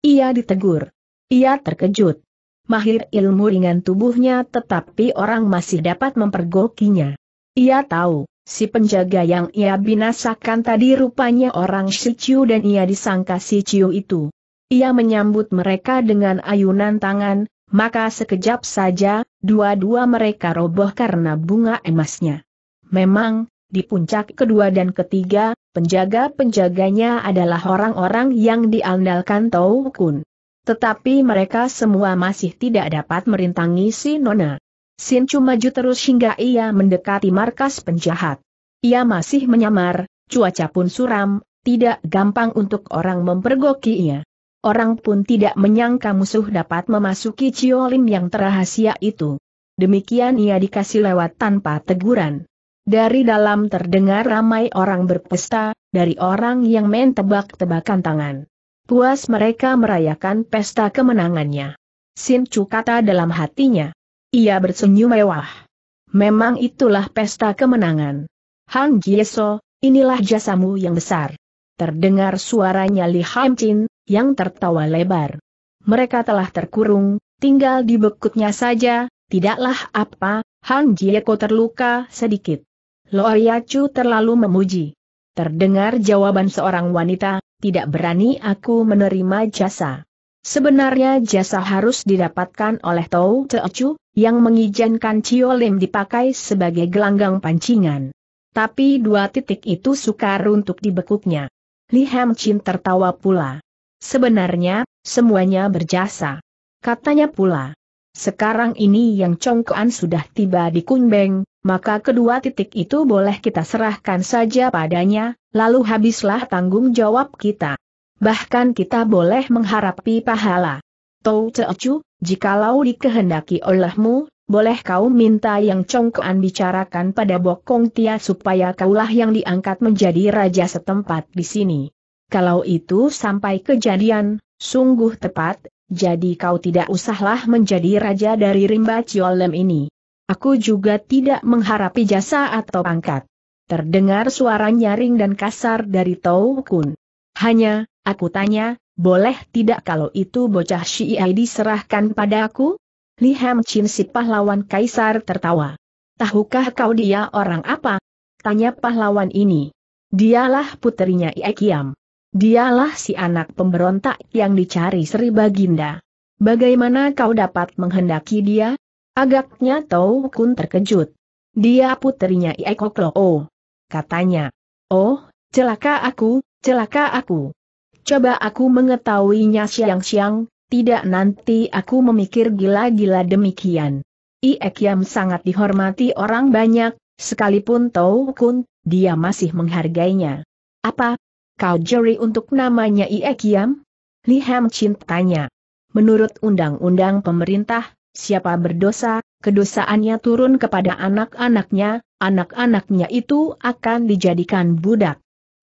Ia ditegur. Ia terkejut. Mahir ilmu ringan tubuhnya tetapi orang masih dapat mempergokinya. Ia tahu, Si penjaga yang ia binasakan tadi rupanya orang Si Ciu dan ia disangka Si Ciu itu. Ia menyambut mereka dengan ayunan tangan, maka sekejap saja, dua-dua mereka roboh karena bunga emasnya. Memang, di puncak kedua dan ketiga, penjaga-penjaganya adalah orang-orang yang diandalkan Tau Kun. Tetapi mereka semua masih tidak dapat merintangi si Nona. Sin Chu maju terus hingga ia mendekati markas penjahat. Ia masih menyamar, cuaca pun suram, tidak gampang untuk orang mempergokinya. Orang pun tidak menyangka musuh dapat memasuki Ciolim yang terahasia itu. Demikian ia dikasih lewat tanpa teguran. Dari dalam terdengar ramai orang berpesta, dari orang yang main tebak-tebakan tangan. Puas mereka merayakan pesta kemenangannya. Sin Chu kata dalam hatinya. Ia bersenyum mewah. Memang itulah pesta kemenangan. Hang Jieso, inilah jasamu yang besar. Terdengar suaranya Li Chin, yang tertawa lebar. Mereka telah terkurung, tinggal dibekutnya saja, tidaklah apa, Hang Jieko terluka sedikit. Lo Chu terlalu memuji. Terdengar jawaban seorang wanita, tidak berani aku menerima jasa. Sebenarnya jasa harus didapatkan oleh Tou Chu, yang mengizinkan Lim dipakai sebagai gelanggang pancingan. Tapi dua titik itu sukar untuk dibekuknya. Li Ham Chin tertawa pula. Sebenarnya, semuanya berjasa. Katanya pula. Sekarang ini yang Congkoan sudah tiba di Kunbeng, maka kedua titik itu boleh kita serahkan saja padanya, lalu habislah tanggung jawab kita. Bahkan kita boleh mengharapkan pahala. Tou Tseocu, jikalau dikehendaki olehmu, boleh kau minta yang Congkoan bicarakan pada Bokong Tia supaya kaulah yang diangkat menjadi raja setempat di sini. Kalau itu sampai kejadian, sungguh tepat, jadi kau tidak usahlah menjadi raja dari rimba Ciolem ini. Aku juga tidak mengharapkan jasa atau pangkat. Terdengar suara nyaring dan kasar dari Tau Kun. Hanya, Aku tanya, boleh tidak kalau itu bocah Syiai diserahkan padaku? Li Ham Chin si pahlawan kaisar tertawa. Tahukah kau dia orang apa? Tanya pahlawan ini. Dialah puterinya Ie Kiam. Dialah si anak pemberontak yang dicari Sri Baginda. Bagaimana kau dapat menghendaki dia? Agaknya Tau Kun terkejut. Dia puterinya Ie Koklo. Katanya. Oh, celaka aku, celaka aku. Coba aku mengetahuinya siang-siang, tidak nanti aku memikir gila-gila demikian. I Ekiam sangat dihormati orang banyak, sekalipun Tau Kun, dia masih menghargainya. Apa? Kau jeri untuk namanya I Ekiam? Li Ham Chin tanya. Menurut undang-undang pemerintah, siapa berdosa, kedosaannya turun kepada anak-anaknya, anak-anaknya itu akan dijadikan budak.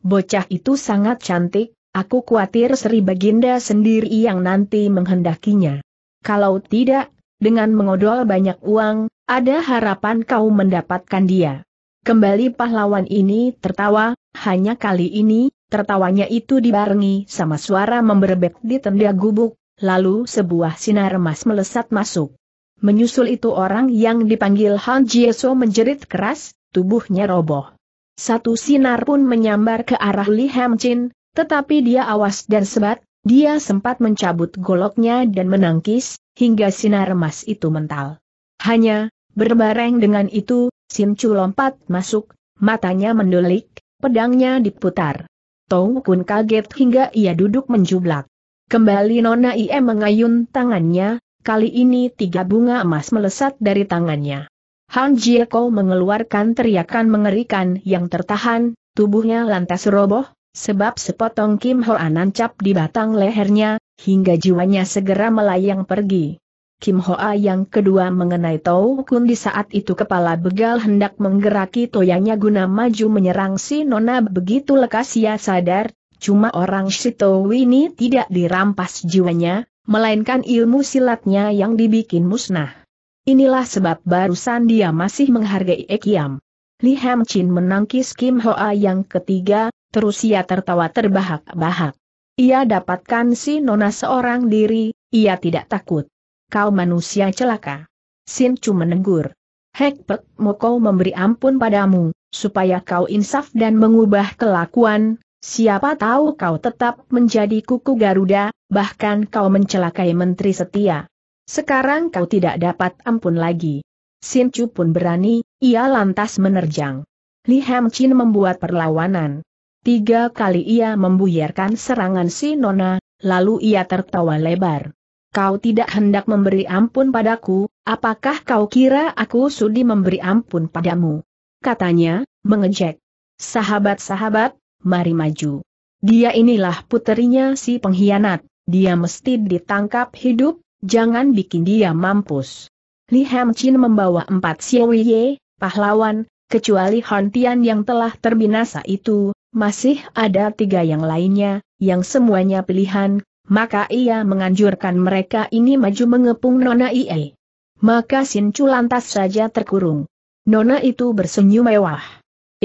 Bocah itu sangat cantik, Aku khawatir Sri Baginda sendiri yang nanti menghendakinya. Kalau tidak, dengan mengodol banyak uang, ada harapan kau mendapatkan dia. Kembali pahlawan ini tertawa, hanya kali ini, tertawanya itu dibarengi sama suara memberebek di tenda gubuk, lalu sebuah sinar emas melesat masuk. Menyusul itu orang yang dipanggil Han Jieso menjerit keras, tubuhnya roboh. Satu sinar pun menyambar ke arah Li Ham Chin, tetapi dia awas dan sebat, dia sempat mencabut goloknya dan menangkis, hingga sinar emas itu mental. Hanya, berbareng dengan itu, Sim Chu lompat masuk, matanya mendelik, pedangnya diputar. Tong Kun kaget hingga ia duduk menjublak. Kembali Nona Ie mengayun tangannya, kali ini tiga bunga emas melesat dari tangannya. Han Jieko mengeluarkan teriakan mengerikan yang tertahan, tubuhnya lantas roboh, sebab sepotong Kim Hoa nancap di batang lehernya, hingga jiwanya segera melayang pergi. Kim Hoa yang kedua mengenai Tau Kun di saat itu kepala begal hendak menggeraki toyanya guna maju menyerang si Nona begitu lekas ia sadar, cuma orang Sito ini tidak dirampas jiwanya, melainkan ilmu silatnya yang dibikin musnah. Inilah sebab barusan dia masih menghargai Ekiam. Li Ham Chin menangkis Kim Hoa yang ketiga, terus ia tertawa terbahak-bahak. Ia dapatkan si nona seorang diri, ia tidak takut. Kau manusia celaka. Sin Chu menegur. Hek Pek kau memberi ampun padamu, supaya kau insaf dan mengubah kelakuan, siapa tahu kau tetap menjadi kuku Garuda, bahkan kau mencelakai menteri setia. Sekarang kau tidak dapat ampun lagi. Sin Chu pun berani, ia lantas menerjang. Li Ham Chin membuat perlawanan. Tiga kali ia membuyarkan serangan si Nona, lalu ia tertawa lebar. Kau tidak hendak memberi ampun padaku, apakah kau kira aku sudi memberi ampun padamu? Katanya, mengejek. Sahabat-sahabat, mari maju. Dia inilah puterinya si pengkhianat, dia mesti ditangkap hidup, jangan bikin dia mampus. Li Ham Chin membawa empat Xiaoye, pahlawan, kecuali Hontian yang telah terbinasa itu, masih ada tiga yang lainnya, yang semuanya pilihan, maka ia menganjurkan mereka ini maju mengepung Nona Ie. Maka Sincu lantas saja terkurung. Nona itu bersenyum mewah.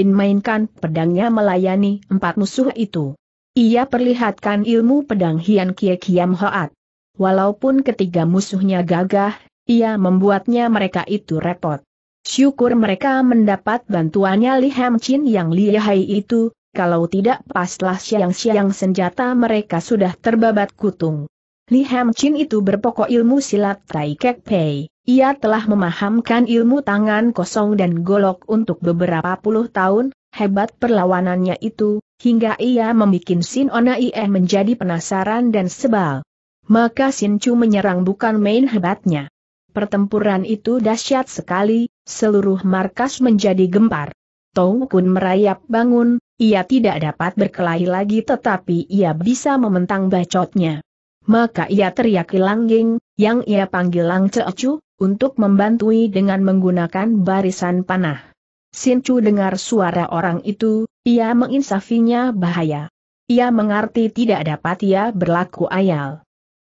In mainkan pedangnya melayani empat musuh itu. Ia perlihatkan ilmu pedang Hian Kie Kiam Hoat. Walaupun ketiga musuhnya gagah, ia membuatnya mereka itu repot. Syukur mereka mendapat bantuannya Li Ham Chin yang lihai itu, kalau tidak paslah siang-siang senjata mereka sudah terbabat kutung. Li Ham Chin itu berpokok ilmu silat Tai Kek Pei. Ia telah memahamkan ilmu tangan kosong dan golok untuk beberapa puluh tahun, hebat perlawanannya itu, hingga ia membuat Sin Ona Ie menjadi penasaran dan sebal. Maka Sin Chu menyerang bukan main hebatnya. Pertempuran itu dahsyat sekali, seluruh markas menjadi gempar. Tong Kun merayap bangun, ia tidak dapat berkelahi lagi tetapi ia bisa mementang bacotnya. Maka ia teriaki Langging, yang ia panggil Lang Ceocu, untuk membantui dengan menggunakan barisan panah. Sin Chu dengar suara orang itu, ia menginsafinya bahaya. Ia mengerti tidak dapat ia berlaku ayal.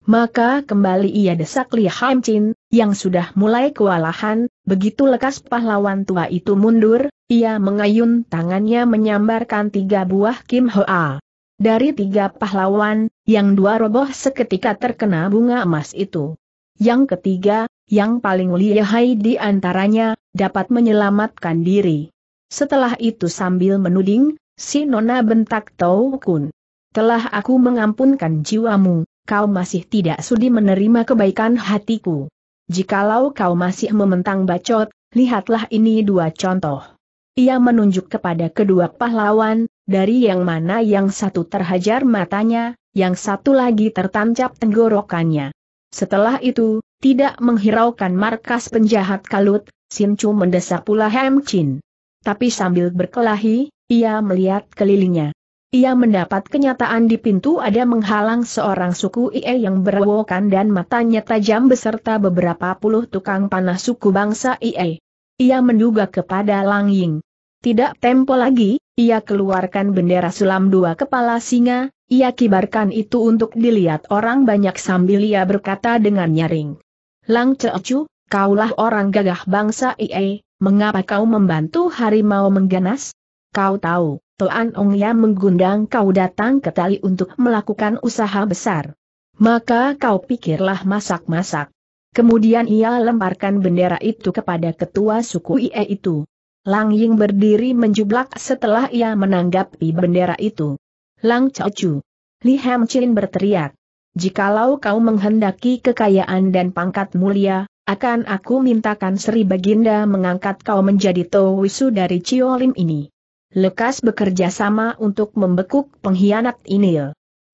Maka kembali ia desak Li Ham Chin, yang sudah mulai kewalahan, begitu lekas pahlawan tua itu mundur, ia mengayun tangannya menyambarkan tiga buah Kim Hoa. Dari tiga pahlawan, yang dua roboh seketika terkena bunga emas itu. Yang ketiga, yang paling lihai di antaranya, dapat menyelamatkan diri. Setelah itu sambil menuding, si Nona bentak Tau Kun. Telah aku mengampunkan jiwamu, kau masih tidak sudi menerima kebaikan hatiku. Jikalau kau masih mementang bacot, lihatlah ini dua contoh. Ia menunjuk kepada kedua pahlawan, dari yang mana yang satu terhajar matanya, yang satu lagi tertancap tenggorokannya. Setelah itu, tidak menghiraukan markas penjahat kalut, Sin Chu mendesak pula Hem Chin. Tapi sambil berkelahi, ia melihat kelilingnya. Ia mendapat kenyataan di pintu ada menghalang seorang suku Ie yang berwokan dan matanya tajam beserta beberapa puluh tukang panah suku bangsa Ie. Ia menduga kepada Lang Ying. Tidak tempo lagi, ia keluarkan bendera sulam dua kepala singa, ia kibarkan itu untuk dilihat orang banyak sambil ia berkata dengan nyaring. Lang Ceocu, kaulah orang gagah bangsa Ie, mengapa kau membantu harimau mengganas? Kau tahu, Toan Ong Ya menggundang kau datang ke tali untuk melakukan usaha besar. Maka kau pikirlah masak-masak. Kemudian ia lemparkan bendera itu kepada ketua suku Ie itu. Lang Ying berdiri menjublak setelah ia menanggapi bendera itu. Lang Chochu. Li Ham Chin berteriak. Jikalau kau menghendaki kekayaan dan pangkat mulia, akan aku mintakan Sri Baginda mengangkat kau menjadi Towisu dari Ciolim ini lekas bekerja sama untuk membekuk pengkhianat ini.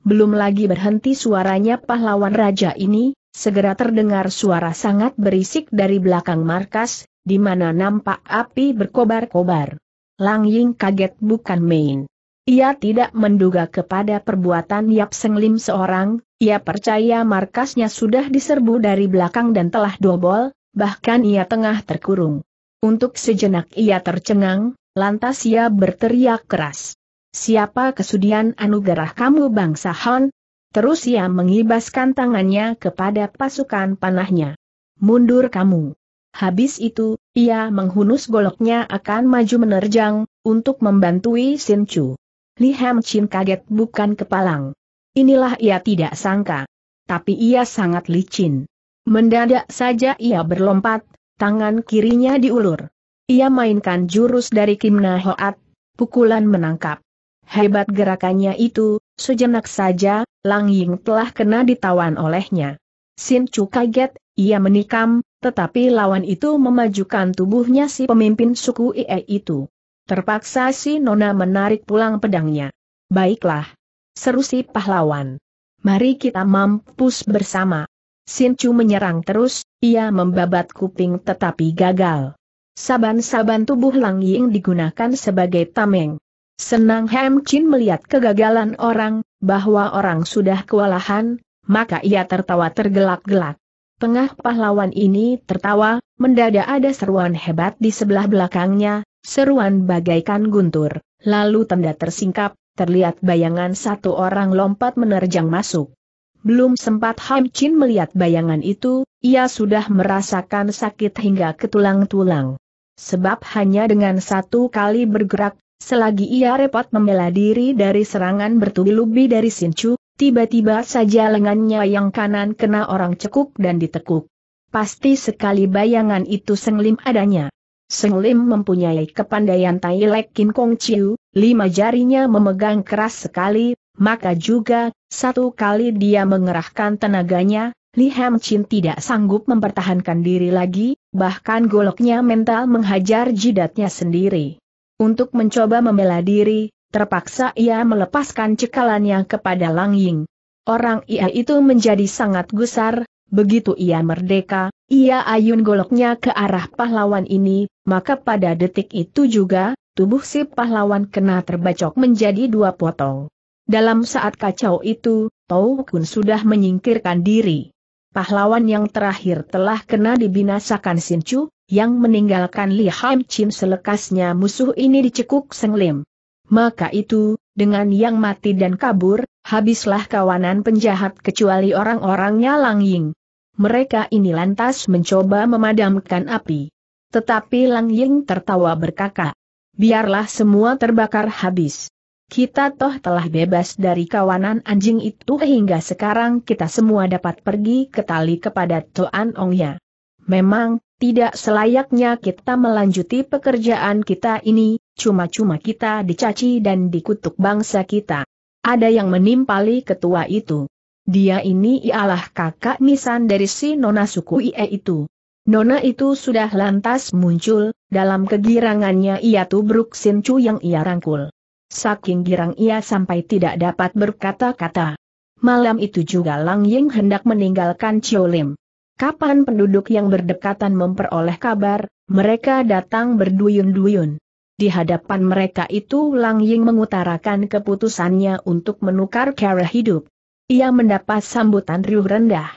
Belum lagi berhenti suaranya pahlawan raja ini, segera terdengar suara sangat berisik dari belakang markas, di mana nampak api berkobar-kobar. Lang Ying kaget bukan main. Ia tidak menduga kepada perbuatan Yap Seng Lim seorang, ia percaya markasnya sudah diserbu dari belakang dan telah dobol, bahkan ia tengah terkurung. Untuk sejenak ia tercengang, lantas ia berteriak keras. Siapa kesudian anugerah kamu bangsa Han? Terus ia mengibaskan tangannya kepada pasukan panahnya. Mundur kamu. Habis itu, ia menghunus goloknya akan maju menerjang, untuk membantui Sin Chu. Li Ham Chin kaget bukan kepalang. Inilah ia tidak sangka. Tapi ia sangat licin. Mendadak saja ia berlompat, tangan kirinya diulur. Ia mainkan jurus dari Kim Na Hoat, pukulan menangkap. Hebat gerakannya itu, sejenak saja, Lang Ying telah kena ditawan olehnya. Sin Chu kaget, ia menikam, tetapi lawan itu memajukan tubuhnya si pemimpin suku Ie itu. Terpaksa si Nona menarik pulang pedangnya. Baiklah, seru si pahlawan. Mari kita mampus bersama. Sin Chu menyerang terus, ia membabat kuping tetapi gagal. Saban-saban tubuh Lang Ying digunakan sebagai tameng. Senang Hem Chin melihat kegagalan orang, bahwa orang sudah kewalahan, maka ia tertawa tergelak-gelak. Tengah pahlawan ini tertawa, mendadak ada seruan hebat di sebelah belakangnya, seruan bagaikan guntur, lalu tanda tersingkap, terlihat bayangan satu orang lompat menerjang masuk. Belum sempat Ham Chin melihat bayangan itu, ia sudah merasakan sakit hingga ke tulang-tulang. Sebab hanya dengan satu kali bergerak, selagi ia repot membela diri dari serangan bertubi-lubi dari Sinchu, tiba-tiba saja lengannya yang kanan kena orang cekuk dan ditekuk. Pasti sekali bayangan itu senglim adanya. Seng Lim mempunyai kepandaian Tai Lek Kin Kong Chiu, lima jarinya memegang keras sekali, maka juga, satu kali dia mengerahkan tenaganya, Li Ham Chin tidak sanggup mempertahankan diri lagi, bahkan goloknya mental menghajar jidatnya sendiri. Untuk mencoba membela diri, terpaksa ia melepaskan cekalannya kepada Lang Ying. Orang ia itu menjadi sangat gusar, begitu ia merdeka, ia ayun goloknya ke arah pahlawan ini, maka pada detik itu juga, tubuh si pahlawan kena terbacok menjadi dua potong. Dalam saat kacau itu, Tau Kun sudah menyingkirkan diri. Pahlawan yang terakhir telah kena dibinasakan Sin Chu, yang meninggalkan Li Ham Chin selekasnya musuh ini dicekuk Seng Lim. Maka itu, dengan yang mati dan kabur, habislah kawanan penjahat kecuali orang-orangnya Lang Ying. Mereka ini lantas mencoba memadamkan api. Tetapi Lang Ying tertawa berkakak. Biarlah semua terbakar habis. Kita toh telah bebas dari kawanan anjing itu hingga sekarang kita semua dapat pergi ke tali kepada Toan Ongya. Memang, tidak selayaknya kita melanjuti pekerjaan kita ini, cuma-cuma kita dicaci dan dikutuk bangsa kita. Ada yang menimpali ketua itu. Dia ini ialah kakak nisan dari si nona suku Ie itu. Nona itu sudah lantas muncul, dalam kegirangannya ia tubruk Sincu yang ia rangkul. Saking girang ia sampai tidak dapat berkata-kata. Malam itu juga Lang Ying hendak meninggalkan Lim. Kapan penduduk yang berdekatan memperoleh kabar, mereka datang berduyun-duyun. Di hadapan mereka itu Lang Ying mengutarakan keputusannya untuk menukar cara hidup. Ia mendapat sambutan riuh rendah.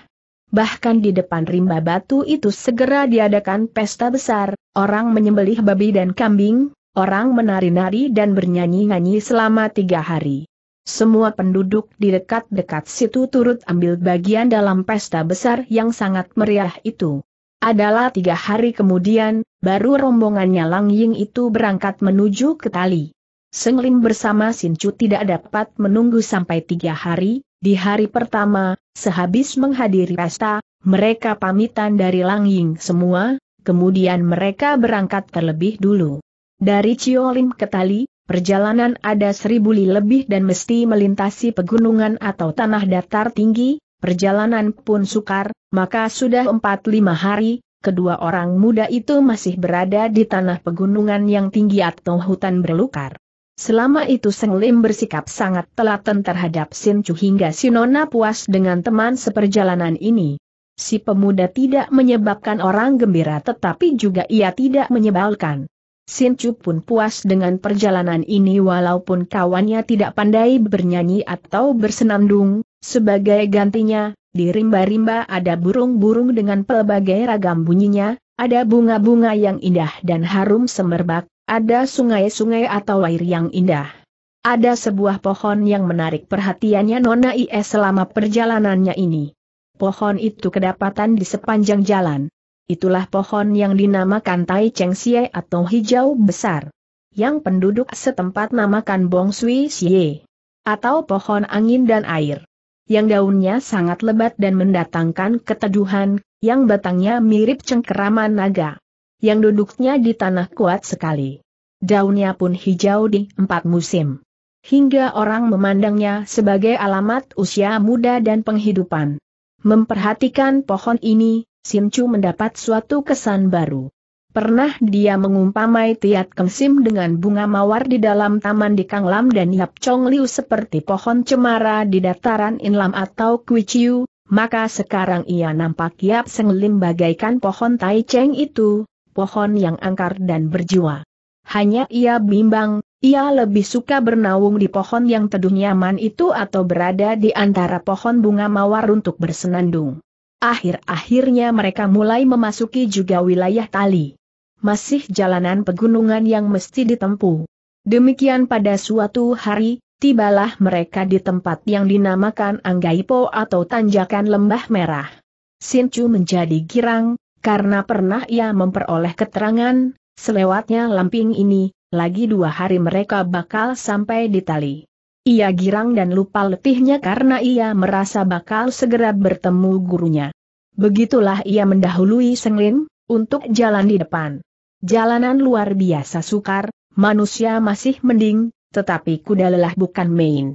Bahkan di depan rimba batu itu segera diadakan pesta besar, orang menyembelih babi dan kambing, orang menari-nari dan bernyanyi-nyanyi selama tiga hari. Semua penduduk di dekat-dekat situ turut ambil bagian dalam pesta besar yang sangat meriah itu. Adalah tiga hari kemudian, baru rombongannya Lang Ying itu berangkat menuju ke tali. Senglim bersama Sincu tidak dapat menunggu sampai tiga hari, di hari pertama, sehabis menghadiri pesta, mereka pamitan dari Langying semua, kemudian mereka berangkat terlebih dulu. Dari Ciolim ke Tali, perjalanan ada seribu li lebih dan mesti melintasi pegunungan atau tanah datar tinggi, perjalanan pun sukar, maka sudah empat lima hari, kedua orang muda itu masih berada di tanah pegunungan yang tinggi atau hutan berlukar. Selama itu Seng Lim bersikap sangat telaten terhadap Sin Chu hingga si Nona puas dengan teman seperjalanan ini. Si pemuda tidak menyebabkan orang gembira tetapi juga ia tidak menyebalkan. Sin Chu pun puas dengan perjalanan ini walaupun kawannya tidak pandai bernyanyi atau bersenandung, Sebagai gantinya, di rimba-rimba ada burung-burung dengan pelbagai ragam bunyinya, ada bunga-bunga yang indah dan harum semerbak, ada sungai-sungai atau air yang indah. Ada sebuah pohon yang menarik perhatiannya Nona IE selama perjalanannya ini. Pohon itu kedapatan di sepanjang jalan. Itulah pohon yang dinamakan Tai Cheng Xie atau hijau besar. Yang penduduk setempat namakan Bong Sui Xie. Atau pohon angin dan air yang daunnya sangat lebat dan mendatangkan keteduhan, yang batangnya mirip cengkeraman naga. Yang duduknya di tanah kuat sekali. Daunnya pun hijau di empat musim. Hingga orang memandangnya sebagai alamat usia muda dan penghidupan. Memperhatikan pohon ini, Sincu mendapat suatu kesan baru. Pernah dia mengumpamai Tiat Kengsim dengan bunga mawar di dalam taman di Kanglam dan Yap Chong Liu seperti pohon cemara di dataran Inlam atau Kuiciu, maka sekarang ia nampak Yap Senglim bagaikan pohon Tai Cheng itu, pohon yang angkar dan berjiwa. Hanya ia bimbang, ia lebih suka bernaung di pohon yang teduh nyaman itu atau berada di antara pohon bunga mawar untuk bersenandung. Akhir-akhirnya mereka mulai memasuki juga wilayah tali masih jalanan pegunungan yang mesti ditempuh. Demikian pada suatu hari, tibalah mereka di tempat yang dinamakan Anggaipo atau Tanjakan Lembah Merah. Sincu menjadi girang, karena pernah ia memperoleh keterangan, selewatnya lamping ini, lagi dua hari mereka bakal sampai di tali. Ia girang dan lupa letihnya karena ia merasa bakal segera bertemu gurunya. Begitulah ia mendahului Senglin, untuk jalan di depan. Jalanan luar biasa sukar, manusia masih mending, tetapi kuda lelah bukan main.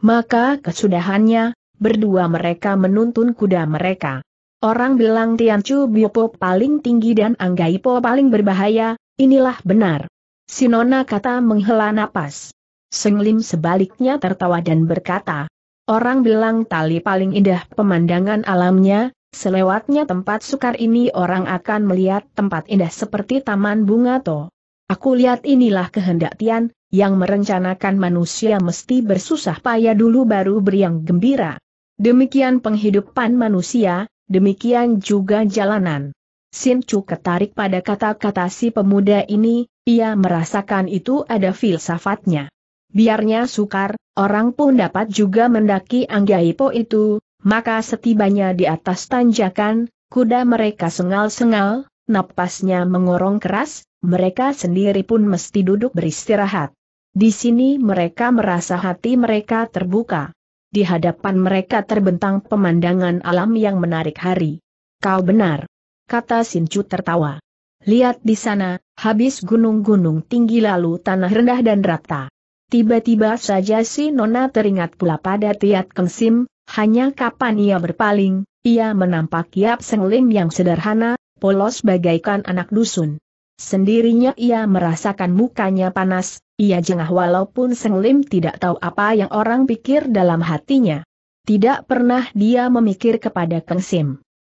Maka kesudahannya, berdua mereka menuntun kuda mereka. Orang bilang Tiancu Biopo paling tinggi dan Anggaipo paling berbahaya, inilah benar. Sinona kata menghela napas. Senglim sebaliknya tertawa dan berkata, Orang bilang tali paling indah pemandangan alamnya, Selewatnya tempat sukar ini orang akan melihat tempat indah seperti taman bunga to. Aku lihat inilah kehendak Tian, yang merencanakan manusia mesti bersusah payah dulu baru beriang gembira. Demikian penghidupan manusia, demikian juga jalanan. Sin Chu ketarik pada kata-kata si pemuda ini, ia merasakan itu ada filsafatnya. Biarnya sukar, orang pun dapat juga mendaki Anggaipo itu, maka setibanya di atas tanjakan, kuda mereka sengal-sengal, napasnya mengorong keras, mereka sendiri pun mesti duduk beristirahat. Di sini mereka merasa hati mereka terbuka. Di hadapan mereka terbentang pemandangan alam yang menarik hari. Kau benar. Kata Sincu tertawa. Lihat di sana, habis gunung-gunung tinggi lalu tanah rendah dan rata. Tiba-tiba saja si Nona teringat pula pada Tiat Kengsim, hanya kapan ia berpaling, ia menampak Yap Senglim yang sederhana, polos bagaikan anak dusun. Sendirinya ia merasakan mukanya panas, ia jengah walaupun Senglim tidak tahu apa yang orang pikir dalam hatinya. Tidak pernah dia memikir kepada Keng Sim.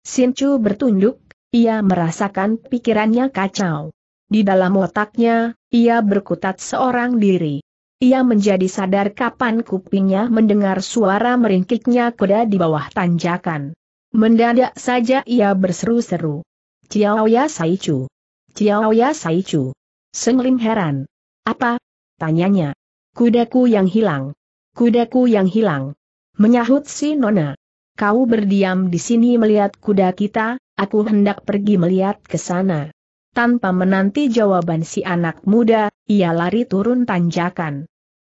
Sincu bertunduk, ia merasakan pikirannya kacau. Di dalam otaknya, ia berkutat seorang diri. Ia menjadi sadar kapan kupingnya mendengar suara meringkiknya kuda di bawah tanjakan. Mendadak saja ia berseru-seru. Ciao ya Saichu. Ciao ya Saichu. Senglim heran. Apa? Tanyanya. Kudaku yang hilang. Kudaku yang hilang. Menyahut si Nona. Kau berdiam di sini melihat kuda kita, aku hendak pergi melihat ke sana. Tanpa menanti jawaban si anak muda, ia lari turun tanjakan.